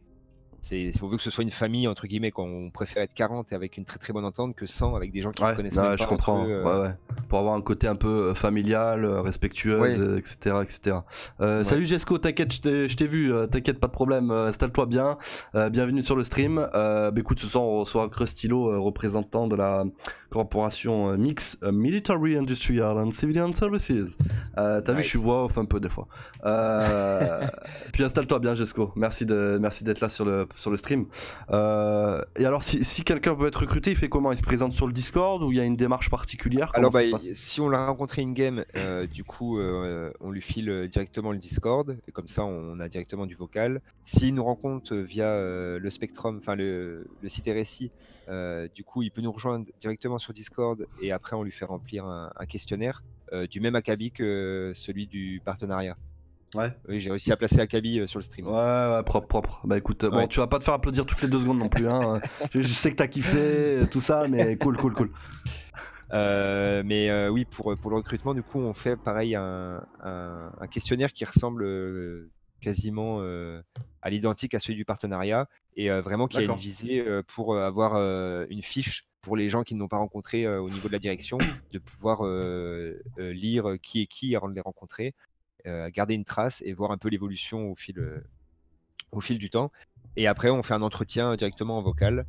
S2: on veut que ce soit une famille, entre guillemets, quand on préfère être 40 avec une très très bonne entente que 100 avec des gens qui se connaissent pas.
S1: Je comprends, euh. pour avoir un côté un peu euh, familial, euh, respectueuse, etc. etc. Salut Jesco, t'inquiète, je t'ai vu, t'inquiète, pas de problème, installe-toi bien, bienvenue sur le stream. bah, écoute, ce soir on reçoit Crustilo, représentant de la corporation Mix Military Industrial and Civilian Services. T'as vu, je suis voix off un peu des fois. puis installe-toi bien Jesco, merci d'être merci là sur le sur le stream. Euh, et alors, si, quelqu'un veut être recruté, il fait comment? Il se présente sur le Discord ou il y a une démarche particulière?
S2: Alors, bah, si on l'a rencontré in-game, euh, du coup, euh, on lui file directement le Discord, et comme ça, on a directement du vocal. S'il nous rencontre via le Spectrum, enfin le, site RSI, du coup, il peut nous rejoindre directement sur Discord, et après, on lui fait remplir un, un questionnaire du même acabit que celui du partenariat.
S1: Ouais.
S2: Oui, j'ai réussi à placer Akabi euh, sur le stream.
S1: Ouais, ouais, propre, propre. Bah écoute, bon, tu vas pas te faire applaudir toutes les deux secondes non plus. Hein. je, sais que t'as kiffé tout ça, mais cool, cool, cool.
S2: Euh, mais euh, oui, pour, pour le recrutement, du coup, on fait pareil un, un, questionnaire qui ressemble quasiment à l'identique à celui du partenariat et vraiment qui a une visée pour avoir une fiche pour les gens qui ne l'ont pas rencontré au niveau de la direction, de pouvoir lire qui est qui avant de les rencontrer, euh, garder une trace et voir un peu l'évolution au fil, euh, au fil du temps. Et après, on fait un entretien directement en vocal.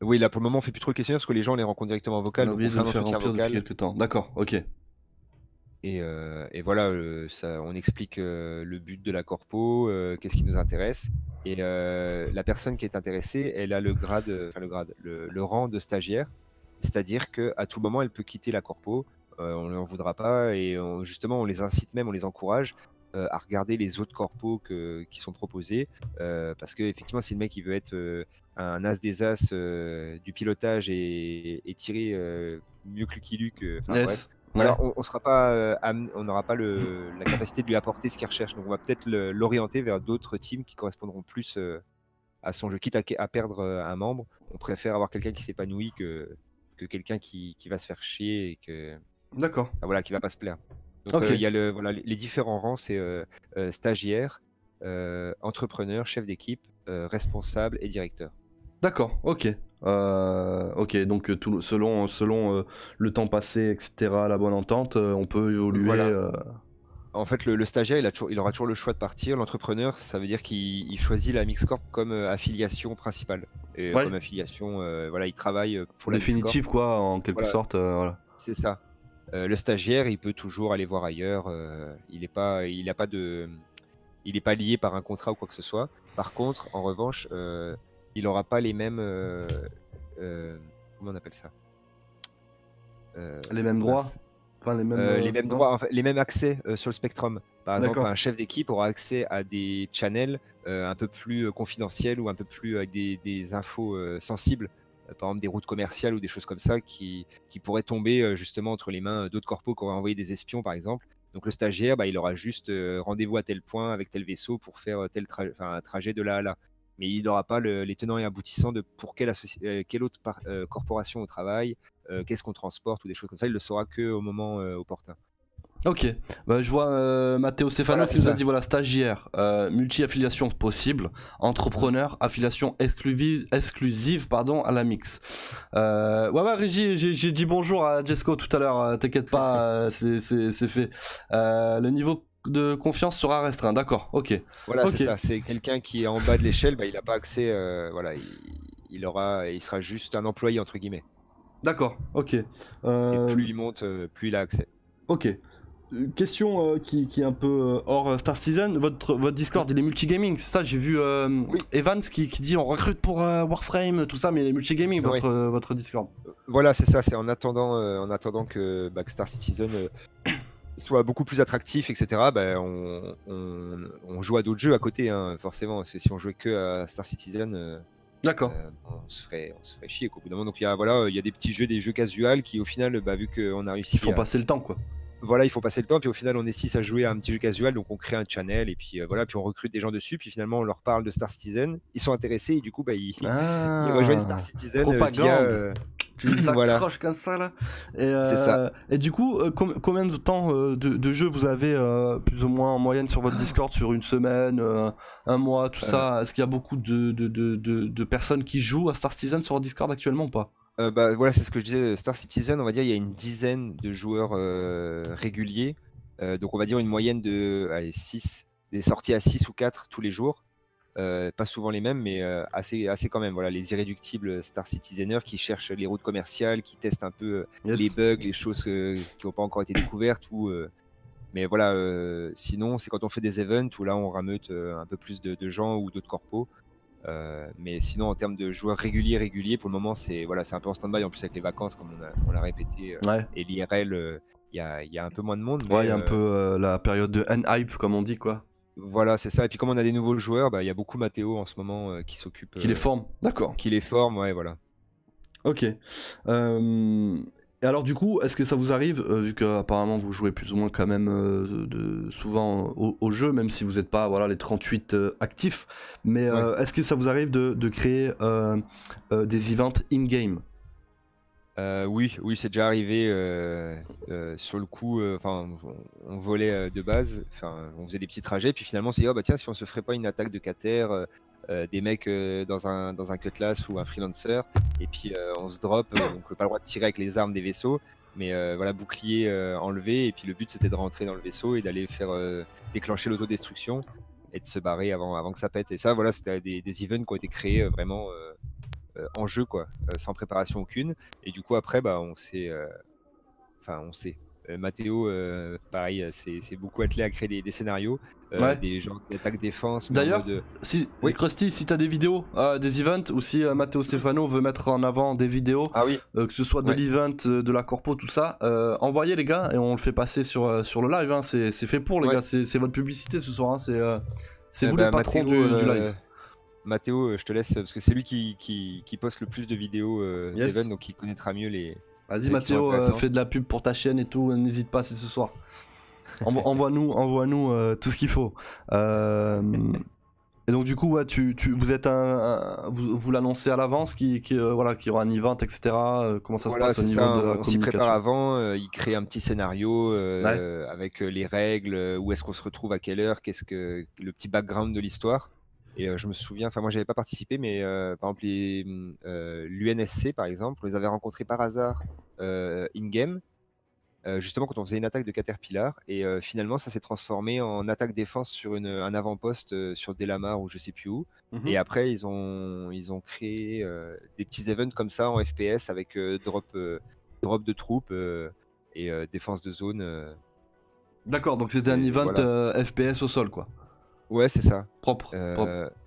S2: Oui, là pour le moment, on fait plus trop de questionnaires parce que les gens les rencontrent directement en vocal.
S1: On, fait un entretien vocal. Quelques temps. D'accord, ok.
S2: Et, euh, et, voilà, ça, on explique le but de la corpo, qu'est-ce qui nous intéresse. Et la personne qui est intéressée, elle a le grade, enfin le grade, le, le rang de stagiaire. C'est-à-dire qu'à tout moment, elle peut quitter la corpo, euh, on ne leur voudra pas et justement on les incite même, on les encourage euh, à regarder les autres corpos qui sont proposés euh, parce que effectivement si le mec il veut être un as des as du pilotage et, tirer mieux que Lucky Luke alors, on, sera pas, on n'aura pas le, la capacité de lui apporter ce qu'il recherche. Donc, on va peut-être l'orienter vers d'autres teams qui correspondront plus à son jeu. Quitte à, perdre un membre, on préfère avoir quelqu'un qui s'épanouit que, que quelqu'un qui, qui, va se faire chier et que,
S1: D'accord.
S2: Ah, voilà, qui va pas se plaire. Donc, euh, il y a le, voilà, les différents rangs, c'est euh, euh, stagiaire, entrepreneur, chef d'équipe, responsable et directeur.
S1: D'accord, ok. ok, donc tout, selon, selon le temps passé, etc., la bonne entente, on peut évoluer.
S2: En fait, le, stagiaire, il, a toujours, il, aura toujours le choix de partir. L'entrepreneur, ça veut dire qu'il choisit la Mixcorp comme affiliation principale. Et comme affiliation, voilà, il travaille pour
S1: la Définitive, quoi, en quelque sorte. voilà.
S2: C'est ça. Euh, le stagiaire, il peut toujours aller voir ailleurs. Euh, il n'est pas, il a pas de, il n'est pas lié par un contrat ou quoi que ce soit. Par contre, en revanche, euh, il n'aura pas les mêmes, comment on appelle ça?
S1: Les mêmes droits?
S2: Enfin, les mêmes, les mêmes droits, les mêmes accès sur le Spectrum. Par exemple, un chef d'équipe aura accès à des channels un peu plus confidentiels ou un peu plus avec des, des infos sensibles par exemple des routes commerciales ou des choses comme ça qui, pourraient tomber euh, justement entre les mains d'autres corpos qui auraient envoyé des espions par exemple. Donc le stagiaire, bah, il aura juste euh, rendez-vous à tel point avec tel vaisseau pour faire tel un trajet de là à là. mais il n'aura pas les tenants et aboutissants de pour quelle, quelle autre corporation on travaille, qu'est-ce qu'on transporte ou des choses comme ça. Il le saura que au moment opportun.
S1: Ok, bah, je vois euh, Matteo Stefano qui nous a dit voilà stagiaire, euh, multi-affiliation possible, entrepreneur, affiliation exclusive, exclusive pardon à la mix. Euh, ouais ouais Régie, j'ai dit bonjour à Jesco tout à l'heure, euh, t'inquiète pas, c'est fait. le niveau de confiance sera restreint, d'accord, ok.
S2: Voilà c'est ça, c'est quelqu'un qui est en bas de l'échelle, bah, il n'a pas accès, voilà, il, aura, il sera juste un employé entre guillemets.
S1: D'accord, ok. Et
S2: plus il monte, plus il a accès.
S1: Ok question euh, qui, est un peu euh, hors euh, Star Citizen, votre, votre Discord il est multigaming, c'est ça? J'ai vu Evans qui, dit on recrute pour Warframe, tout ça, mais il est multigaming votre, votre Discord.
S2: Voilà c'est ça, c'est en attendant, en attendant que, bah, Star Citizen soit beaucoup plus attractif, etc. Bah, on, joue à d'autres jeux à côté, hein, forcément, si on jouait que à Star Citizen...
S1: D'accord.
S2: on, se ferait, on se ferait chier quoi, Donc il y a voilà, il y a des petits jeux, des jeux casual qui au final, bah, vu qu'on a réussi.
S1: Il faut passer le temps quoi
S2: voilà, il faut passer le temps. Puis au final, on est six à jouer à un petit jeu casual, donc on crée un channel et puis euh, voilà, puis on recrute des gens dessus. Puis finalement, on leur parle de Star Citizen. Ils sont intéressés et du coup, bah, ils, ah, rejoignent Star Citizen.
S1: Euh, via, euh, les accroches comme ça là. C'est ça. Et du coup, combien de temps de, jeu vous avez plus ou moins en moyenne sur votre Discord sur une semaine, un mois, tout ça? Est-ce qu'il y a beaucoup de, de, personnes qui jouent à Star Citizen sur votre Discord actuellement ou pas?
S2: Euh, bah, voilà, c'est ce que je disais. Star Citizen, on va dire, il y a une dizaine de joueurs euh, réguliers. Euh, donc, on va dire une moyenne de 6, des sorties à 6 ou 4 tous les jours. pas souvent les mêmes, mais assez, assez quand même. Voilà, les irréductibles Star Citizeners qui cherchent les routes commerciales, qui testent un peu les bugs, les choses qui n'ont pas encore été découvertes. Ou, mais voilà, sinon, c'est quand on fait des events où là, on rameute un peu plus de, de gens ou d'autres corpos. Euh, mais sinon, en termes de joueurs réguliers, réguliers, pour le moment, c'est voilà, un peu en stand-by. En plus, avec les vacances, comme on l'a répété, euh, et l'IRL, euh, il y, a, y, a, un peu moins de monde.
S1: Ouais, il y a un peu la période de N-hype, comme on dit, quoi.
S2: Voilà, c'est ça. Et puis, comme on a des nouveaux joueurs, bah, il y a beaucoup Mathéo en ce moment qui s'occupe.
S1: Qui les forme, d'accord.
S2: Qui les forme, ouais, voilà.
S1: Ok. Et alors du coup, est-ce que ça vous arrive, euh, vu qu'apparemment vous jouez plus ou moins quand même euh, de, souvent au, jeu, même si vous n'êtes pas voilà, les 38 euh, actifs, mais est-ce que ça vous arrive de, créer des events in-game?
S2: Oui, oui, c'est déjà arrivé sur le coup. Enfin, on, volait de base. Enfin, on faisait des petits trajets, puis finalement, on s'est dit, oh, bah tiens, si on se ferait pas une attaque de Cater, euh, des mecs euh, dans, un, cutlass ou un freelancer, et puis euh, on se drop, donc pas le droit de tirer avec les armes des vaisseaux, mais voilà, bouclier enlevé, et puis le but c'était de rentrer dans le vaisseau et d'aller faire déclencher l'autodestruction et de se barrer avant, avant que ça pète. Et ça, voilà, c'était des, des events qui ont été créés vraiment en jeu, quoi, sans préparation aucune. Et du coup, après, bah, on s'est. Enfin, on sait. Mathéo, pareil, c'est beaucoup attelé à créer des, des scénarios. Euh, des gens d'attaque défense.
S1: D'ailleurs, si, oui. Krusty, si t'as des vidéos, euh, des events, ou si euh, Matteo Stefano veut mettre en avant des vidéos,
S2: ah oui.
S1: que ce soit de l'event, de la corpo, tout ça, envoyez les gars et on le fait passer sur, sur le live. Hein. C'est fait pour les gars, c'est votre publicité ce soir. Hein. C'est c'est eh vous le ben, patron du, live.
S2: Mathéo, je te laisse parce que c'est lui qui, qui, qui, poste le plus de vidéos yes. donc il connaîtra mieux les.
S1: Vas-y Mathéo, fais de la pub pour ta chaîne et tout, n'hésite pas, c'est ce soir envoie-nous, envoie-nous euh, tout ce qu'il faut. Euh, et donc du coup, ouais, tu, tu, vous êtes un, vous, vous l'annoncez à l'avance, qui, qui euh, voilà, qui aura un event, etc. comment ça se passe au niveau de la on communication s'y prépare
S2: avant. il crée un petit scénario avec les règles, où est-ce qu'on se retrouve, à quelle heure, qu'est-ce que le petit background de l'histoire. Et je me souviens, enfin moi j'avais pas participé, mais par exemple l'UNSC par exemple, on les avait rencontrés par hasard in-game justement quand on faisait une attaque de Caterpillar. Et finalement, ça s'est transformé en attaque-défense sur une, un avant-poste sur Delamar ou je sais plus où. Mmh et après, ils ont, ils ont créé des petits events comme ça en FPS avec drop, drop de troupes et défense de zone.
S1: D'accord, donc c'était un event FPS au sol, quoi.
S2: Ouais, c'est ça.
S1: Propre,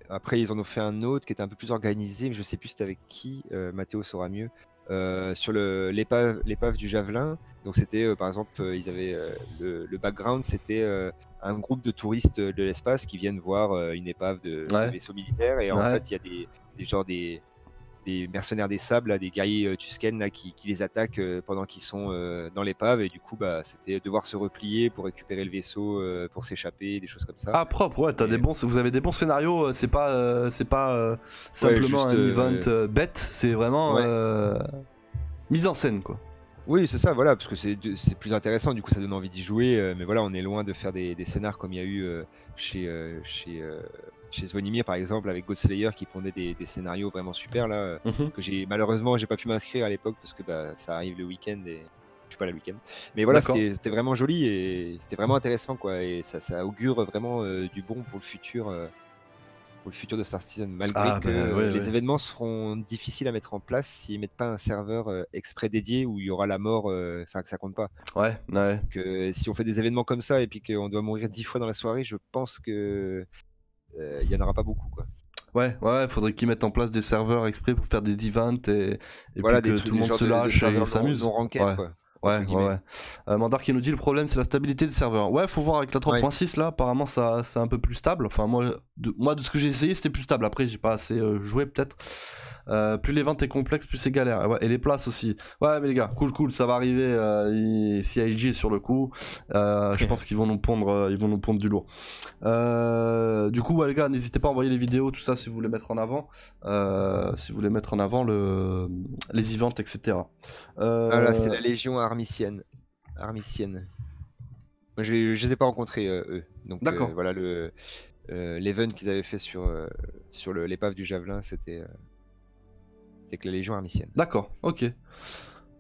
S2: Après, ils en ont fait un autre qui était un peu plus organisé, mais je sais plus c'était avec qui. Mathéo saura mieux. Euh, sur l'épave du Javelin. Donc c'était euh, par exemple, euh, ils avaient le, background, c'était un groupe de touristes de l'espace qui viennent voir une épave de, vaisseau militaire et en fait il y a des, des des des mercenaires des sables, des guerriers tusken là, qui, les attaquent pendant qu'ils sont dans l'épave. Et du coup, bah, c'était devoir se replier pour récupérer le vaisseau, pour s'échapper, des choses comme ça.
S1: Ah, propre, ouais, as des bons, vous avez des bons scénarios. C'est pas, c'est pas simplement un event bête, c'est vraiment mise en scène, quoi.
S2: Oui, c'est ça, voilà, parce que c'est plus intéressant, du coup ça donne envie d'y jouer, mais voilà, on est loin de faire des, des scénars comme il y a eu chez, chez, chez Svonimir par exemple, avec Ghostslayer qui pondait des, scénarios vraiment super là, mhm. que j'ai malheureusement j'ai pas pu m'inscrire à l'époque parce que bah, ça arrive le week-end et je suis pas là le week-end. Mais voilà, c'était vraiment joli et c'était vraiment intéressant quoi, et ça, ça augure vraiment du bon pour le futur le futur de Star Citizen, malgré ah, que bah, les événements seront difficiles à mettre en place s'ils mettent pas un serveur euh, exprès dédié où il y aura la mort, euh, enfin que ça compte pas.
S1: Ouais, ouais.
S2: Que si on fait des événements comme ça et puis qu'on doit mourir dix fois dans la soirée, je pense que euh, il y en aura pas beaucoup, quoi.
S1: Ouais, ouais, faudrait qu'ils mettent en place des serveurs exprès pour faire des events et, et puis que tout le monde se lâche et s'amuse.
S2: Ouais.
S1: Ouais, ouais, ouais. Euh, Mandar qui nous dit le problème c'est la stabilité des serveurs. Ouais, faut voir avec la 3.6 là, apparemment ça c'est un peu plus stable. Enfin moi de, moi de ce que j'ai essayé c'était plus stable. Après j'ai pas assez euh, joué peut-être. Euh, plus les ventes est complexe, plus c'est galère. Et, les places aussi. Ouais, mais les gars, cool, cool, ça va arriver. Euh, si IG est sur le coup, je pense qu'ils vont nous pondre, ils vont nous pondre du lourd. du coup, les gars, n'hésitez pas à envoyer les vidéos, tout ça, si vous voulez mettre en avant, si vous voulez mettre en avant le, les events, etc.
S2: Voilà, c'est la Légion armicienne. Armicienne. je, ne les ai pas rencontrés eux. Donc voilà le l'event qu'ils avaient fait sur sur l'épave du javelin, c'était c'est que la Légion armicienne.
S1: D'accord, ok.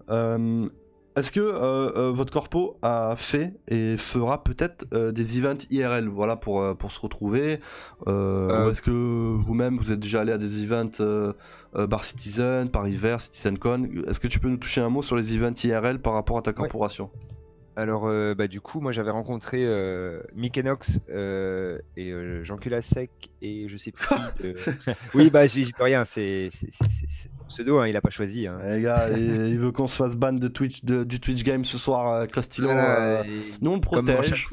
S1: Euh, est-ce que euh, euh, votre corpo a fait et fera peut-être des events IRL voilà, pour, pour se retrouver. Ou est-ce que vous-même vous êtes déjà allé à des events Bar Citizen, Paris Vert, CitizenCon Est-ce que tu peux nous toucher un mot sur les events IRL par rapport à ta corporation?
S2: Alors, euh, bah, du coup, moi j'avais rencontré euh, Mick Enox euh, et euh, Jean Culasec et je sais plus. oui, bah j'y peux rien, c'est pseudo, hein, il a pas choisi. Hein.
S1: Les gars, il, veut qu'on se fasse ban de Twitch, du Twitch Game ce soir, Crastilo. nous on le protège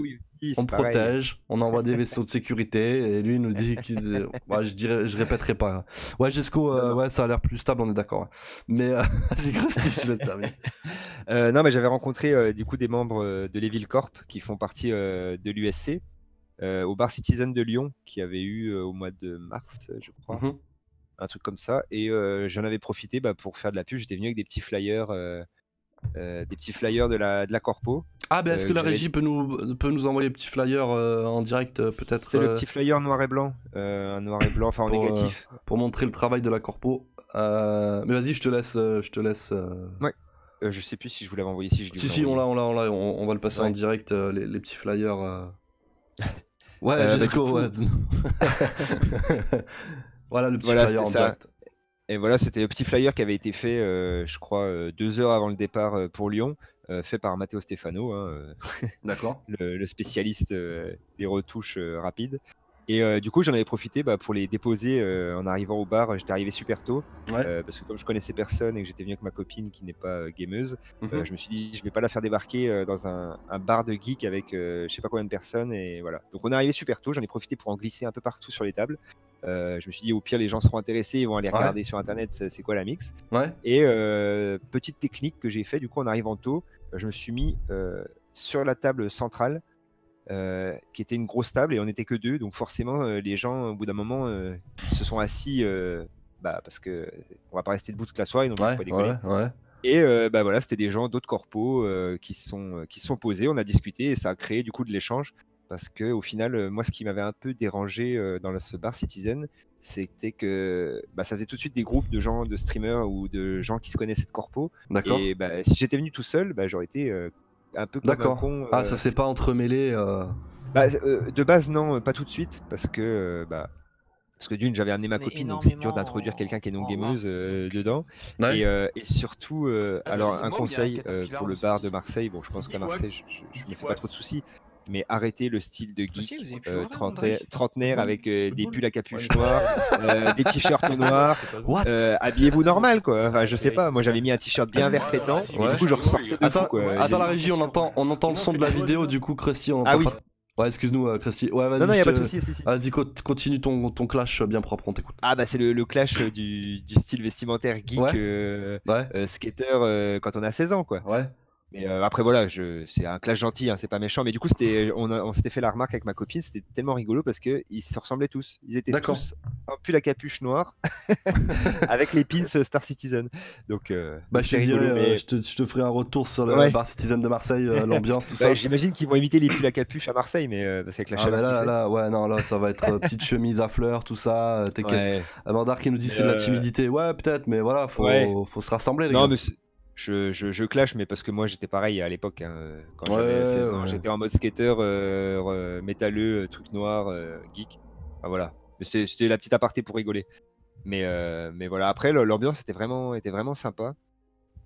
S1: on protège, on envoie des vaisseaux de sécurité et lui il nous dit qu'il ouais, je dirais je répéterai pas. Ouais, Jesco euh, ouais, ça a l'air plus stable, on est d'accord. Mais euh, c'est je
S2: euh, non, mais j'avais rencontré euh, du coup des membres de l'Evil Corp qui font partie de l'USC au bar Citizen de Lyon qui avait eu au mois de mars, je crois. Mhm. Un truc comme ça et j'en avais profité bah, pour faire de la pub, j'étais venu avec des petits flyers des petits flyers de la, de la corpo
S1: ah, ben est-ce que la régie peut nous, peut nous envoyer les petits flyers euh, en direct, euh, peut-être
S2: C'est le euh, petit flyer noir et blanc, un noir et blanc, enfin en négatif.
S1: pour montrer le travail de la corpo. mais vas-y, je te laisse. je te laisse
S2: Ouais. je sais plus si je vous l'avais envoyé. Si,
S1: si, si, on l'a, on l'a, on l'a. On, va le passer en direct, les, les, petits flyers. Ouais, bah, Jesco, ouais. voilà le petit flyer direct.
S2: Et voilà, c'était le petit flyer qui avait été fait, je crois, deux heures avant le départ pour Lyon. Euh, fait par Matteo Stefano, hein, euh,
S1: D'accord.
S2: le, spécialiste euh, des retouches rapides. Et du coup, j'en avais profité bah, pour les déposer en arrivant au bar. J'étais arrivé super tôt parce que comme je connaissais personne et que j'étais venu avec ma copine qui n'est pas gameuse, mhm. je me suis dit je vais pas la faire débarquer dans un, bar de geek avec je sais pas combien de personnes et voilà. Donc on est arrivé super tôt. J'en ai profité pour en glisser un peu partout sur les tables. Je me suis dit au pire les gens seront intéressés, ils vont aller regarder sur internet c'est quoi la mix.
S1: Ouais.
S2: Et petite technique que j'ai fait du coup en arrivant tôt, je me suis mis euh, sur la table centrale, euh, qui était une grosse table, et on n'était que deux. Donc forcément, euh, les gens, au bout d'un moment, ils se sont assis, bah, parce que on va pas rester debout toute la soirée, donc Et bah voilà, c'était des gens d'autres corpos qui sont qui sont posés. On a discuté et ça a créé du coup de l'échange parce que au final, moi, ce qui m'avait un peu dérangé dans ce bar Citizen, c'était que bah, ça faisait tout de suite des groupes de gens, de streamers ou de gens qui se connaissaient cette corpo.
S1: D'accord.
S2: Et bah, si j'étais venu tout seul, bah, j'aurais été euh, un peu comme un con.
S1: ah, ça euh, s'est pas entremêlé
S2: euh... bah, euh, De base, non, pas tout de suite, parce que bah, parce que d'une, j'avais amené ma copine, donc c'est dur d'introduire quelqu'un qui est non gameuse dedans. Et, et, surtout, ah, alors un conseil pour le bar de Marseille, bon, je pense qu'à Marseille, je, je, me fais pas trop de soucis, mais arrêtez le style de geek euh, trentenaire, avec euh, des pulls à capuche noire, euh, des t-shirts noirs. Habillez-vous normal quoi. Enfin, je sais pas. Moi, j'avais mis un t-shirt bien vert pétant. Et du coup, je ressortais de
S1: attends,
S2: quoi.
S1: Attends la régie, on entend, on entend le son de la vidéo. Du coup, Christy, on
S2: Ah oui.
S1: Ouais, excuse-nous, Christy. Ouais, vas-y.
S2: Non, non, y a pas de souci. si, si.
S1: Vas-y, co- continue ton, ton clash bien propre, on t'écoute.
S2: Ah bah c'est le, le clash du, du style vestimentaire geek
S1: Ouais.
S2: euh,
S1: Ouais,
S2: euh, skater euh, quand on a 16 ans quoi.
S1: ouais.
S2: Mais euh, après voilà, je, c'est un clash gentil, hein, c'est pas méchant. Mais du coup c'était, on, a- on s'était fait la remarque avec ma copine, c'était tellement rigolo parce que ils se ressemblaient tous. Ils étaient
S1: D'accord.
S2: tous un pull à capuche noire avec les pins Star Citizen. Donc euh,
S1: Bah, je te,
S2: rigolo.
S1: dirai, euh,
S2: mais-
S1: je, te, je te ferai un retour sur le
S2: Ouais.
S1: bar Citizen de Marseille, euh, l'ambiance, tout
S2: bah,
S1: ça.
S2: J'imagine qu'ils vont éviter les pulls à capuche à Marseille, mais euh, parce qu'avec la
S1: Ah,
S2: chaleur
S1: bah là,
S2: fait.
S1: là, ouais, non, là, ça va être petite chemise à fleurs, tout ça. euh, T'inquiète.
S2: Ouais.
S1: Amandar qui nous dit
S2: Mais,
S1: c'est de la timidité. Ouais, peut-être, mais voilà, faut,
S2: Ouais.
S1: faut se rassembler, les
S2: Non,
S1: gars.
S2: mais c'est- je, je, je clash, mais parce que moi j'étais pareil à l'époque. hein, quand
S1: Ouais,
S2: j'avais 16 ans,
S1: ouais.
S2: j'étais en mode skater, euh, métalleux, euh, truc noir, euh, geek. Enfin, voilà. C'était la petite aparté pour rigoler. Mais, euh, mais voilà, après l'ambiance était vraiment, était vraiment sympa.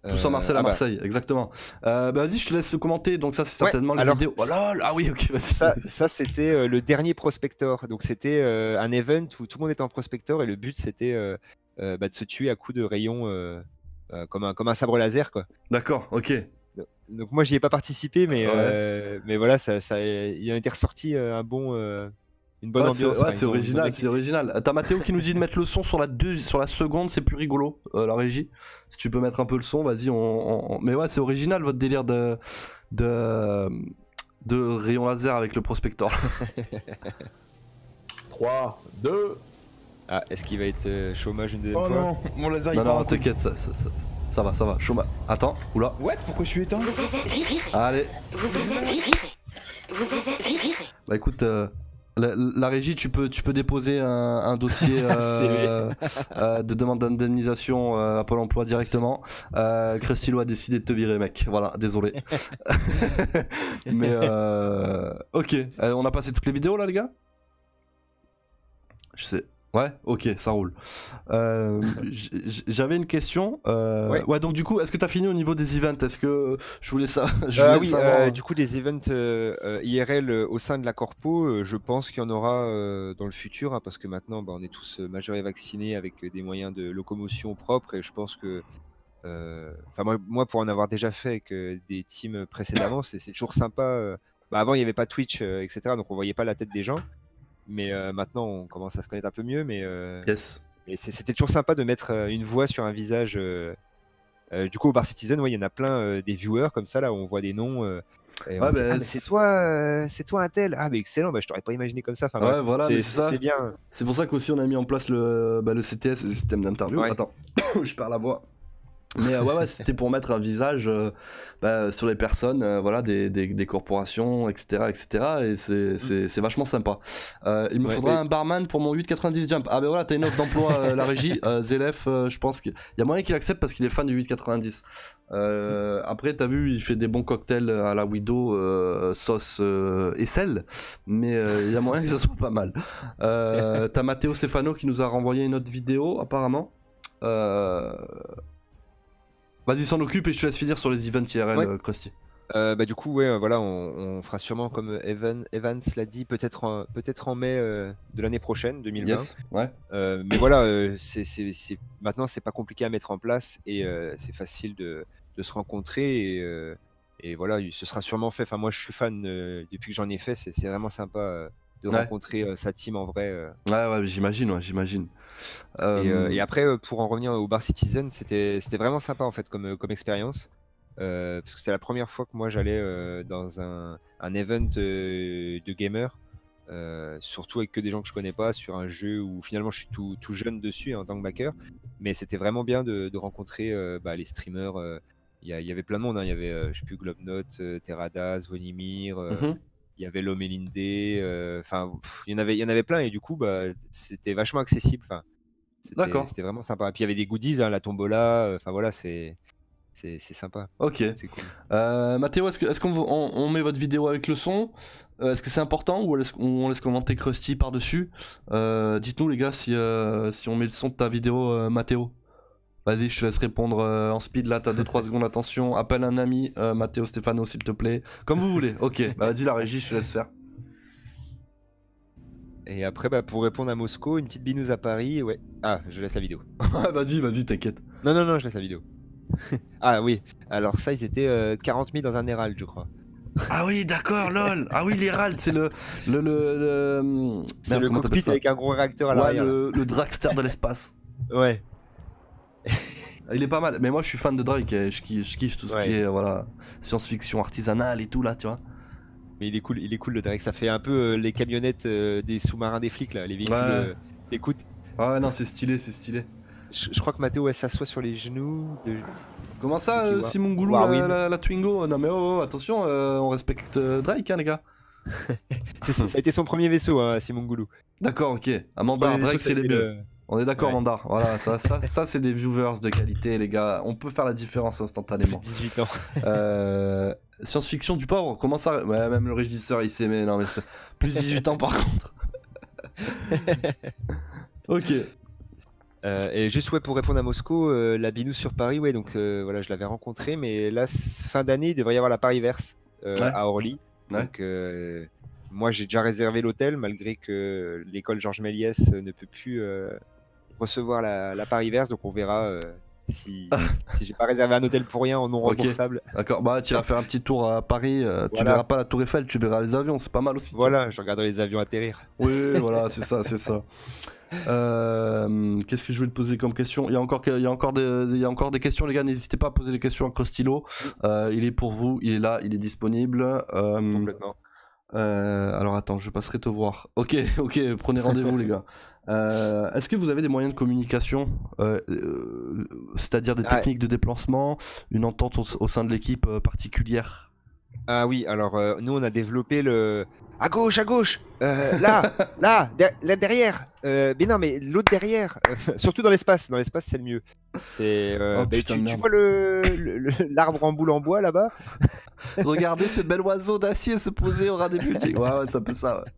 S1: Tout ça, Marcel à
S2: ah bah,
S1: Marseille, exactement. Bah, vas-y, je te laisse commenter. Donc, ça, c'est
S2: Ouais,
S1: certainement la
S2: alors-
S1: vidéo. Oh là là, ah oui, ok, vas-y.
S2: Ça, ça c'était le dernier prospector. Donc c'était un event où tout le monde était en prospector et le but c'était bah, de se tuer à coups de rayons comme, un, comme un sabre laser quoi.
S1: D'accord, ok.
S2: Donc moi j'y ai pas participé, mais,
S1: Ouais.
S2: euh, mais voilà, ça, ça, il a été ressorti euh, un bon, euh, une bonne
S1: Ouais, c'est
S2: ambiance.
S1: c'est original, c'est original. Euh, T'as Mathéo qui nous dit de mettre le son sur la, deux, sur la seconde, c'est plus rigolo, euh, la régie. Si tu peux mettre un peu le son, vas-y. On, on- on- Mais ouais, c'est original votre délire de, de, de rayon laser avec le prospector.
S3: 3, 2.
S2: Ah, est-ce qu'il va être euh, chômage une deuxième
S3: Oh
S2: fois
S3: non, mon laser il
S1: non,
S3: part
S1: non, t'inquiète, ça, ça, ça, ça va, ça va. Chômage. Attends, oula.
S3: What Pourquoi je suis éteint
S4: Vous êtes viré.
S1: Allez,
S4: Vous êtes viré. Vous êtes viré.
S1: bah écoute, euh, la, la régie, tu peux, tu peux déposer un, un dossier euh, euh, de demande d'indemnisation euh, à Pôle emploi directement. Euh, Crestilo a décidé de te virer, mec. Voilà, désolé. Mais euh, ok, Euh, on a passé toutes les vidéos là, les gars? Je sais. Ouais, ok, ça roule. Euh, J'avais une question. euh, ouais.
S2: Ouais.
S1: donc du coup, est-ce que tu as fini au niveau des events? Est-ce que je voulais ça je
S2: Ah
S1: voulais
S2: oui,
S1: savoir-
S2: euh, du coup, des events euh, euh, IRL euh, au sein de la Corpo, euh, je pense qu'il y en aura euh, dans le futur, hein, parce que maintenant, bah, on est tous euh, majeurs et vaccinés avec euh, des moyens de locomotion propres, et je pense que, euh, enfin moi, moi, pour en avoir déjà fait avec euh, des teams précédemment, c'est toujours sympa. euh, bah, avant, il n'y avait pas Twitch, euh, etc., donc on voyait pas la tête des gens, mais euh, maintenant, on commence à se connaître un peu mieux, mais euh,
S1: Yes.
S2: et c'était toujours sympa de mettre euh, une voix sur un visage. du coup, au Bar Citizen, ouais, il y en a plein des viewers comme ça, là, où on voit des noms.
S1: Ouais,
S2: dit,
S1: bah,
S2: ah,
S1: c'est-
S2: toi, c'est toi un tel. Ah, mais excellent, bah, je t'aurais pas imaginé comme ça. Enfin,
S1: Ouais,
S2: bref,
S1: voilà,
S2: c'est- bien.
S1: C'est pour ça qu'aussi on a mis en place le, bah, le CTS, le système d'interview. Attends, je perds la voix. Mais euh, ouais, ouais, c'était pour mettre un visage euh, bah, sur les personnes, euh, voilà, des, des, des corporations, etc., etc. Et c'est, c'est, vachement sympa. Il me
S2: Ouais,
S1: faudra un barman pour mon 8,90 jump. Ah ben voilà, t'as une offre d'emploi, la régie. Euh, je pense qu'il y a moyen qu'il accepte parce qu'il est fan du 8,90. Euh, après, t'as vu, il fait des bons cocktails à la Widow, sauce et sel. Mais il y a moyen que ça soit pas mal. T'as Matteo Stefano qui nous a renvoyé une autre vidéo, apparemment. Euh... Vas-y, s'en occupe et je te laisse finir sur les events IRL,
S2: Ouais.
S1: euh, Krusty.
S2: Euh, bah, du coup, ouais, euh, voilà, on, on fera sûrement, comme Evan, Evans l'a dit, peut-être en, peut-être en mai euh, de l'année prochaine, 2020.
S1: Yes, ouais.
S2: Euh, mais voilà, euh, c'est, c'est, c'est- maintenant, c'est pas compliqué à mettre en place et euh, c'est facile de, de se rencontrer. Et, euh, et voilà, ce sera sûrement fait. Enfin, moi, je suis fan euh, depuis que j'en ai fait. C'est, c'est vraiment sympa euh, de
S1: Ouais.
S2: rencontrer euh, sa team en vrai. euh.
S1: Ouais, ouais, j'imagine, ouais, j'imagine.
S2: Et, euh, et après, pour en revenir au Bar Citizen, c'était, vraiment sympa en fait comme, comme expérience. Parce que c'est la première fois que moi j'allais dans un, un event de gamer, surtout avec que des gens que je connais pas, sur un jeu où finalement je suis tout, tout jeune dessus hein, en tant que backer. Mais c'était vraiment bien de, de rencontrer bah, les streamers. Il y, avait plein de monde, hein. il y avait, euh, je sais plus, Globnote, euh, Terradas, Vonimir, euh,
S1: mhm.
S2: Il y avait Lomelinde, euh, enfin, il y en avait, il y en avait plein et du coup, bah, c'était vachement accessible. Enfin, c'était-
S1: D'accord.
S2: C'était vraiment sympa. Et puis il y avait des goodies, hein, la tombola. euh, Enfin voilà, c'est, c'est, sympa.
S1: Ok.
S2: C'est cool.
S1: Euh, Mathéo, est-ce, qu'on on, on met votre vidéo avec le son? Euh, Est-ce que c'est important ou est-ce qu'on on laisse commenter Krusty par-dessus? Euh, Dites-nous, les gars, si, si on met le son de ta vidéo, Mathéo. Vas-y, je te laisse répondre euh, en speed là, t'as 2-3 secondes, attention. Appelle un ami, euh, Mathéo Stefano, s'il te plaît. Comme vous voulez, ok. Bah, vas-y, la régie, je te laisse faire.
S2: Et après, bah, pour répondre à Moscou, une petite binouse à Paris. Ouais. Ah, je laisse la vidéo.
S1: Vas-y, vas-y, t'inquiète.
S2: Non, non, non, je laisse la vidéo. ah oui. Alors ça, ils étaient euh, 40 000 dans un Herald, je crois.
S1: Ah oui, d'accord, lol. Ah oui, l'Herald, c'est le. Le. Le. le...
S2: C'est le cockpit avec un gros réacteur à
S1: Ouais,
S2: l'arrière.
S1: le, le dragster de l'espace.
S2: Ouais.
S1: Il est pas mal, mais moi je suis fan de Drake, et je kiffe, je kiffe tout ce
S2: Ouais.
S1: qui est voilà, science-fiction artisanale et tout là, tu vois.
S2: Mais il est cool, il est cool le Drake. Ça fait un peu euh, les camionnettes euh, des sous-marins des flics là, les véhicules.
S1: Ouais.
S2: euh, Écoute,
S1: Ah ouais, non, c'est stylé, c'est stylé.
S2: je, je crois que Mathéo elle s'assoit sur les genoux. De...
S1: Comment ça, euh, Simon Goulou, la, la- la Twingo? Non mais oh, oh, attention, on respecte Drake, hein, les gars.
S2: Ça a été son premier vaisseau, hein, Simon Goulou.
S1: D'accord, ok.
S2: Vaisseau,
S1: Drake, c'est les On est d'accord,
S2: Ouais.
S1: Mandar. Voilà, ça, ça, ça c'est des viewers de qualité, les gars. On peut faire la différence instantanément.
S2: 18 ans.
S1: Euh, Science-fiction du pauvre, comment ça Ouais, même le régisseur, il sait, mais non, mais plus 18 ans par contre. ok.
S2: Euh, et juste ouais, pour répondre à Moscou, euh, la Binous sur Paris, ouais, donc voilà, je l'avais rencontré, mais là, fin d'année, il devrait y avoir la Paris-Verse
S1: Ouais.
S2: à Orly. Donc, moi, j'ai déjà réservé l'hôtel, malgré que l'école Georges Méliès ne peut plus euh, recevoir la, la Paris-Verse, donc on verra euh, si, si j'ai pas réservé un hôtel pour rien en non remboursable.
S1: D'accord, bah tu vas faire un petit tour à Paris, euh, tu verras pas la Tour Eiffel, tu verras les avions, c'est pas mal aussi.
S2: Voilà, je regarderai les avions atterrir.
S1: Oui, voilà, c'est ça, c'est ça. Euh, Qu'est-ce que je voulais te poser comme question? Il y, a encore, il, y a encore des, il y a encore des questions, les gars, n'hésitez pas à poser des questions à Crostilo. Euh, il est pour vous, il est là, il est disponible.
S2: Complètement.
S1: alors attends, je passerai te voir. Ok, ok, prenez rendez-vous les gars. Euh, Est-ce que vous avez des moyens de communication, euh, euh, c'est-à-dire des
S2: Ouais.
S1: techniques de déplacement, une entente au, au sein de l'équipe particulière?
S2: Ah oui, alors nous on a développé le à gauche, à gauche, là, là, là derrière. Mais non, mais l'autre derrière, surtout dans l'espace. Dans l'espace, c'est le mieux. C'est
S1: Oh,
S2: bah,
S1: putain
S2: tu, vois le l'arbre en boule en bois là-bas?
S1: Regardez ce bel oiseau d'acier se poser au ras des buildings. Ouais, ouais, ça peut ça. Ouais.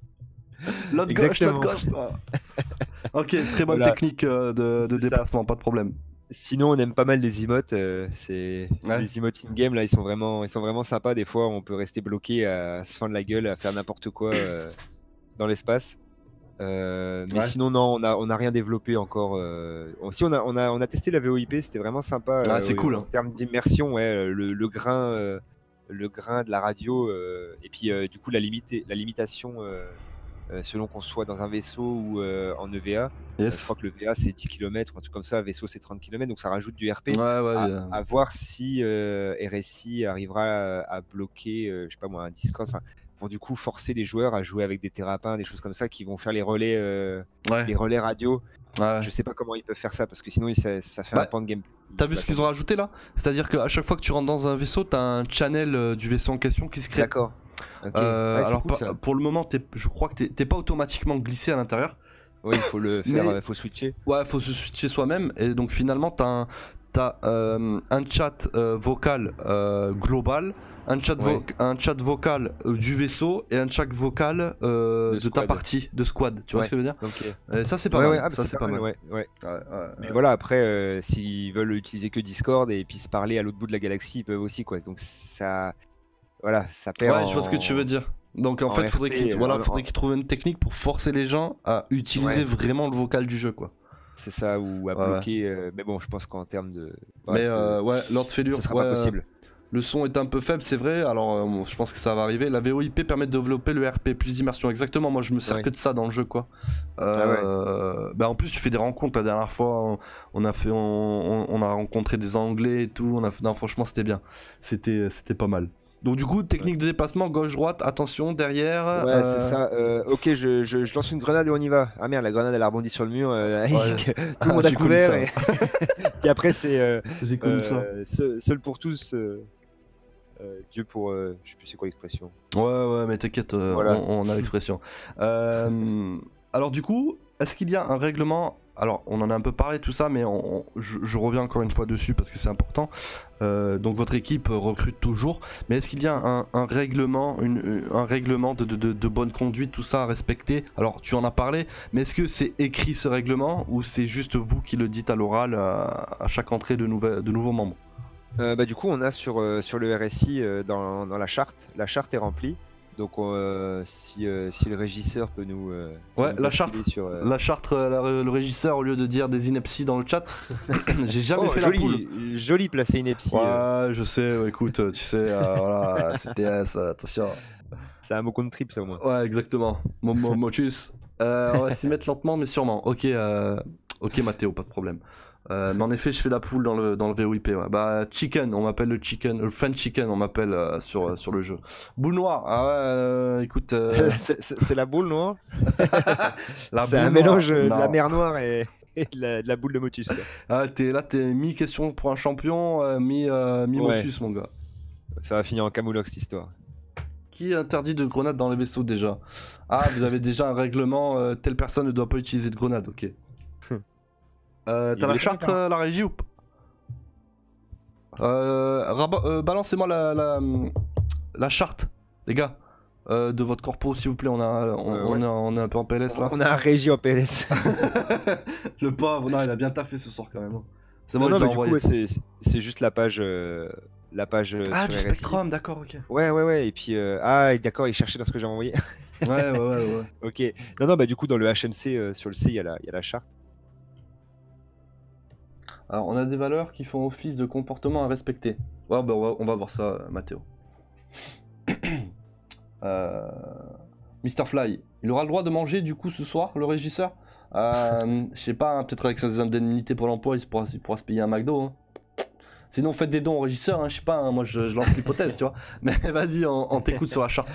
S1: L'autre gauche, l'autre gauche. Ok, très bonne
S2: Voilà.
S1: technique euh, de, de déplacement, pas de problème.
S2: Sinon, on aime pas mal les emotes. euh, c'est
S1: Ouais.
S2: les emotes in game là, ils sont vraiment, ils sont vraiment sympas. Des fois, on peut rester bloqué à se fendre la gueule, à faire n'importe quoi euh, dans l'espace. Euh, mais
S1: Ouais.
S2: sinon, non, on a, on a rien développé encore. Si on a, on a, on a testé la VoIP, c'était vraiment sympa.
S1: Ah, c'est cool,
S2: En
S1: hein.
S2: termes d'immersion, ouais, le, le grain, le grain de la radio, et puis du coup la limité, la limitation. Euh, euh, selon qu'on soit dans un vaisseau ou euh, en EVA, je
S1: Yes.
S2: crois que le VA c'est 10 km, un truc comme ça, vaisseau c'est 30 km, donc ça rajoute du RP.
S1: Ouais, ouais.
S2: À,
S1: euh,
S2: à voir si euh, RSI arrivera à, à bloquer, euh, je sais pas moi, un Discord, enfin, pour du coup forcer les joueurs à jouer avec des thérapins, des choses comme ça, qui vont faire les relais, euh,
S1: ouais.
S2: les relais radio.
S1: ouais.
S2: Je sais pas comment ils peuvent faire ça parce que sinon ça, ça fait
S1: Bah,
S2: un pan de game.
S1: T'as vu ce qu'ils ont rajouté là? C'est-à-dire qu'à chaque fois que tu rentres dans un vaisseau, t'as un channel euh, du vaisseau en question qui se crée.
S2: D'accord.
S1: Euh,
S2: Ouais,
S1: alors
S2: cool,
S1: pour le moment, t'es- je crois que t'es- t'es pas automatiquement glissé à l'intérieur.
S2: Oui, il faut le faire,
S1: Mais-
S2: euh, faut switcher.
S1: Ouais, faut se switcher soi-même. Et donc finalement, t'as un, t'as, euh, un chat euh, vocal global, un chat, vo-
S2: Ouais.
S1: un chat vocal du vaisseau et un chat vocal euh,
S2: De
S1: de, ta partie, de squad. Tu vois
S2: Ouais.
S1: ce que je veux dire. Et Ça, c'est pas mal.
S2: ah,
S1: ça, c'est pas mal.
S2: Mais voilà, après, s'ils veulent utiliser que Discord et puis se parler à l'autre bout de la galaxie, ils peuvent aussi, quoi. Donc ça, voilà, ça perd.
S1: Ouais, je vois ce que tu veux dire. Donc en,
S2: en
S1: fait, faudrait
S2: RP,
S1: qu'il voilà,
S2: en-
S1: faudrait qu'ils trouvent une technique pour forcer les gens à utiliser
S2: Ouais.
S1: vraiment le vocal du jeu, quoi.
S2: C'est ça, ou à
S1: Ouais,
S2: bloquer. euh, mais bon, je pense qu'en termes de.
S1: Mais
S2: bref,
S1: euh,
S2: euh,
S1: ouais, Lord Failure,
S2: ce sera
S1: ouais,
S2: pas
S1: euh,
S2: possible.
S1: Le son est un peu faible, c'est vrai. Alors, euh, bon, je pense que ça va arriver. La VOIP permet de développer le RP, plus d'immersion. Exactement. Moi, je me sers
S2: Ouais.
S1: que de ça dans le jeu, quoi.
S2: Ah ouais.
S1: Euh, bah, en plus, tu fais des rencontres. La dernière fois, on, on a fait, on, on- on a rencontré des Anglais et tout. On a fait, non, franchement, c'était bien. C'était, c'était pas mal. Donc, du coup, technique de déplacement gauche-droite. Attention derrière.
S2: Ouais,
S1: euh,
S2: c'est ça. euh, ok, je, je- je lance une grenade et on y va. Ah merde, la grenade elle a rebondi sur le mur. euh, tout le monde a
S1: J'ai connu
S2: couvert. Et... après, c'est euh,
S1: J'ai connu ça.
S2: euh, seul, seul pour tous. euh, euh, Dieu pour. euh, je sais plus c'est quoi l'expression.
S1: Ouais, ouais, mais t'inquiète, euh,
S2: Voilà.
S1: on, on a l'expression. Euh, alors, du coup, est-ce qu'il y a un règlement Alors, on en a un peu parlé, tout ça, mais je, reviens encore une fois dessus parce que c'est important. Euh, donc, votre équipe recrute toujours, mais est-ce qu'il y a un, règlement, un règlement de, bonne conduite, tout ça à respecter? Alors, tu en as parlé, mais est-ce que c'est écrit ce règlement ou c'est juste vous qui le dites à l'oral à, chaque entrée de, nouveaux membres?
S2: Euh, bah, du coup, on a sur, euh, le RSI dans la charte. La charte est remplie. Donc euh, si, euh, si le régisseur peut nous. euh,
S1: Ouais,
S2: nous
S1: la charte.
S2: Sur, euh,
S1: La charte, euh, la- le régisseur, au lieu de dire des inepties dans le chat, j'ai jamais
S2: oh,
S1: fait
S2: joli,
S1: la poule.
S2: joli placé ineptie. euh,
S1: Ouais, je sais, ouais, écoute, tu sais, euh, voilà, CTS, attention.
S2: C'est un mot contre trip, ça au moins.
S1: Ouais, exactement. Mo- mo- Motus. Euh, on va s'y mettre lentement, mais sûrement. Ok, euh, ok, Mathéo, pas de problème. Euh, mais en effet, je fais la poule dans le, dans le VOIP. Ouais. Bah, Chicken, on m'appelle le Chicken, le French Chicken, on m'appelle euh, sur, euh, sur le jeu. Boule noire, ah ouais, euh, écoute.
S2: c'est la boule noire.
S1: la
S2: C'est un mélange de la mer noire et, et de, la, de la boule de Motus.
S1: Ah, là, t'es mi-question pour un champion, euh, mi, mi-motus, mon gars.
S2: Ça va finir en camoulox cette histoire.
S1: Qui interdit de grenades dans les vaisseaux déjà? Ah, vous avez déjà un règlement, telle personne ne doit pas utiliser de grenade, ok. Euh, T'as la charte, euh, la régie ou pas euh, euh, Balancez-moi la, la, la charte, les gars, euh, de votre corpo, s'il vous plaît. On, a, on,
S2: Euh,
S1: on
S2: ouais.
S1: est, on est un peu en PLS là.
S2: On a un régie en PLS.
S1: Le pauvre, non, il a bien taffé ce soir quand même. hein. C'est
S2: non,
S1: bon,
S2: c'est c'est juste la page. euh, la page
S1: Ah, du
S2: RSI.
S1: Spectrum, d'accord, ok.
S2: Ouais, ouais, ouais. Et puis, euh, ah, d'accord, il cherchait dans ce que j'ai envoyé.
S1: Ouais, ouais, ouais, ouais.
S2: ok. Non, non, bah, du coup, dans le HMC, euh, sur le C, il y, a la- il y a la charte.
S1: Alors, on a des valeurs qui font office de comportement à respecter. Ouais, bah, on, va, voir ça, Mathéo. euh... Mr. Fly, il aura le droit de manger du coup ce soir, le régisseur? Euh, Je sais pas, hein, peut-être avec ses indemnités pour l'emploi, il, pourra, se payer un McDo. hein. Sinon, faites des dons au régisseur, hein, je sais pas, hein, moi je, lance l'hypothèse, tu vois. Mais vas-y, on, on t'écoute sur la charte.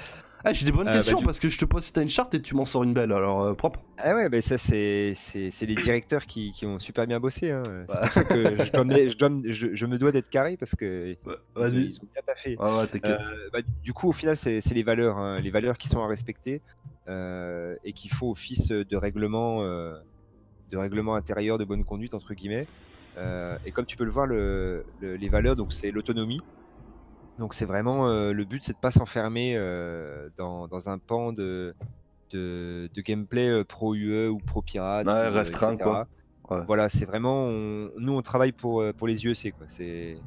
S1: Ah, j'ai des bonnes
S2: Euh, bah,
S1: questions
S2: du-
S1: parce que je te pose si t'as une charte et tu m'en sors une belle, alors euh, propre.
S2: Ah ouais, bah, ça, c'est c'est- c'est les directeurs qui, qui ont super bien bossé. Hein. C'est
S1: Bah.
S2: pour ça que je, dois me- je, dois me- je- je me dois d'être carré parce que ils ont-
S1: Vas-y.
S2: ils ont bien taffé.
S1: Ouais, t'inquiète.
S2: Euh, bah, du coup, au final, c'est c'est les valeurs, hein, les valeurs qui sont à respecter euh, et qui font office de règlement, euh, de règlement intérieur de bonne conduite entre guillemets. Euh, et comme tu peux le voir, le- le- les valeurs, donc c'est l'autonomie. Donc c'est vraiment euh, le but, c'est de pas s'enfermer euh, dans, dans un pan de, de, de gameplay euh, pro UE ou pro pirate.
S1: Ouais,
S2: ou,
S1: restreint,
S2: etc.
S1: quoi. Ouais.
S2: Voilà, c'est vraiment, on- nous on travaille pour, pour les UEC quoi. C'est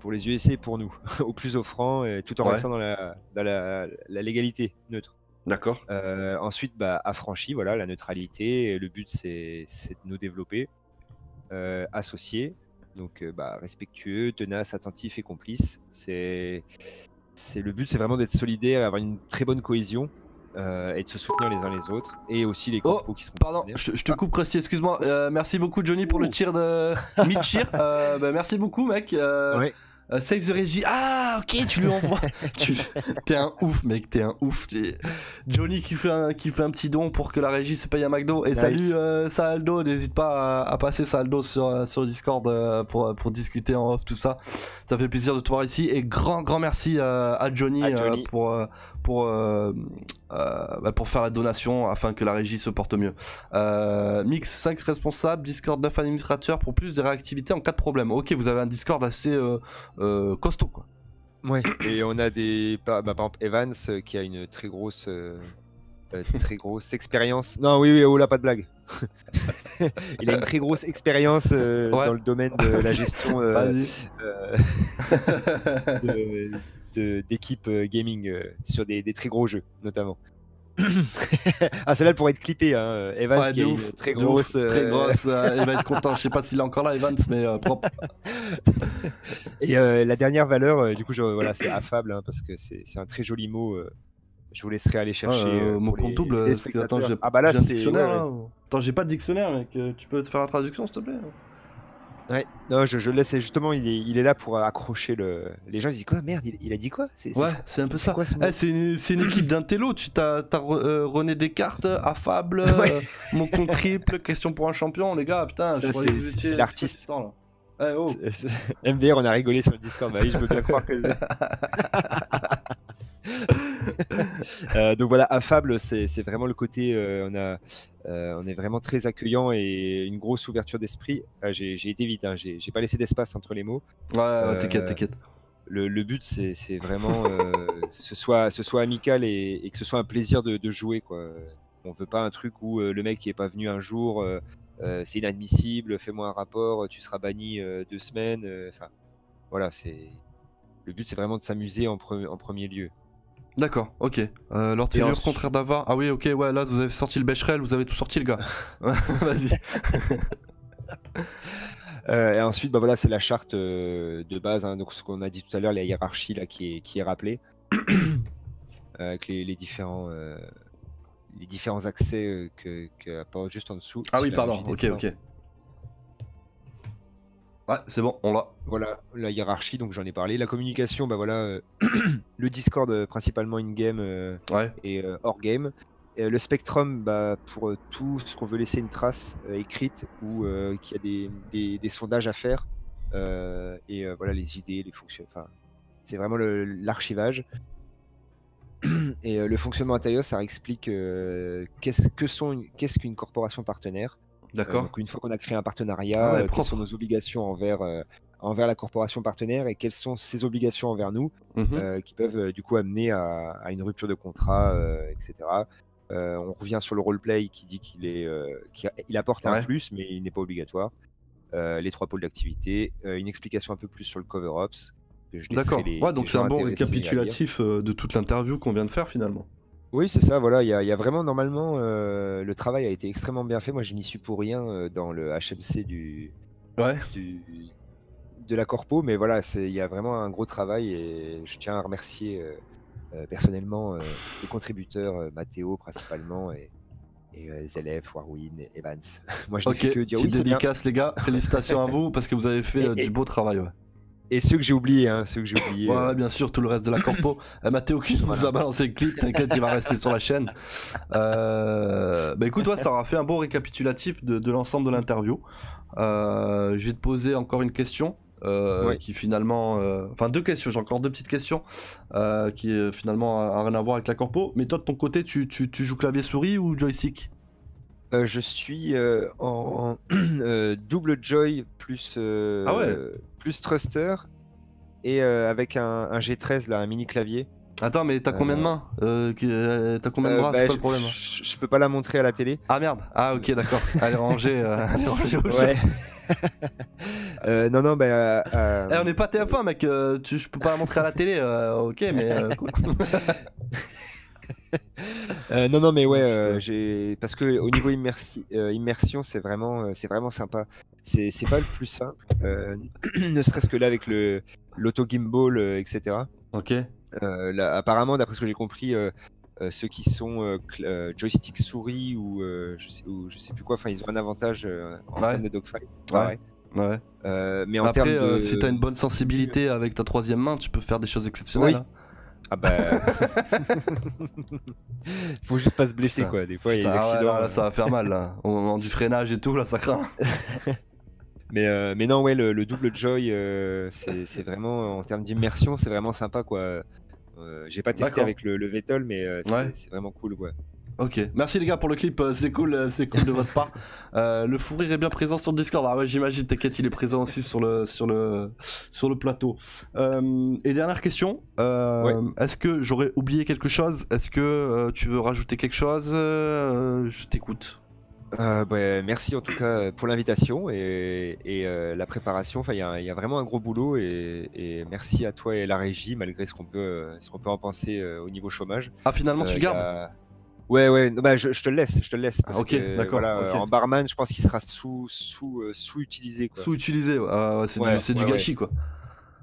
S2: pour les UEC et pour nous, au plus offrant, et tout en
S1: Ouais.
S2: restant dans la, dans la, la légalité neutre.
S1: D'accord.
S2: Euh, ensuite, bah, affranchi, voilà, la neutralité. Le but, c'est de nous développer, euh, associés, donc euh, bah, respectueux, tenace, attentif et complice. C'est c'est le but, c'est vraiment d'être solidaire, avoir une très bonne cohésion euh, et de se soutenir les uns les autres, et aussi les
S1: Oh,
S2: qui sont.
S1: Pardon, je, je te coupe, Krusty, excuse-moi. Euh, merci beaucoup, Johnny, pour le tir de. Mid-cheer. Euh, bah, merci beaucoup, mec.
S2: Ouais.
S1: Euh, save the Regie. Ah, ok, tu lui envoies. tu... T'es un ouf, mec, t'es un ouf. T'es- Johnny qui fait, un, qui fait un petit don pour que la régie se paye un McDo. Et
S2: Nice.
S1: salut, euh, Saldo, n'hésite pas à, à passer Saldo sur, euh, sur Discord euh, pour, pour discuter en off, tout ça. Ça fait plaisir de te voir ici. Et grand, grand merci euh, à Johnny,
S2: À
S1: euh,
S2: Johnny.
S1: pour, euh, pour, euh, bah, pour faire la donation afin que la régie se porte mieux. Euh, Mix 5 responsables, Discord 9 administrateurs pour plus de réactivité en cas de problème. Ok, vous avez un Discord assez euh, euh, costaud quoi.
S2: Ouais. Et on a des, par, bah, par exemple Evans euh, qui a une très grosse, euh, euh, très grosse expérience. Non, oui, oui, oh là, pas de blague. Il a une très grosse expérience euh,
S1: Ouais.
S2: dans le domaine de la gestion euh,
S1: Vas-y.
S2: euh, de- de- d'équipe euh, gaming euh, sur des, des très gros jeux, notamment. ah, celle-là elle pourrait être clippée, hein. Evans
S1: Ouais,
S2: qui une très grosse.
S1: ouf, très
S2: euh,
S1: grosse. euh, il va être content. Je sais pas s'il est encore là, Evans, mais euh, propre.
S2: Et euh, la dernière valeur, euh, du coup, je, voilà, c'est affable, hein, parce que c'est un très joli mot. euh, je vous laisserai aller chercher.
S1: Ouais, euh,
S2: euh, les
S1: compte double. attends,
S2: ah bah là, c'est.
S1: dictionnaire.
S2: ouais,
S1: là. Attends, j'ai pas de dictionnaire, mec. euh, Tu peux te faire la traduction, s'il te plaît
S2: ouais. Non, je, je le laisse. Justement, il est, il est là pour accrocher le. Les gens ils disent quoi Merde, il, il a dit quoi? C'est
S1: Ouais, c'est un peu ça.
S2: quoi ce mot
S1: Eh, c'est une, une équipe d'un télo. Tu as, René Descartes, affable,
S2: Ouais.
S1: euh, mon compte triple, question pour un champion, les gars. Putain, je
S2: Ça,
S1: que
S2: c'est- l'artiste.
S1: Eh, oh.
S2: MDR, on a rigolé sur le Discord. Bah oui, je veux bien croire que. Euh, donc voilà, affable, c'est vraiment le côté. euh, on, a, euh, on est vraiment très accueillant et une grosse ouverture d'esprit. Ah, J'ai été vite, hein, j'ai pas laissé d'espace entre les mots.
S1: Ouais, t'inquiète, t'inquiète.
S2: Le, le but, c'est vraiment ce soit ce soit amical et, et que ce soit un plaisir de, de jouer. Quoi. On veut pas un truc où le mec qui est pas venu un jour, c'est inadmissible, fais-moi un rapport, tu seras banni deux semaines. Enfin, voilà, c'est le but, c'est vraiment de s'amuser en, pre- en premier lieu.
S1: D'accord, ok. Euh, Lord
S2: Et
S1: Failure,
S2: ensuite-
S1: contraire d'Avar. Ah oui, ok, ouais, là vous avez sorti le Becherel, vous avez tout sorti, le gars. Vas-y.
S2: Euh, et ensuite, bah voilà, c'est la charte euh, de base, hein, donc ce qu'on a dit tout à l'heure, la hiérarchie là qui est, qui est rappelée, Euh, avec les, les différents, les différents accès que, que juste en dessous.
S1: Ah oui, pardon, ok, ok. Ouais, c'est bon, on l'a.
S2: Voilà, la hiérarchie, donc j'en ai parlé. La communication, bah voilà, euh, le Discord euh, principalement in-game euh,
S1: Ouais,
S2: et hors game. Et, euh, le Spectrum, bah, pour tout ce qu'on veut laisser une trace écrite ou qu'il y a des, des- des sondages à faire. et voilà, les idées, les fonctions. Enfin, c'est vraiment l'archivage. Et le fonctionnement intérieur, ça explique qu'est-ce qu'une corporation partenaire. Euh,
S1: d'accord.
S2: donc une fois qu'on a créé un partenariat,
S1: Ah ouais,
S2: euh, quelles sont nos obligations envers, euh, envers la corporation partenaire et quelles sont ses obligations envers nous,
S1: Mhm.
S2: qui peuvent du coup amener à, à une rupture de contrat, etc. Euh, on revient sur le roleplay qui dit qu'il est, euh, il apporte un plus, mais il n'est pas obligatoire. Euh, les trois pôles d'activité, une explication un peu plus sur le cover ops. laisserai
S1: D'accord. Ouais, donc c'est un bon récapitulatif de toute l'interview qu'on vient de faire finalement.
S2: Oui, c'est ça, voilà, il y, a il y a vraiment normalement euh, le travail a été extrêmement bien fait. Moi, je n'y suis pour rien euh, dans le HMC du,
S1: Ouais.
S2: du- de la corpo, mais voilà, c'est- il y a vraiment un gros travail et je tiens à remercier euh, euh, personnellement euh, les contributeurs, euh, Mathéo principalement et, et euh, Zelef, Warwin, et Evans. Moi, je n'ai
S1: Ok,
S2: fait que dire oui,
S1: petite
S2: c'est bien.
S1: dédicace les gars, félicitations à vous parce que vous avez fait
S2: Et-
S1: euh,
S2: et-
S1: du beau travail. Ouais.
S2: Et ceux que j'ai oubliés, hein, ceux que j'ai oubliés.
S1: Ouais,
S2: euh,
S1: bien sûr, tout le reste de la corpo. Euh, Mathéo qui nous a balancé le clip, t'inquiète, il va rester sur la chaîne. Euh, bah écoute, ouais, ça aura fait un bon récapitulatif de, l'ensemble de l'interview. Euh, je vais te poser encore une question. euh, qui finalement euh, enfin deux questions j'ai encore deux petites questions qui finalement a rien à voir avec la corpo mais toi de ton côté tu, tu, tu joues clavier souris ou joystick?
S2: Euh, je suis euh, en, en, euh, double joy plus,
S1: Ah ouais.
S2: plus thruster et avec un, un G13 là, un mini clavier.
S1: attends mais t'as combien de mains t'as combien de bras
S2: bah,
S1: c'est pas le problème
S2: je- peux pas la montrer à la télé.
S1: ah merde ah ok d'accord allez ranger allez ranger au
S2: Ouais. Euh, non, non, bah. euh, euh,
S1: Eh, on n'est pas TF1 mec, tu, je peux pas la montrer à la télé, ok mais cool.
S2: Euh, non, non, mais ouais, euh, j'ai parce que au niveau immersi- euh, immersion, c'est vraiment, c'est vraiment sympa. C'est, c'est pas le plus simple, ne serait-ce que là avec le l'auto gimbal, etc.
S1: Ok,
S2: là, apparemment, d'après ce que j'ai compris, ceux qui sont joystick souris ou, je sais, ou je sais plus quoi, enfin, ils ont un avantage en
S1: Ouais.
S2: termes de dogfight.
S1: ouais.
S2: Mais en
S1: Après,
S2: termes de.
S1: si t'as une bonne sensibilité avec ta troisième main, tu peux faire des choses exceptionnelles.
S2: Oui.
S1: Hein.
S2: Ah bah. Faut juste pas se blesser,
S1: Putain.
S2: quoi. Des fois, il y a des
S1: ouais,
S2: accidents.
S1: là, là, ça va faire mal là. Au moment du freinage et tout, là ça craint.
S2: Mais, euh, mais non, ouais, le, le double joy, euh, c'est vraiment, en termes d'immersion, c'est vraiment sympa, quoi. Euh, J'ai pas testé avec le, le Vettel, mais c'est
S1: Ouais.
S2: c'est vraiment cool, quoi.
S1: Ok, merci les gars pour le clip, euh, c'est cool, euh, c'est cool de votre part. Euh, le fou rire est bien présent sur le Discord. Ah ouais, j'imagine, t'inquiète, il est présent aussi sur le sur le sur le plateau. Euh, et dernière question, euh, est-ce que j'aurais oublié quelque chose? Est-ce que tu veux rajouter quelque chose? Je t'écoute.
S2: Euh, bah, merci en tout cas pour l'invitation et, et, euh, la préparation. Enfin, il y, a- il y a vraiment un gros boulot et, et merci à toi et la régie, malgré ce qu'on peut, ce qu'on peut en penser euh, au niveau chômage.
S1: Ah finalement tu gardes?
S2: a- Ouais, ouais, bah, je, je te le laisse, je te laisse. parce
S1: Ah, ok, d'accord,
S2: voilà, euh, En barman, je pense qu'il sera sous, sous, euh, sous-utilisé.
S1: Sous-utilisé, ouais, ah c'est
S2: Ouais,
S1: du,
S2: ouais.
S1: gâchis quoi.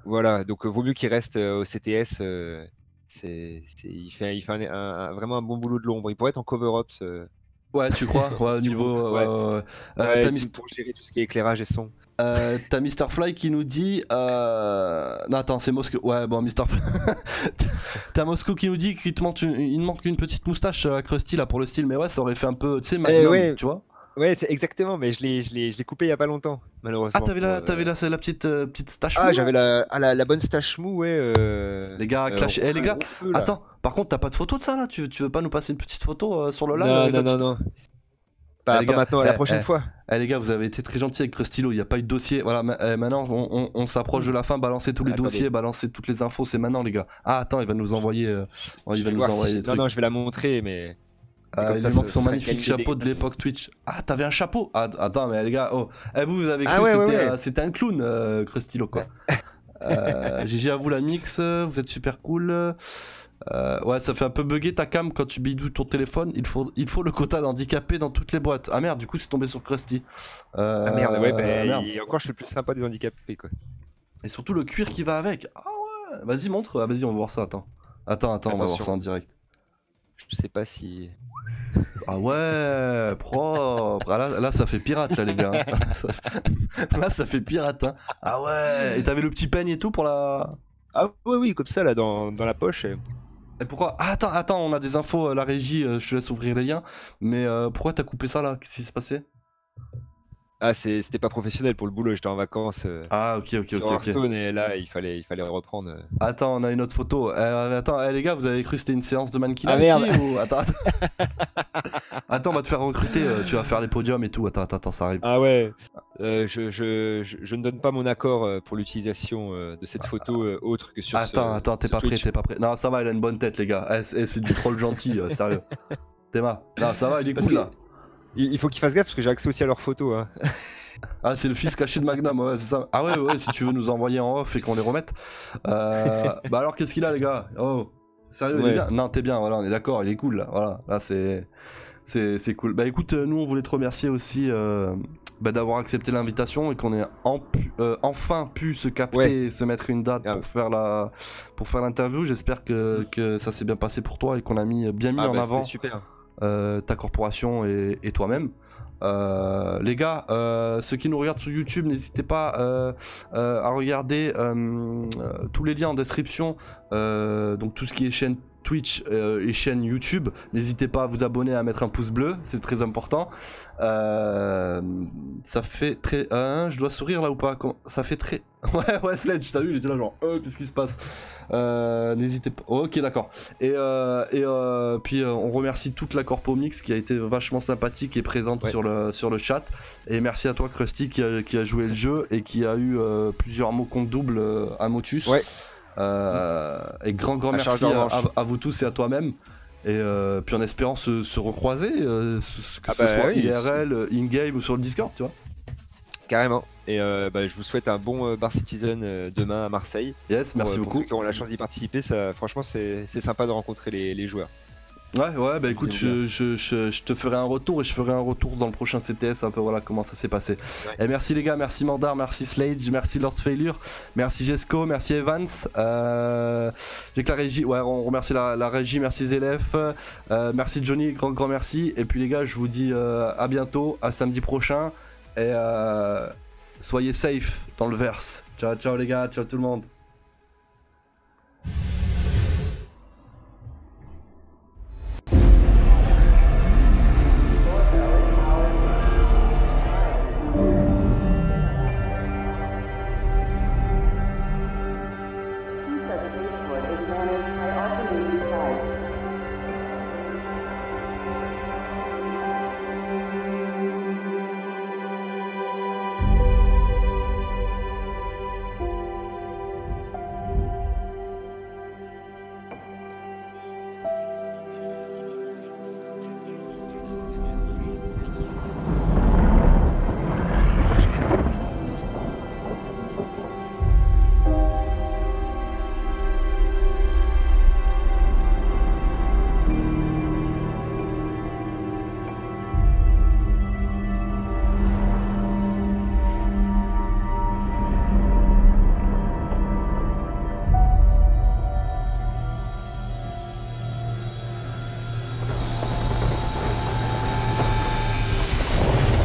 S2: Voilà, donc euh, vaut mieux qu'il reste euh, au CTS. euh, c'est, c'est- il fait, il fait un- un- un- vraiment un bon boulot de l'ombre. Il pourrait être en cover-ups. euh,
S1: Ouais, tu crois? Ouais, au niveau. ouais. Euh,
S2: ouais,
S1: mis-
S2: pour gérer tout ce qui est éclairage et son.
S1: Euh, T'as Mr. Fly qui nous dit. Euh... Non, attends, c'est Moscou. Ouais, bon, Mr. Fly. T'as Moscou qui nous dit qu'il te manque une... il manque une petite moustache à Krusty là pour le style, mais ouais, ça aurait fait un peu. Tu sais, Magnum,
S2: ouais.
S1: tu vois.
S2: Ouais, c'est exactement, mais je l'ai, je l'ai, je l'ai coupé il y a pas longtemps, malheureusement.
S1: Ah, t'avais la,
S2: euh,
S1: la, la petite, euh, petite stache.
S2: Ah, j'avais la, ah, la, la bonne stache mou, ouais. euh,
S1: Les gars,
S2: euh,
S1: clash- eh, les gars,
S2: feu.
S1: Attends, par contre, t'as pas de photo de ça là? Tu, tu veux pas nous passer une petite photo euh, sur le live
S2: non, non, non, non. Pas,
S1: Eh, les
S2: pas
S1: gars,
S2: maintenant, la
S1: eh,
S2: prochaine
S1: eh.
S2: fois.
S1: Eh les gars, vous avez été très gentils avec Crustilo, il n'y a pas eu de dossier. Voilà, ma- maintenant on, on- on s'approche de la fin, balancer tous les
S2: Attendez.
S1: dossiers, balancer toutes les infos, c'est maintenant les gars. Ah attends, il va nous envoyer, euh, il va nous
S2: si j'ai-
S1: des
S2: non,
S1: trucs.
S2: non, je vais la montrer, mais.
S1: Euh,
S2: comme
S1: il lui manque son magnifique chapeau de l'époque Twitch. Ah t'avais un chapeau? Ah, Attends mais les gars, oh, eh, vous vous avez cru
S2: Ah ouais,
S1: que
S2: ouais,
S1: c'était
S2: ouais.
S1: euh, un clown, euh, Crustilo quoi. euh, GG à vous la mix, euh, vous êtes super cool. Euh, ouais, ça fait un peu bugger ta cam quand tu bidouilles ton téléphone. Il faut, il faut le quota d'handicapés dans toutes les boîtes. Ah merde, du coup, c'est tombé sur Krusty. Euh,
S2: Ah merde, ouais, bah,
S1: merde.
S2: il- encore je suis le plus sympa des handicapés quoi.
S1: Et surtout le cuir qui va avec. Ah ouais, vas-y, montre. Ah, vas-y, on va voir ça. Attends. Attends, attends, on va voir ça en direct.
S2: Je sais pas si.
S1: Ah ouais, propre. Ah, là, là, ça fait pirate, là, les gars. Là, ça fait pirate. Hein. Ah ouais. Et t'avais le petit peigne et tout pour la.
S2: Ah oui, oui, comme ça là dans, dans la poche.
S1: Et pourquoi? Ah, Attends, attends, on a des infos, euh, la régie, euh, je te laisse ouvrir les liens. Mais euh, pourquoi t'as coupé ça là? Qu'est-ce qui s'est passé?
S2: Ah, c'est- c'était pas professionnel pour le boulot, j'étais en vacances euh,
S1: Ah, ok, ok,
S2: sur
S1: ok.
S2: Hearthstone et là il fallait, il fallait reprendre. euh.
S1: Attends, on a une autre photo. Attends, eh, les gars, vous avez cru que c'était une séance de mannequinat
S2: Ah,
S1: ou... Attends, attends. attends, on va te faire recruter, tu vas faire les podiums et tout. Attends, attends, attends, ça arrive.
S2: Ah ouais, euh, je, je, je, je ne donne pas mon accord euh, pour l'utilisation euh, de cette photo euh, autre que sur ce-
S1: Attends, attends, t'es pas prêt, t'es pas prêt. Non, ça va, il a une bonne tête, les gars. Eh, c'est eh, c'est du troll gentil, euh, sérieux. Théma, non, ça va, il est
S2: Parce
S1: cool là.
S2: Il, faut qu'il fasse gaffe parce que j'ai accès aussi à leurs photos. Hein.
S1: Ah, c'est le fils caché de Magnum, ouais, c'est ça. Ah ouais, ouais, si tu veux nous envoyer en off et qu'on les remette. Euh, bah alors, qu'est-ce qu'il a, les gars? Oh, sérieux, il est bien Non, t'es bien, voilà, on est d'accord, il est cool, là. Voilà, là, c'est. C'est c'est cool. Bah écoute, nous, on voulait te remercier aussi euh, bah, d'avoir accepté l'invitation et qu'on ait en pu- euh, enfin pu se capter
S2: Ouais.
S1: et se mettre une date pour faire la pour faire l'interview. J'espère que, que ça s'est bien passé pour toi et qu'on a mis bien mis
S2: Ah,
S1: en
S2: bah,
S1: avant
S2: super.
S1: euh, ta corporation et, et toi-même. Euh, les gars, euh, ceux qui nous regardent sur YouTube, n'hésitez pas euh, à regarder tous les liens en description. Donc tout ce qui est chaîne Twitch euh, et chaîne YouTube. N'hésitez pas à vous abonner, à mettre un pouce bleu, c'est très important. Euh, ça fait très. Hein, je dois sourire là ou pas? Ça fait très. Ouais, ouais, Sledge, t'as vu, j'étais là genre, euh, qu'est-ce qui se passe? Euh, N'hésitez pas. ok, d'accord. Et, euh, et euh, puis euh, on remercie toute la Corpo Mix qui a été vachement sympathique et présente
S2: Ouais.
S1: sur, le, sur le chat. Et merci à toi, Krusty, qui a, qui a joué le jeu et qui a eu euh, plusieurs mots compte double euh, à Motus.
S2: Ouais.
S1: Euh, et grand, grand
S2: À
S1: merci à, vous tous et à toi-même. Et euh, puis en espérant se, se recroiser, euh, ce- que
S2: Ah
S1: ce
S2: bah
S1: soit
S2: oui.
S1: IRL, in-game ou sur le Discord, tu vois.
S2: Carrément. Et bah, je vous souhaite un bon Bar Citizen demain à Marseille.
S1: Yes,
S2: Pour,
S1: merci
S2: euh, pour
S1: beaucoup.
S2: ceux qui auront la chance d'y participer, ça, franchement, c'est c'est sympa de rencontrer les, les joueurs.
S1: Ouais, ouais, bah écoute, je, je, je, je te ferai un retour et je ferai un retour dans le prochain CTS, un peu voilà comment ça s'est passé.
S2: Ouais.
S1: Et merci les gars, merci Mandar, merci Slade, merci Lord Failure, merci Jesco, merci Evans. Euh, J'ai que la régie, ouais, on remercie la, la régie, merci Zélef, euh, merci Johnny, grand grand merci. Et puis les gars, je vous dis euh, à bientôt, à samedi prochain et soyez safe dans le verse. Ciao, ciao les gars, ciao tout le monde.